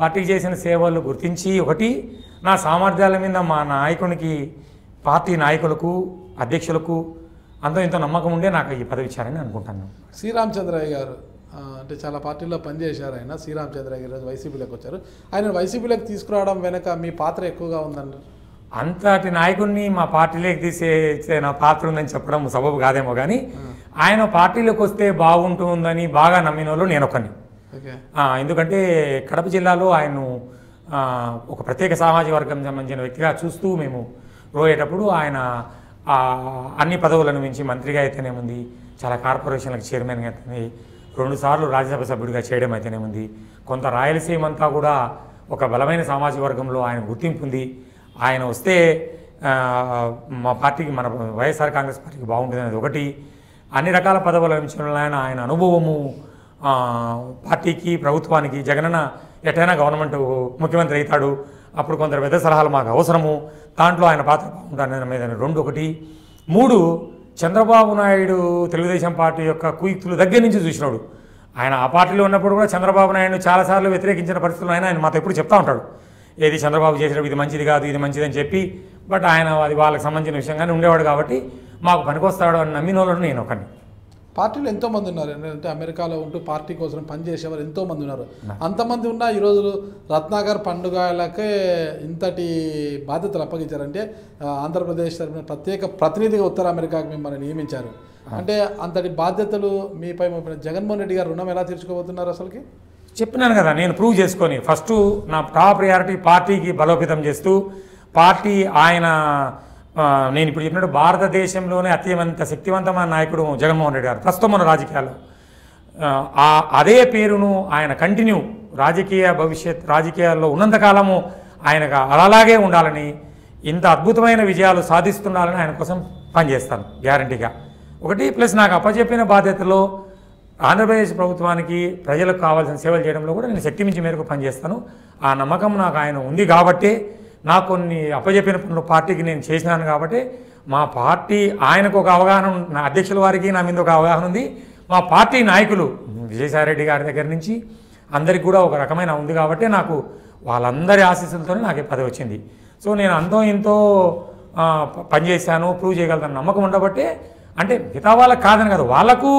పార్టీకి చేసిన సేవలు గుర్తించి ఒకటి నా సామర్థ్యాల మీద మా నాయకునికి పార్టీ నాయకులకు అధ్యక్షులకు అంత ఇంత నమ్మకం ఉండే నాకు ఈ పదవి ఇచ్చారని అనుకుంటాను. శ్రీరామచంద్రయ్య గారు అంటే చాలా పార్టీల్లో పనిచేశారు ఆయన. శ్రీరామచంద్రయ్య గారు వైసీపీలోకి వచ్చారు. ఆయన వైసీపీలోకి తీసుకురావడం వెనక మీ పాత్ర ఎక్కువగా ఉందండి అంతటి నాయకుడిని మా పార్టీలోకి తీసే నా పాత్ర ఉందని చెప్పడం సబబు కాదేమో కానీ ఆయన పార్టీలోకి వస్తే బాగుంటుందని బాగా నమ్మిన వాళ్ళు నేను ఒకరిని ఆ, ఎందుకంటే కడప జిల్లాలో ఆయన్ను ఒక ప్రత్యేక సామాజిక వర్గం సంబంధించిన వ్యక్తిగా చూస్తూ మేము రోయేటప్పుడు ఆయన అన్ని పదవులను మించి మంత్రిగా అయితేనే ఉంది చాలా కార్పొరేషన్లకు చైర్మన్గా అయితేనే రెండుసార్లు రాజ్యసభ సభ్యుడిగా చేయడం అయితేనే ఉంది. కొంత రాయలసీమ అంతా కూడా ఒక బలమైన సామాజిక వర్గంలో ఆయన గుర్తింపు ఉంది. ఆయన వస్తే మా పార్టీకి మన వైఎస్ఆర్ కాంగ్రెస్ పార్టీకి బాగుంటుంది అనేది ఒకటి. అన్ని రకాల పదవుల విషయంలో ఆయన ఆయన అనుభవము పార్టీకి ప్రభుత్వానికి జగనన్న ఎటైనా గవర్నమెంట్ ముఖ్యమంత్రి అవుతాడు. అప్పుడు కొందరు పెద్ద సలహాలు మాకు అవసరము. దాంట్లో ఆయన పాత్ర బాగుంటుంది మీద రెండు ఒకటి మూడు చంద్రబాబు నాయుడు తెలుగుదేశం పార్టీ యొక్క కుయుక్తులు దగ్గర నుంచి చూసినాడు. ఆయన ఆ పార్టీలో ఉన్నప్పుడు కూడా చంద్రబాబు నాయుడు చాలాసార్లు వ్యతిరేకించిన పరిస్థితులు ఆయన ఆయన మాతో ఎప్పుడు చెప్తా ఉంటాడు. ఏది చంద్రబాబు చేసినప్పుడు ఇది మంచిది కాదు ఇది మంచిదని చెప్పి. బట్ ఆయన అది వాళ్ళకి సంబంధించిన విషయంగానే ఉండేవాడు కాబట్టి మాకు పనికొస్తాడు అని నమ్మిన వాళ్ళను నేను ఒకరిని పార్టీలో ఎంతో మంది ఉన్నారు. ఏంటంటే అమెరికాలో ఉంటూ పార్టీ కోసం పనిచేసేవారు ఎంతో మంది ఉన్నారు. అంతమంది ఉన్నా ఈరోజు రత్నాకర్ పండుగలకే ఇంతటి బాధ్యతలు అప్పగించారంటే ఆంధ్రప్రదేశ్ తరపున ప్రత్యేక ప్రతినిధిగా ఉత్తర అమెరికాకు మిమ్మల్ని నియమించారు. అంటే అంతటి బాధ్యతలు మీపై జగన్మోహన్ రెడ్డి గారు రుణం ఎలా తీర్చుకోబోతున్నారు అసలుకి? చెప్పినాను కదా నేను ప్రూవ్ చేసుకొని. ఫస్ట్ నా టాప్ ప్రయారిటీ పార్టీకి బలోపేతం చేస్తూ పార్టీ ఆయన నేను ఇప్పుడు చెప్పినట్టు భారతదేశంలోనే అత్యంత శక్తివంతమైన నాయకుడు జగన్మోహన్ రెడ్డి గారు. ప్రస్తుతం మన రాజకీయాల్లో. ఆ, అదే పేరును ఆయన కంటిన్యూ రాజకీయ భవిష్యత్ రాజకీయాల్లో ఉన్నంతకాలము ఆయనకు అలాగే ఉండాలని ఇంత అద్భుతమైన విజయాలు సాధిస్తుండాలని ఆయన కోసం పనిచేస్తాను గ్యారంటీగా. ఒకటి ప్లస్ నాకు అప్పచెప్పిన బాధ్యతలో ఆంధ్రప్రదేశ్ ప్రభుత్వానికి ప్రజలకు కావాల్సిన సేవలు చేయడంలో కూడా నేను శక్తి మించి మేరకు పనిచేస్తాను. ఆ నమ్మకం నాకు ఆయన ఉంది కాబట్టి నాకు కొన్ని అప్పజెప్పిన పనులు పార్టీకి నేను చేసినాను కాబట్టి మా పార్టీ ఆయనకు ఒక అవగాహన నా అధ్యక్షుల వారికి నా మీద ఒక అవగాహన ఉంది. మా పార్టీ నాయకులు విజయసాయిరెడ్డి గారి దగ్గర నుంచి అందరికి కూడా ఒక రకమైన ఉంది కాబట్టి నాకు వాళ్ళందరి ఆశీస్సులతోనే నాకు పదవి వచ్చింది. సో నేను అంతో ఎంతో పనిచేశాను ప్రూవ్ చేయగలుగుతాను నమ్మకం ఉండబట్టే అంటే మిగతా వాళ్ళకి కాదని కాదు. వాళ్ళకు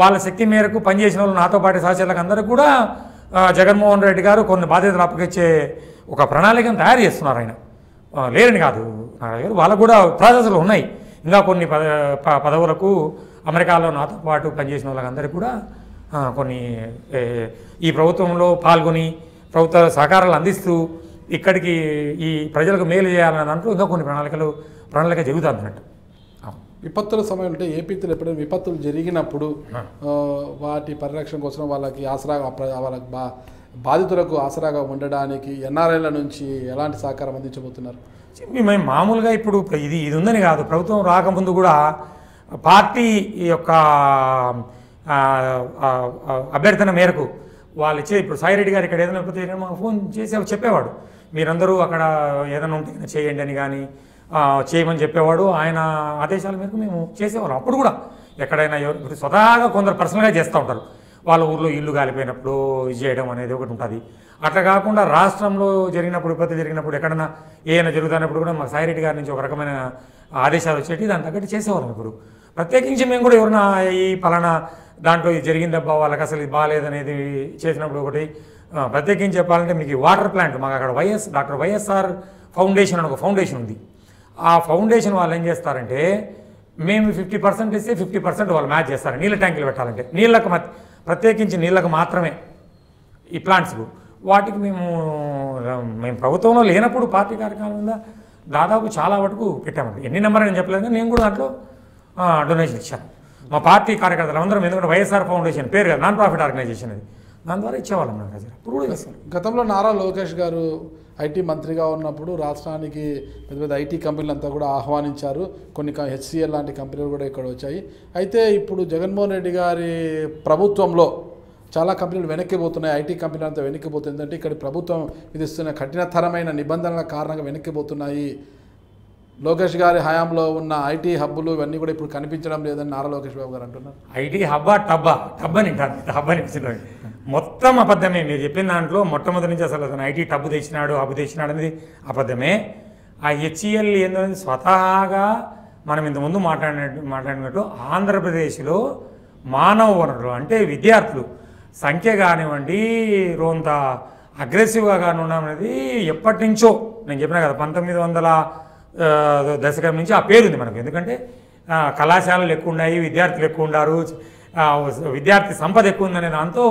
వాళ్ళ శక్తి మేరకు పనిచేసిన వాళ్ళు నాతో పాటు సహచరులకు అందరూ కూడా జగన్మోహన్ రెడ్డి గారు కొన్ని బాధ్యతలు అప్పగించే ఒక ప్రణాళికను తయారు చేస్తున్నారు ఆయన. లేరని కాదు. నారాయణ గారు వాళ్ళకు కూడా ప్రాసెస్లు ఉన్నాయి. ఇంకా కొన్ని పద ప- పదవులకు అమెరికాలో నాతో పాటు పనిచేసిన వాళ్ళకందరికీ కూడా కొన్ని ఈ ప్రభుత్వంలో పాల్గొని ప్రభుత్వ సహకారాలు అందిస్తూ ఇక్కడికి ఈ ప్రజలకు మేలు చేయాలన్న దాంట్లో ఇంకా కొన్ని ప్రణాళికలు ప్రణాళిక జరుగుతుంది అన్నట్టు అవును. విపత్తుల సమయంలో అంటే ఏపీలో ఎప్పుడైనా విపత్తులు జరిగినప్పుడు వాటి పరిరక్షణ కోసం వాళ్ళకి ఆసరాగా ప్ర- వాళ్ళకి బా బాధితులకు ఆసరాగా ఉండడానికి ఎన్ఆర్ఐల నుంచి ఎలాంటి సహకారం అందించబోతున్నారు? మేము మామూలుగా ఇప్పుడు ఇది ఇది ఉందని కాదు. ప్రభుత్వం రాకముందు కూడా పార్టీ యొక్క అభ్యర్థన మేరకు వాళ్ళు ఇచ్చే ఇప్పుడు సాయిరెడ్డి గారు ఇక్కడ ఏదైనా లేకపోతే మాకు ఫోన్ చేసి చెప్పేవాడు. మీరందరూ అక్కడ ఏదైనా ఉంటే చేయండి అని కానీ చేయమని చెప్పేవాడు. ఆయన ఆదేశాల మేరకు మేము చేసేవాళ్ళం. అప్పుడు కూడా ఎక్కడైనా ఎవరు స్వతహాగా కొందరు పర్సనల్గా చేస్తూ ఉంటారు. వాళ్ళ ఊర్లో ఇల్లు కాలిపోయినప్పుడు ఇది చేయడం అనేది ఒకటి ఉంటుంది. అట్లా కాకుండా రాష్ట్రంలో జరిగినప్పుడు విపత్తు జరిగినప్పుడు ఎక్కడైనా ఏమైనా జరుగుతున్నప్పుడు కూడా మాకు సాయిరెడ్డి గారి నుంచి ఒక రకమైన ఆదేశాలు వచ్చేటి దాని తగ్గట్టు చేసేవాళ్ళం ఇప్పుడు. ప్రత్యేకించి మేము కూడా ఎవరైనా ఈ పలానా దాంట్లో ఇది జరిగిందబ్బా వాళ్ళకి అసలు ఇది బాగాలేదనేది చేసినప్పుడు ఒకటి ప్రత్యేకించి చెప్పాలంటే మీకు వాటర్ ప్లాంట్ మాకు అక్కడ వైఎస్ డాక్టర్ వైఎస్ఆర్ ఫౌండేషన్ అని ఒక ఫౌండేషన్ ఉంది. ఆ ఫౌండేషన్ వాళ్ళు ఏం చేస్తారంటే మేము ఫిఫ్టీ పర్సెంట్ ఇస్తే ఫిఫ్టీ పర్సెంట్ వాళ్ళు మ్యాచ్ చేస్తారు నీళ్ళ ట్యాంకులు పెట్టాలంటే. నీళ్ళకు మత్- ప్రత్యేకించి నీళ్ళకు మాత్రమే ఈ ప్లాంట్స్కు వాటికి మేము మేము ప్రభుత్వంలో లేనప్పుడు పార్టీ కార్యక్రమం ఉందా? దాదాపు చాలా వరకు పెట్టామండి. ఎన్ని నెంబర్ అని చెప్పలేదు నేను కూడా దాంట్లో డొనేషన్ ఇచ్చాను. మా పార్టీ కార్యకర్తలు అందరం ఎందుకంటే వైఎస్ఆర్ ఫౌండేషన్ పేరు కదా నాన్ ప్రాఫిట్ ఆర్గనైజేషన్ అది. దాని ద్వారా ఇచ్చేవాళ్ళం నాకు ఇప్పుడు కూడా గతంలో నారా లోకేష్ గారు ఐటీ మంత్రిగా ఉన్నప్పుడు రాష్ట్రానికి పెద్ద పెద్ద ఐటీ కంపెనీలు అంతా కూడా ఆహ్వానించారు. కొన్ని హెచ్సిఎల్ లాంటి కంపెనీలు కూడా ఇక్కడ వచ్చాయి. అయితే ఇప్పుడు జగన్మోహన్ రెడ్డి గారి ప్రభుత్వంలో చాలా కంపెనీలు వెనక్కిపోతున్నాయి ఐటీ కంపెనీలు అంతా వెనక్కిపోతుంది ఎందుకంటే ఇక్కడ ప్రభుత్వం విధిస్తున్న కఠినతరమైన నిబంధనల కారణంగా వెనక్కిపోతున్నాయి లోకేష్ గారి హయాంలో ఉన్న ఐటీ హబ్బులు ఇవన్నీ కూడా ఇప్పుడు కనిపించడం లేదని నారా లోకేష్ బాబు గారు అంటున్నారు. ఐటీ హబ్బా టబ్బా? టబ్బని అని అని మొత్తం అబద్ధమే. మీరు చెప్పిన దాంట్లో మొట్టమొదటి నుంచి అసలు అతను ఐటీ టబ్బు తెచ్చినాడు హబ్బు తెచ్చినాడు అనేది అబద్ధమే. ఆ హెచ్ఈఎల్ ఏంటంటే స్వతహాగా మనం ఇంతకుముందు మాట్లాడినట్టు మాట్లాడినట్టు ఆంధ్రప్రదేశ్లో మానవ వనరులు అంటే విద్యార్థులు సంఖ్య కానివ్వండి రోంత అగ్రెసివ్గా కానివ్వడం అనేది ఎప్పటి నుంచో నేను చెప్పినా కదా పంతొమ్మిది వందల దశకం నుంచి ఆ పేరు ఉంది మనకు. ఎందుకంటే కళాశాలలు ఎక్కువ ఉన్నాయి విద్యార్థులు ఎక్కువ ఉన్నారు విద్యార్థి సంపద ఎక్కువ ఉందనే దాంతో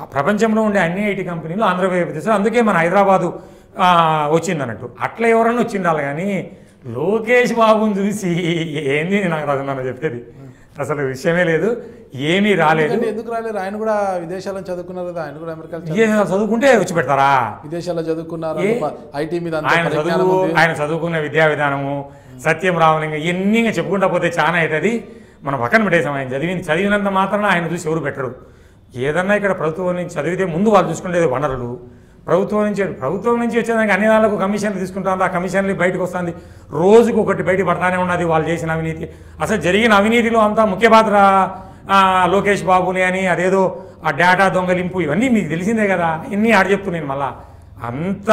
ఆ ప్రపంచంలో ఉండే అన్ని ఐటీ కంపెనీలు ఆంధ్రప్రదేశ్లో అందుకే మన హైదరాబాదు వచ్చింది అన్నట్టు. అట్లా ఎవరన్నా వచ్చిండాలి కానీ లోకేష్ బాబుని చూసి ఏంది నాకు రాజన్న చెప్పేది? అసలు విషయమే లేదు. ఏమీ రాలేదు. ఎందుకు రాలేరు ఆయన కూడా విదేశాల్లో చదువుకున్నారు కదా ఆయన కూడా ఏ చదువుకుంటే వచ్చి పెడతారా? విదేశాల్లో చదువుకున్నారు? ఐటీ మీద ఆయన చదువు ఆయన చదువుకున్న విద్యా విధానము సత్యం రావలింగ ఇవన్నీ చెప్పుకుంటా పోతే చాలా అవుతుంది. మనం పక్కన పెట్టేసాం ఆయన చదివింది చదివినంత మాత్రాన ఆయన చూసి ఎవరు పెట్టరు. ఏదన్నా ఇక్కడ ప్రభుత్వం నుంచి చదివితే ముందు వాళ్ళు చూసుకునేది వనరులు. ప్రభుత్వం నుంచి ప్రభుత్వం నుంచి వచ్చేదానికి అన్ని దానికి కమిషన్లు తీసుకుంటారు ఆ కమిషన్లు బయటకు వస్తుంది. రోజుకు ఒకటి బయట పడతానే ఉన్నది వాళ్ళు చేసిన అవినీతి. అసలు జరిగిన అవినీతిలో అంతా ముఖ్య పాత్ర లోకేష్ బాబుని అని అదేదో ఆ డేటా దొంగలింపు ఇవన్నీ మీకు తెలిసిందే కదా. ఇన్ని ఆడ చెప్తున్నాను మళ్ళా. అంత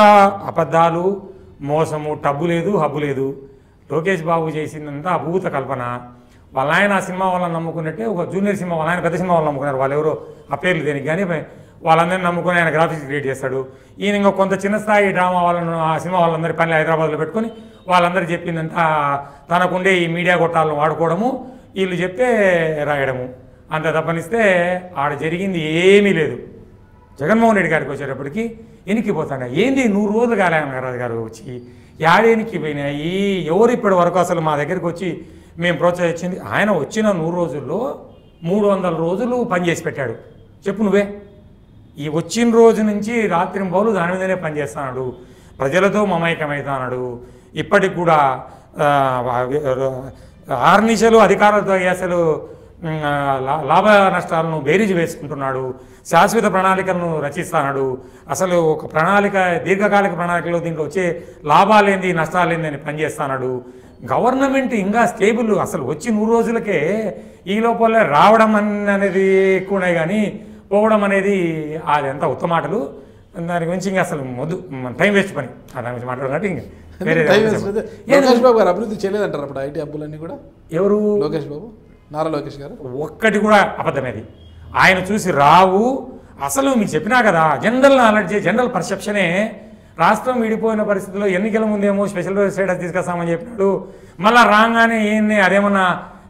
అబద్ధాలు మోసము టబ్బు లేదు హబ్బు లేదు. లోకేష్ బాబు చేసిందంతా అభూత కల్పన. వాళ్ళ ఆయన ఆ సినిమా వాళ్ళని నమ్ముకున్నట్టే ఒక జూనియర్ సినిమా వాళ్ళ ఆయన పెద్ద సినిమా వాళ్ళు నమ్ముకున్నారు. వాళ్ళు ఎవరో ఆ పేర్లు దేనికి కానీ వాళ్ళందరినీ నమ్ముకొని ఆయన గ్రాఫిక్స్ క్రియేట్ చేస్తాడు. ఈయన ఇంకా కొంత చిన్న స్థాయి డ్రామా వాళ్ళను ఆ సినిమా వాళ్ళందరి పని హైదరాబాద్లో పెట్టుకొని వాళ్ళందరూ చెప్పిందంతా తనకుండే ఈ మీడియా గొట్టాలను వాడుకోవడము వీళ్ళు చెప్తే రాయడము. అంత తప్పనిస్తే ఆడ జరిగింది ఏమీ లేదు. జగన్మోహన్ రెడ్డి గారికి వచ్చేటప్పటికి ఎనికిపోతాడు. ఏంది నూరు రోజులు కాలేమరాజు గారు వచ్చి యాడేనికి పోయినాయి ఎవరు ఇప్పటి వరకు అసలు మా దగ్గరికి వచ్చి మేము ప్రోత్సహించింది? ఆయన వచ్చిన నూరు రోజుల్లో మూడు వందల రోజులు పనిచేసి పెట్టాడు. చెప్పు నువ్వే. ఈ వచ్చిన రోజు నుంచి రాత్రి బౌలు దాని మీదనే పనిచేస్తున్నాడు ప్రజలతో మమైకమవుతున్నాడు ఇప్పటికి కూడా ఆ, ఆర్నిశలు అధికారులతో అసలు లాభ నష్టాలను బేరీజు వేసుకుంటున్నాడు శాశ్వత ప్రణాళికలను రచిస్తున్నాడు అసలు ఒక ప్రణాళిక దీర్ఘకాలిక ప్రణాళికలో దీంట్లో వచ్చే లాభాలేంది నష్టాలేంది అని పనిచేస్తున్నాడు గవర్నమెంట్ ఇంకా స్టేబుల్ అసలు వచ్చి నూరు రోజులకే ఈ లోపల రావడం అన్- అనేది ఎక్కువనే కానీ పోవడం అనేది అది ఎంత ఉత్తమాటలు దాని గురించి ఇంకా అసలు మొద్దు టైం వేస్ట్ పని. ఆ దాని గురించి మాట్లాడాలంటే ఇంకా లోకేష్ బాబు గారు అభివృద్ధి చేయలేదంటారు అప్పుడు ఐటీ హబ్బులన్నీ కూడా? ఎవరు? లోకేష్ బాబు? నారా లోకేష్ గారు. ఒక్కటి కూడా అబద్ధమేది. ఆయన చూసి రావు అసలు మీకు చెప్పినా కదా జనరల్ నాలెడ్జ్ జనరల్ పర్సెప్షనే రాష్ట్రం విడిపోయిన పరిస్థితుల్లో ఎన్నికల ముందేమో స్పెషల్ స్టేటస్ తీసుకొస్తామని చెప్పినాడు. మళ్ళీ రాగానే ఏంది అదేమన్నా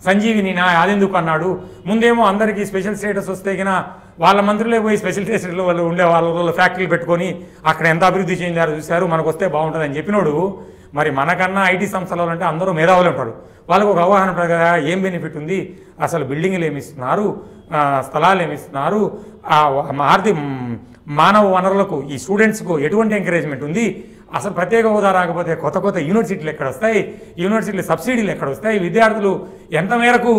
సంజీవినినా అదెందుకు అన్నాడు. ముందేమో అందరికీ స్పెషల్ స్టేటస్ వస్తే గిన వాళ్ళ మంత్రులే పోయి స్పెషల్ స్టేటస్లో వాళ్ళు ఉండే వాళ్ళ ఫ్యాక్టరీలు పెట్టుకొని అక్కడ ఎంత అభివృద్ధి చెందారో చూశారు మనకు వస్తే బాగుంటుందని చెప్పినోడు. మరి మనకన్నా ఐటీ సంస్థలలో అంటే అందరూ మేధావులు ఉంటారు వాళ్ళకు ఒక అవగాహన ప్రకారం ఏం బెనిఫిట్ ఉంది? అసలు బిల్డింగ్లు ఏమిస్తున్నారు స్థలాలు ఏమిస్తున్నారు ఆర్థిక మానవ వనరులకు ఈ స్టూడెంట్స్కు ఎటువంటి ఎంకరేజ్మెంట్ ఉంది? అసలు ప్రత్యేక హోదా రాకపోతే కొత్త కొత్త యూనివర్సిటీలు ఎక్కడ వస్తాయి? యూనివర్సిటీలు సబ్సిడీలు ఎక్కడ వస్తాయి? విద్యార్థులు ఎంత మేరకు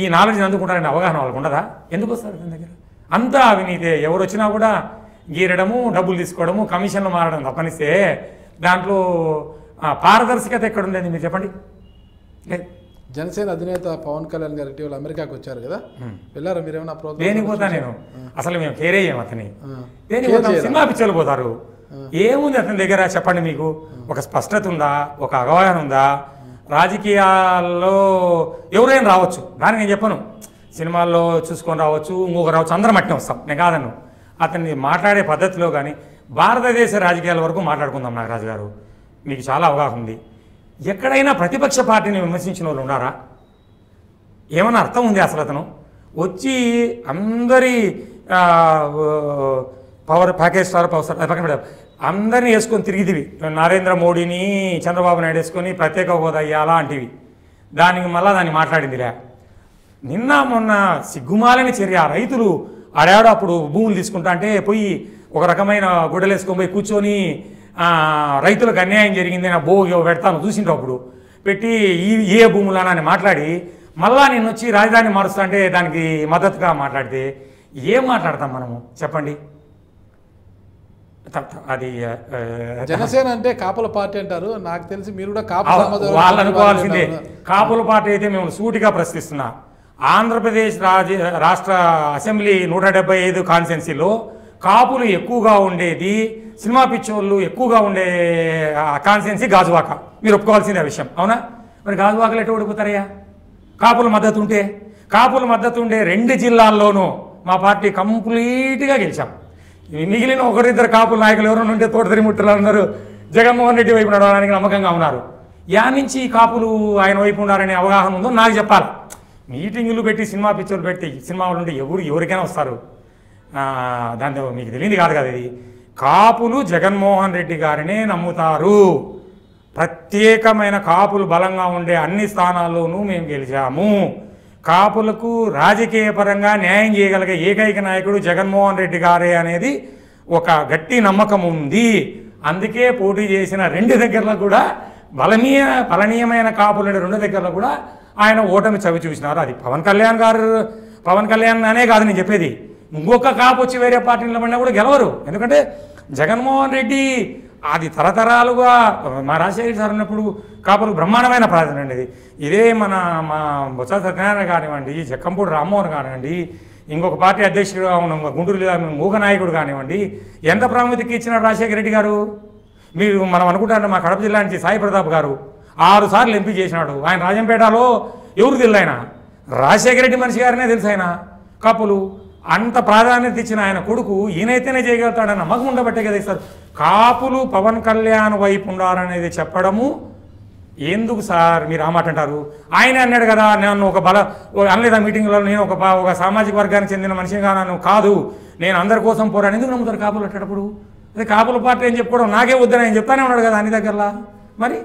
ఈ నాలెడ్జ్ అందుకుంటారనే అవగాహన వాళ్ళకు ఉండదా? ఎందుకు వస్తారు దాని దగ్గర? అంతా అవినీతే. ఎవరు వచ్చినా కూడా గీరడము డబ్బులు తీసుకోవడము కమిషన్లు మారడం తప్పనిస్తే దాంట్లో ఆ, పారదర్శకత ఎక్కడ ఉండేది మీరు చెప్పండి. లేదు జనసేన అధినేత పవన్ కళ్యాణ్ గారు ఇటీవల అమెరికాకి వచ్చారు కదా. వెళ్ళారా మీరేమైనా ప్రోగ్రామ్ దేనికి పోతా నేను? అసలు మేము కేరే చేయం అతని. దేనికి పోతాం? సినిమా పిక్చర్లు పోతారు. ఏముంది అతని దగ్గర? చెప్పండి మీకు. ఒక స్పష్టత ఉందా? ఒక అవగాహన ఉందా? రాజకీయాల్లో ఎవరైనా రావచ్చు. దానికి నేను చెప్పను. సినిమాల్లో చూసుకొని రావచ్చు. ఇంకొక రావచ్చు. అందరం అట్నే వస్తాం. నేను కాదన్ను. అతన్ని మాట్లాడే పద్ధతిలో కానీ భారతదేశ రాజకీయాల వరకు మాట్లాడుకుందాం నాగరాజు గారు. మీకు చాలా అవగాహన ఉంది. ఎక్కడైనా ప్రతిపక్ష పార్టీని విమర్శించిన వాళ్ళు ఉన్నారా? ఏమన్నా అర్థం ఉంది అసలు అతను? వచ్చి అందరి power package star power star పక్కన పెడదాం. అందరిని వేసుకొని తిరిగిదివి. నరేంద్ర మోడీని చంద్రబాబు నాయుడు వేసుకొని ప్రత్యేక హోదా ఇయ్యాలా అంటివి. దానికి మళ్ళీ దాన్ని మాట్లాడిందిలే. నిన్న మొన్న సిగ్గుమాలని చర్య. రైతులు ఆడాడు అప్పుడు భూములు తీసుకుంటా అంటే పోయి ఒక రకమైన గుడ్డలు వేసుకొని పోయి కూర్చొని రైతులకు అన్యాయం జరిగింది నా బో పెడతాను చూసింటావు అప్పుడు. పెట్టి ఈ ఏ భూములనా అని మాట్లాడి మళ్ళా నేను వచ్చి రాజధాని మారుస్తా అంటే దానికి మద్దతుగా మాట్లాడితే ఏం మాట్లాడతాం మనము? చెప్పండి. అది జనసేన అంటే కాపుల పార్టీ అంటారు. నాకు తెలిసి మీరు కూడా కాపు వాళ్ళు అనుకోవాల్సిందే. కాపుల పార్టీ అయితే మేము సూటిగా ప్రశ్నిస్తున్నా. ఆంధ్రప్రదేశ్ రాజ రాష్ట్ర అసెంబ్లీ నూట డెబ్బై ఐదు కాన్స్టెన్సీలో కాపులు ఎక్కువగా ఉండేది సినిమా పిచ్చోళ్ళు ఎక్కువగా ఉండే కాన్స్టెన్సీ గాజువాక. మీరు ఒప్పుకోవాల్సిందే విషయం. అవునా? మరి గాజువాకలు ఎటు ఓడిపోతారయ్యా కాపుల మద్దతు ఉంటే? కాపుల మద్దతు ఉండే రెండు జిల్లాల్లోనూ మా పార్టీ కంప్లీట్గా గెలిచాం. మిగిలిన ఒకరిద్దరు కాపుల నాయకులు ఎవరైనా ఉంటే తోట తిరిముట్టలు అందరూ జగన్మోహన్ రెడ్డి వైపు నడవడానికి నమ్మకంగా ఉన్నారు. యా నుంచి కాపులు ఆయన వైపు ఉన్నారనే అవగాహన ఉందో నాకు చెప్పాలి. మీటింగులు పెట్టి సినిమా పిక్చర్లు పెట్టి సినిమా వాళ్ళు ఎవరు ఎవరికైనా వస్తారు. దాంతో మీకు తెలియదు కాదు కదా ఇది. కాపులు జగన్మోహన్ రెడ్డి గారినే నమ్ముతారు. ప్రత్యేకమైన కాపులు బలంగా ఉండే అన్ని స్థానాల్లోనూ మేము గెలిచాము. కాపులకు రాజకీయ పరంగా న్యాయం చేయగలిగే ఏకైక నాయకుడు జగన్మోహన్ రెడ్డి గారే అనేది ఒక గట్టి నమ్మకం ఉంది. అందుకే పోటీ చేసిన రెండు దగ్గరలో కూడా బలనీయ బలనీయమైన కాపులు రెండు దగ్గరలో కూడా ఆయన ఓటమి చవి చూసినారు అది పవన్ కళ్యాణ్ గారు పవన్ కళ్యాణ్ అనే కాదు నేను చెప్పేది. ఇంకొక కాపు వచ్చి వేరే పార్టీ నిలబడినా కూడా గెలవరు. ఎందుకంటే జగన్మోహన్ రెడ్డి అది తరతరాలుగా మా రాజశేఖర్ సార్ ఉన్నప్పుడు కాపులు బ్రహ్మాండమైన ప్రార్థన అండి ఇది ఇదే మన మా బొత్స సత్యనారాయణ కానివ్వండి జక్కంపూడి రామ్మోహన్ కానివ్వండి ఇంకొక పార్టీ అధ్యక్షుడుగా ఉన్న గుంటూరు లేదా మూగ నాయకుడు కానివ్వండి ఎంత ప్రాముఖ్యతకి ఇచ్చినాడు రాజశేఖర రెడ్డి గారు? మీరు మనం అనుకుంటారంటే మా కడప జిల్లా నుంచి సాయి ప్రతాప్ గారు ఆరు సార్లు ఎంపీ చేసినాడు. ఆయన రాజంపేటలో ఎవరు తెలుసు ఆయన? రాజశేఖర రెడ్డి మనిషి గారినే తెలుసు ఆయన. కాపులు అంత ప్రాధాన్యత ఇచ్చిన ఆయన కొడుకు ఈయనైతేనే చేయగలుగుతాడని నమ్మకం ఉండబట్టే కదా సార్. కాపులు పవన్ కళ్యాణ్ వైపు ఉండాలనేది చెప్పడము. ఎందుకు సార్ మీరు ఆ మాట అంటారు? ఆయన అన్నాడు కదా నన్ను ఒక బల ఓ- అనలేదా మీటింగ్లో నేను ఒక బా- ఒక సామాజిక వర్గానికి చెందిన మనిషిగా నన్ను కాదు. నేను అందరి కోసం పోరాను ఎందుకు నమ్ముతారు కాపులు అట్టేటప్పుడు? అదే కాపుల పార్టీ అని చెప్పుకోవడం నాకే వద్దని ఆయన చెప్తానే ఉన్నాడు కదా అన్ని దగ్గరలా. మరి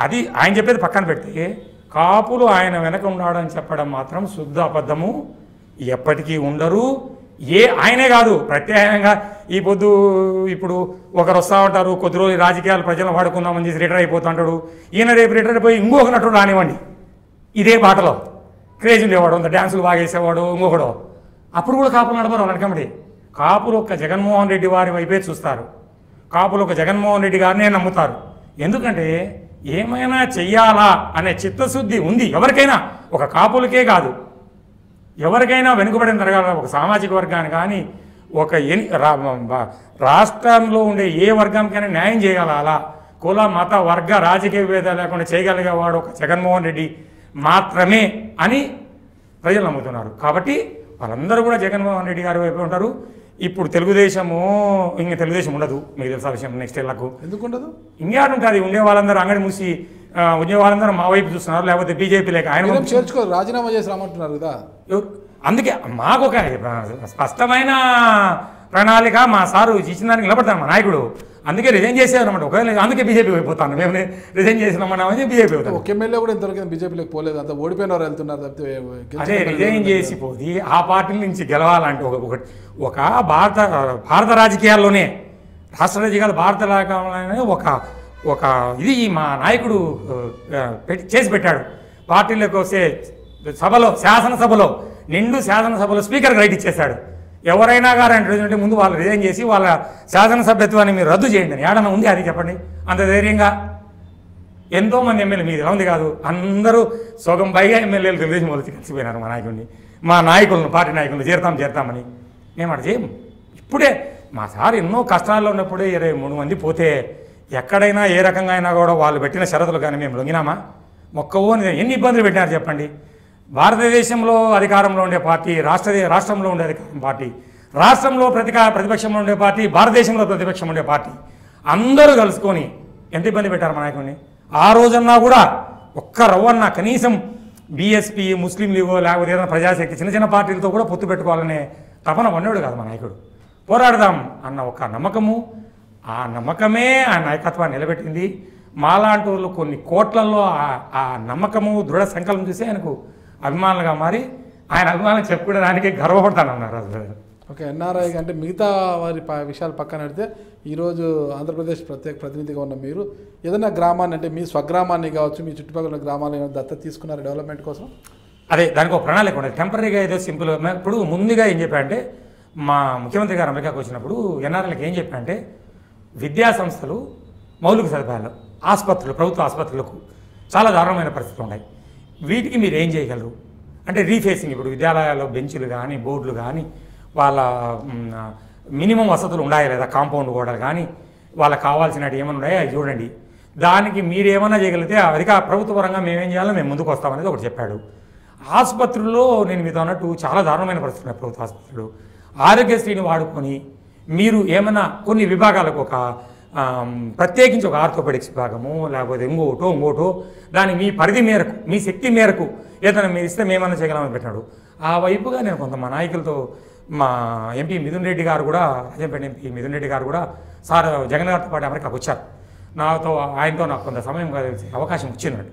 అది ఆయన చెప్పేది పక్కన పెడితే కాపులు ఆయన వెనక ఉన్నాడని చెప్పడం మాత్రం శుద్ధ అబద్ధము. ఎప్పటికీ ఉండరు. ఏ ఆయనే కాదు. ప్రత్యేకంగా ఈ పొద్దు ఇప్పుడు ఒకరు వస్తూ ఉంటారు. కొద్ది రోజులు రాజకీయాలు ప్రజలను వాడుకుందామని చేసి రిటైర్ అయిపోతుంటాడు ఈయన రేపు రిటైర్ అయిపోయి ఇంకొక నటుడు రానివ్వండి. ఇదే బాటలో క్రేజ్ ఉండేవాడు. అంత డ్యాన్సులు బాగా వేసేవాడు ఇంకొకడు. అప్పుడు కూడా కాపులు నడపరు వెనకమ్మడి కాపులు ఒక్క జగన్మోహన్ రెడ్డి వారి వైపే చూస్తారు. కాపులు ఒక జగన్మోహన్ రెడ్డి గారినే నమ్ముతారు. ఎందుకంటే ఏమైనా చెయ్యాలా అనే చిత్తశుద్ధి ఉంది. ఎవరికైనా. ఒక కాపులకే కాదు. ఎవరికైనా వెనుకబడిన తరగతి ఒక సామాజిక వర్గాన్ని కానీ ఒక ఎన్ రాష్ట్రంలో ఉండే ఏ వర్గానికైనా న్యాయం చేయగల కుల మత వర్గ రాజకీయ భేదాలు లేకుండా చేయగలిగేవాడు ఒక జగన్మోహన్ రెడ్డి మాత్రమే అని ప్రజలు నమ్ముతున్నారు. కాబట్టి వాళ్ళందరూ కూడా జగన్మోహన్ రెడ్డి గారి వైపు ఉంటారు. ఇప్పుడు తెలుగుదేశము ఇంక తెలుగుదేశం ఉండదు. మీకు తెలుసా విషయం నెక్స్ట్ ఇళ్ళకు. ఎందుకు ఉండదు? ఇంకేడు ఉంటుంది. ఉండే వాళ్ళందరూ అంగడి మూసి ఉండే వాళ్ళందరూ మా వైపు చూస్తున్నారు. లేకపోతే బీజేపీ లేక ఆయన చేర్చుకోరు? రాజీనామా చేసి రమ్మంటున్నారు కదా. అందుకే మాకు ఒక స్పష్టమైన ప్రణాళిక మా సారు ఇచ్చిన దానికి నిలబడతాను మా నాయకుడు. అందుకే రిజైన్ చేసేదన్నమాట ఒకవేళ అందుకే బీజేపీ అయిపోతాను. మేము రిజైన్ చేసినామని బీజేపీ ఒక ఎమ్మెల్యే కూడా ఇంతవరకు బీజేపీలోకి పోలేదు. అంత ఓడిపోయిన వారు వెళ్తున్నారు తప్పితే అదే రిజైన్ ఎవరు చేసి పోయి ఆ పార్టీ నుంచి గెలవాలంటే ఒక ఒక ఒక భారత భారత రాజకీయాల్లోనే రాష్ట్ర రాజకీయాలు భారత రాజకీయాల్లోనే ఒక ఒక ఇది మా నాయకుడు చేసి పెట్టాడు. పార్టీలోకి వస్తే సభలో శాసనసభలో నిండు శాసనసభలో స్పీకర్కి రైట్ ఇచ్చేశాడు. ఎవరైనా గారు అంటే ముందు వాళ్ళు రిజైన్ చేసి వాళ్ళ శాసనసభ్యత్వాన్ని మీరు రద్దు చేయండి అని. ఏడన్నా ఉంది అది చెప్పండి? అంత ధైర్యంగా? ఎంతో మంది ఎమ్మెల్యే మీది ఉంది కాదు? అందరూ సగం పైగా ఎమ్మెల్యేలు తెలుగుదేశం వాళ్ళు కలిసిపోయినారు మా నాయకుడిని. మా నాయకులను పార్టీ నాయకులను చేరుతాం చేరుతామని. మేము అటు చేయం ఇప్పుడే మా సార్ ఎన్నో కష్టాల్లో ఉన్నప్పుడే ఇరవై మూడు మంది పోతే ఎక్కడైనా ఏ రకంగా అయినా కూడా వాళ్ళు పెట్టిన షరతులు కానీ మేము లొంగినామా? మొక్కవో ఎన్ని ఇబ్బందులు పెట్టినారు చెప్పండి? భారతదేశంలో అధికారంలో ఉండే పార్టీ రాష్ట్ర రాష్ట్రంలో ఉండే అధికారం పార్టీ రాష్ట్రంలో ప్రతికా ప్రతిపక్షంలో ఉండే పార్టీ భారతదేశంలో ప్రతిపక్షం ఉండే పార్టీ. అందరూ కలుసుకొని ఎంత ఇబ్బంది పెట్టారు మా నాయకుడిని? ఆ రోజన్నా కూడా ఒక్క రవ్వన్న కనీసం బీఎస్పీ ముస్లిం లీగో లేకపోతే ఏదైనా ప్రజాశక్తి చిన్న చిన్న పార్టీలతో కూడా పొత్తు పెట్టుకోవాలనే తపన పన్నాడు కాదు మా నాయకుడు. పోరాడదాం అన్న ఒక నమ్మకము. ఆ నమ్మకమే ఆ నాయకత్వాన్ని నిలబెట్టింది. మాలాంటి వాళ్ళు కొన్ని కోట్లలో ఆ- ఆ నమ్మకము దృఢ సంకల్పం చూసి ఆయనకు అభిమానులుగా మారి ఆయన అభిమానులు చెప్పుకోవడానికి గర్వపడతానన్నారు అసలు. ఓకే ఎన్ఆర్ఐ అంటే మిగతా వారి ప- విషయాలు పక్కన పెడితే ఈరోజు ఆంధ్రప్రదేశ్ ప్రత్యేక ప్రతినిధిగా ఉన్న మీరు ఏదైనా గ్రామాన్ని అంటే మీ స్వగ్రామాన్ని కావచ్చు మీ చుట్టుపక్కల ఉన్న గ్రామాలను ఏమైనా దత్తత తీసుకున్నారు డెవలప్మెంట్ కోసం? అదే దానికి ఒక ప్రణాళిక ఉండదు టెంపరీగా ఏదో సింపుల్ ఇప్పుడు ముందుగా ఏం చెప్పారంటే మా ముఖ్యమంత్రి గారు అమెరికాకు వచ్చినప్పుడు ఎన్ఆర్ఎల్కి ఏం చెప్పారంటే విద్యా సంస్థలు మౌలిక సదుపాయాలు ఆసుపత్రులు ప్రభుత్వ ఆసుపత్రులకు చాలా దారుణమైన పరిస్థితులు ఉన్నాయి. వీటికి మీరు ఏం చేయగలరు? అంటే రీఫేసింగ్ ఇప్పుడు విద్యాలయాల్లో బెంచులు కానీ బోర్డులు కానీ వాళ్ళ మినిమం వసతులు ఉన్నాయా లేదా? కాంపౌండ్ గోడలు కానీ వాళ్ళకి కావాల్సినవి ఏమైనా ఉన్నాయో? అవి చూడండి. దానికి మీరేమన్నా చేయగలిగితే అధిక ప్రభుత్వ పరంగా మేమేం చేయాలో మేము ముందుకు వస్తామనేది ఒకటి చెప్పాడు. ఆసుపత్రుల్లో నేను మీతో అన్నట్టు చాలా దారుణమైన పరిస్థితులు ఉన్నాయి ప్రభుత్వ ఆసుపత్రులు. ఆరోగ్యశ్రీని వాడుకొని మీరు ఏమైనా కొన్ని విభాగాలకు ఒక ప్రత్యేకించి ఒక ఆర్థోపెడిక్స్ భాగము లేకపోతే ఇంకోటో ఇంకోటో దాని మీ పరిధి మేరకు మీ శక్తి మేరకు ఏదైనా మీరు ఇస్తే మేమన్నా చేయగలమని పెట్టినాడు. ఆ వైపుగా నేను కొంత మా నాయకులతో మా ఎంపీ మిథున్ రెడ్డి గారు కూడా రాజంపేట ఎంపీ మిథున్ రెడ్డి గారు కూడా సార్ జగన్ గారితో పాటు అమెరికాకు వచ్చారు. నాతో ఆయనతో నాకు కొంత సమయం అవకాశం వచ్చిందండి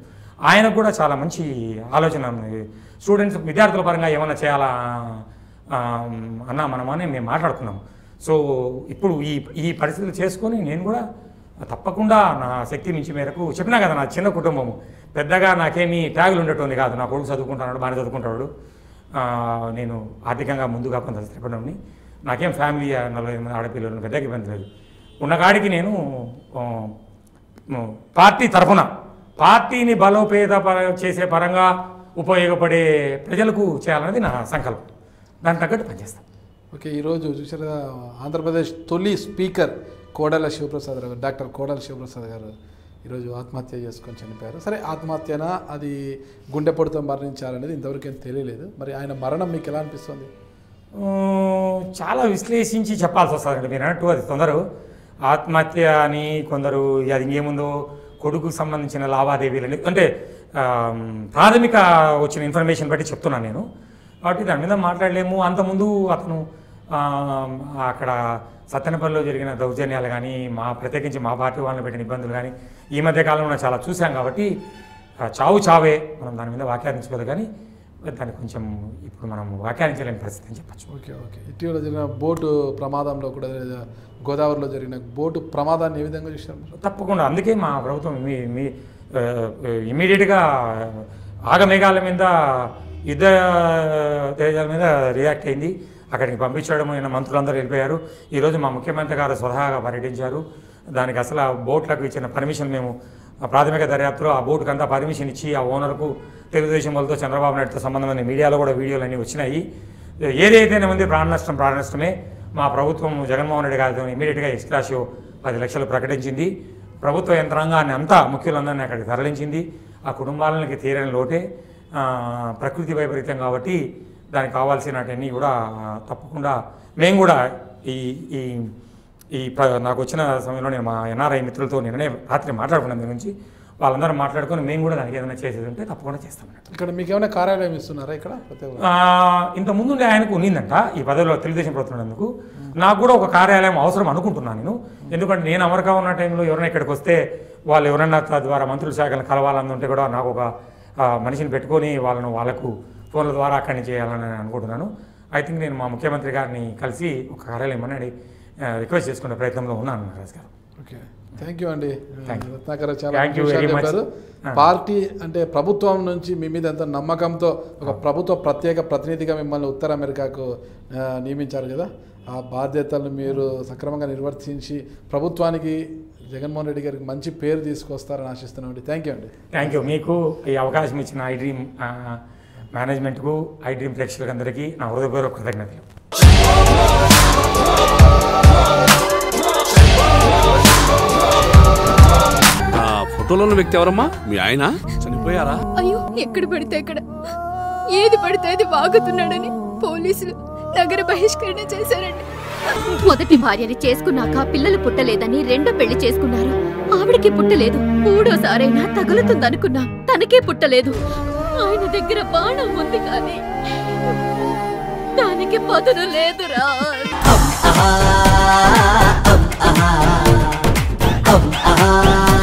ఆయనకు కూడా చాలా మంచి ఆలోచన స్టూడెంట్స్ విద్యార్థుల పరంగా ఏమైనా చేయాలా అన్నా మనమని మేము మాట్లాడుకున్నాము. సో ఇప్పుడు ఈ ఈ పరిస్థితులు చేసుకొని నేను కూడా తప్పకుండా నా శక్తి మించి మేరకు చెప్పినా కదా నా చిన్న కుటుంబము. పెద్దగా నాకేమీ ట్యాగులు ఉండేటువంటి కాదు. నా కొడుకు చదువుకుంటున్నాడు బాగానే చదువుకుంటాడు నేను ఆర్థికంగా ముందుగా కొంత స్థిరపడి నాకేం ఫ్యామిలీ నలభై మంది ఆడపిల్లలు పెద్దగా ఇబ్బంది లేదు. ఉన్నకాడికి నేను పార్టీ తరఫున పార్టీని బలోపేత చేసే పరంగా ఉపయోగపడే ప్రజలకు చేయాలనేది నా సంకల్పం. దానికి తగ్గట్టు పనిచేస్తాను. ఓకే ఈరోజు చూసారా ఆంధ్రప్రదేశ్ తొలి స్పీకర్ కోడల శివప్రసాద్ గారు డాక్టర్ కోడల శివప్రసాద్ గారు ఈరోజు ఆత్మహత్య చేసుకొని చనిపోయారు. సరే ఆత్మహత్యనా? అది గుండెపోటుతో మరణించాలనేది ఇంతవరకు ఏం తెలియలేదు. మరి ఆయన మరణం మీకు ఎలా అనిపిస్తుంది? చాలా విశ్లేషించి చెప్పాల్సి వస్తుంది మీరు అన్నట్టు అది కొందరు ఆత్మహత్య అని కొందరు అది ఇంకేముందో కొడుకు సంబంధించిన లావాదేవీలని అంటే ప్రాథమిక వచ్చిన ఇన్ఫర్మేషన్ బట్టి చెప్తున్నాను నేను. కాబట్టి దాని మీద మాట్లాడలేము. అంతకుముందు అతను అక్కడ సత్తెనపల్లిలో జరిగిన దౌర్జన్యాలు కానీ మా ప్రత్యేకించి మా పార్టీ వాళ్ళని పెట్టిన ఇబ్బందులు కానీ ఈ మధ్య కాలంలో చాలా చూసాం కాబట్టి చావు చావే మనం దాని మీద వ్యాఖ్యానించగలదు కానీ దానికి కొంచెం ఇప్పుడు మనం వ్యాఖ్యానించలేని పరిస్థితి అని చెప్పచ్చు. Okay okay. ఇటీవల జరిగిన బోటు ప్రమాదంలో కూడా గోదావరిలో జరిగిన బోటు ప్రమాదాన్ని ఏ విధంగా మీరు? తప్పకుండా. అందుకే మా ప్రభుత్వం మీ మీ ఇమీడియట్గా ఆగమేఘాల మీద యుద్ధ తేజాల మీద రియాక్ట్ అయింది. అక్కడికి పంపించడం అయిన మంత్రులందరూ వెళ్ళిపోయారు. ఈరోజు మా ముఖ్యమంత్రి గారు స్వతహాగా పర్యటించారు. దానికి అసలు ఆ బోట్లకు ఇచ్చిన పర్మిషన్ మేము ప్రాథమిక దర్యాప్తులో ఆ బోటుకు అంతా పర్మిషన్ ఇచ్చి ఆ ఓనర్కు తెలుగుదేశం వాళ్ళతో చంద్రబాబు నాయుడుతో సంబంధమైన మీడియాలో కూడా వీడియోలు అన్నీ వచ్చినాయి. ఏదైతేనే ఉంది ప్రాణ నష్టం ప్రాణ నష్టమే. మా ప్రభుత్వం జగన్మోహన్ రెడ్డి గారితో ఇమీడియట్గా ఎక్స్ట్రాషియో పది లక్షలు ప్రకటించింది. ప్రభుత్వ యంత్రాంగాన్ని అంతా ముఖ్యులందరినీ అక్కడికి తరలించింది. ఆ కుటుంబాలకి తీరని లోటే ప్రకృతి వైపరీత్యం కాబట్టి దానికి కావాల్సినవన్నీ కూడా తప్పకుండా మేము కూడా ఈ ఈ ఈ నాకు వచ్చిన సమయంలో నేను మా ఎన్ఆర్ఐ మిత్రులతో నిన్ననే రాత్రి మాట్లాడుకున్నాను దీని గురించి. వాళ్ళందరూ మాట్లాడుకొని మేము కూడా దానికి ఏదైనా చేసేది ఉంటే తప్పకుండా చేస్తామన్నట్టు. ఇక్కడ మీకు ఏమైనా కార్యాలయం ఇస్తున్నారా ఇక్కడ? ఇంత ముందుండే ఆయనకు ఉన్నిందంట ఈ పదవిలో తెలుగుదేశం ప్రభుత్వం నాకు కూడా ఒక కార్యాలయం అవసరం అనుకుంటున్నాను నేను. ఎందుకంటే నేను అమెరికా ఉన్న టైంలో ఎవరైనా ఇక్కడికి వస్తే వాళ్ళు ఎవరైనా తద్వారా మంత్రుల శాఖలను కలవాలనుంటే కూడా నాకు ఒక మనిషిని పెట్టుకొని వాళ్ళను వాళ్ళకు ఫోన్ల ద్వారా అక్కడి నుంచి చేయాలని నేను అనుకుంటున్నాను. ఐ థింక్ నేను మా ముఖ్యమంత్రి గారిని కలిసి ఒక కార్యాలయం అనేది రిక్వెస్ట్ చేసుకునే ప్రయత్నంలో ఉన్నాను రాజు గారు. ఓకే. థ్యాంక్ యూ అండి. రత్నాకర్ చాలా. చెప్పారు. పార్టీ అంటే ప్రభుత్వం నుంచి మీ మీద ఎంత నమ్మకంతో ఒక ప్రభుత్వ ప్రత్యేక ప్రతినిధిగా మిమ్మల్ని ఉత్తర అమెరికాకు నియమించారు కదా. ఆ బాధ్యతలను మీరు సక్రమంగా నిర్వర్తించి ప్రభుత్వానికి జగన్మోహన్ రెడ్డి గారికి మంచి పేరు తీసుకొస్తారని ఆశిస్తున్నామండి. థ్యాంక్ యూ అండి. థ్యాంక్ యూ మీకు ఈ అవకాశం ఇచ్చిన ఐ డ్రీమ్ మేనేజ్మెంట్కు ఐ డ్రీమ్ ప్రేక్షకులందరికీ నా హృదయపూర్వక కృతజ్ఞతలు. ఆ ఫోటోలో ఉన్న వ్యక్తి ఎవరమ్మా? మీ ఆయన? చనిపోయారా? అయ్యో ఎక్కడ పడితే అక్కడ. ఏది పడితే అది వాగుతున్నాడని పోలీసులు నగర బహిష్కరణ చేశారండి. మొదటి భార్యని చేసుకున్నాక పిల్లలు పుట్టలేదని రెండో పెళ్ళి చేసుకున్నారు. ఆవిడకి పుట్టలేదు. మూడోసారైనా తగులుతుందనుకున్నాం తనకే పుట్టలేదు. ఆయన దగ్గర బాణం ఉంది కానీ దానికి పదును లేదురా ah, ah, ah, ah, ah, ah.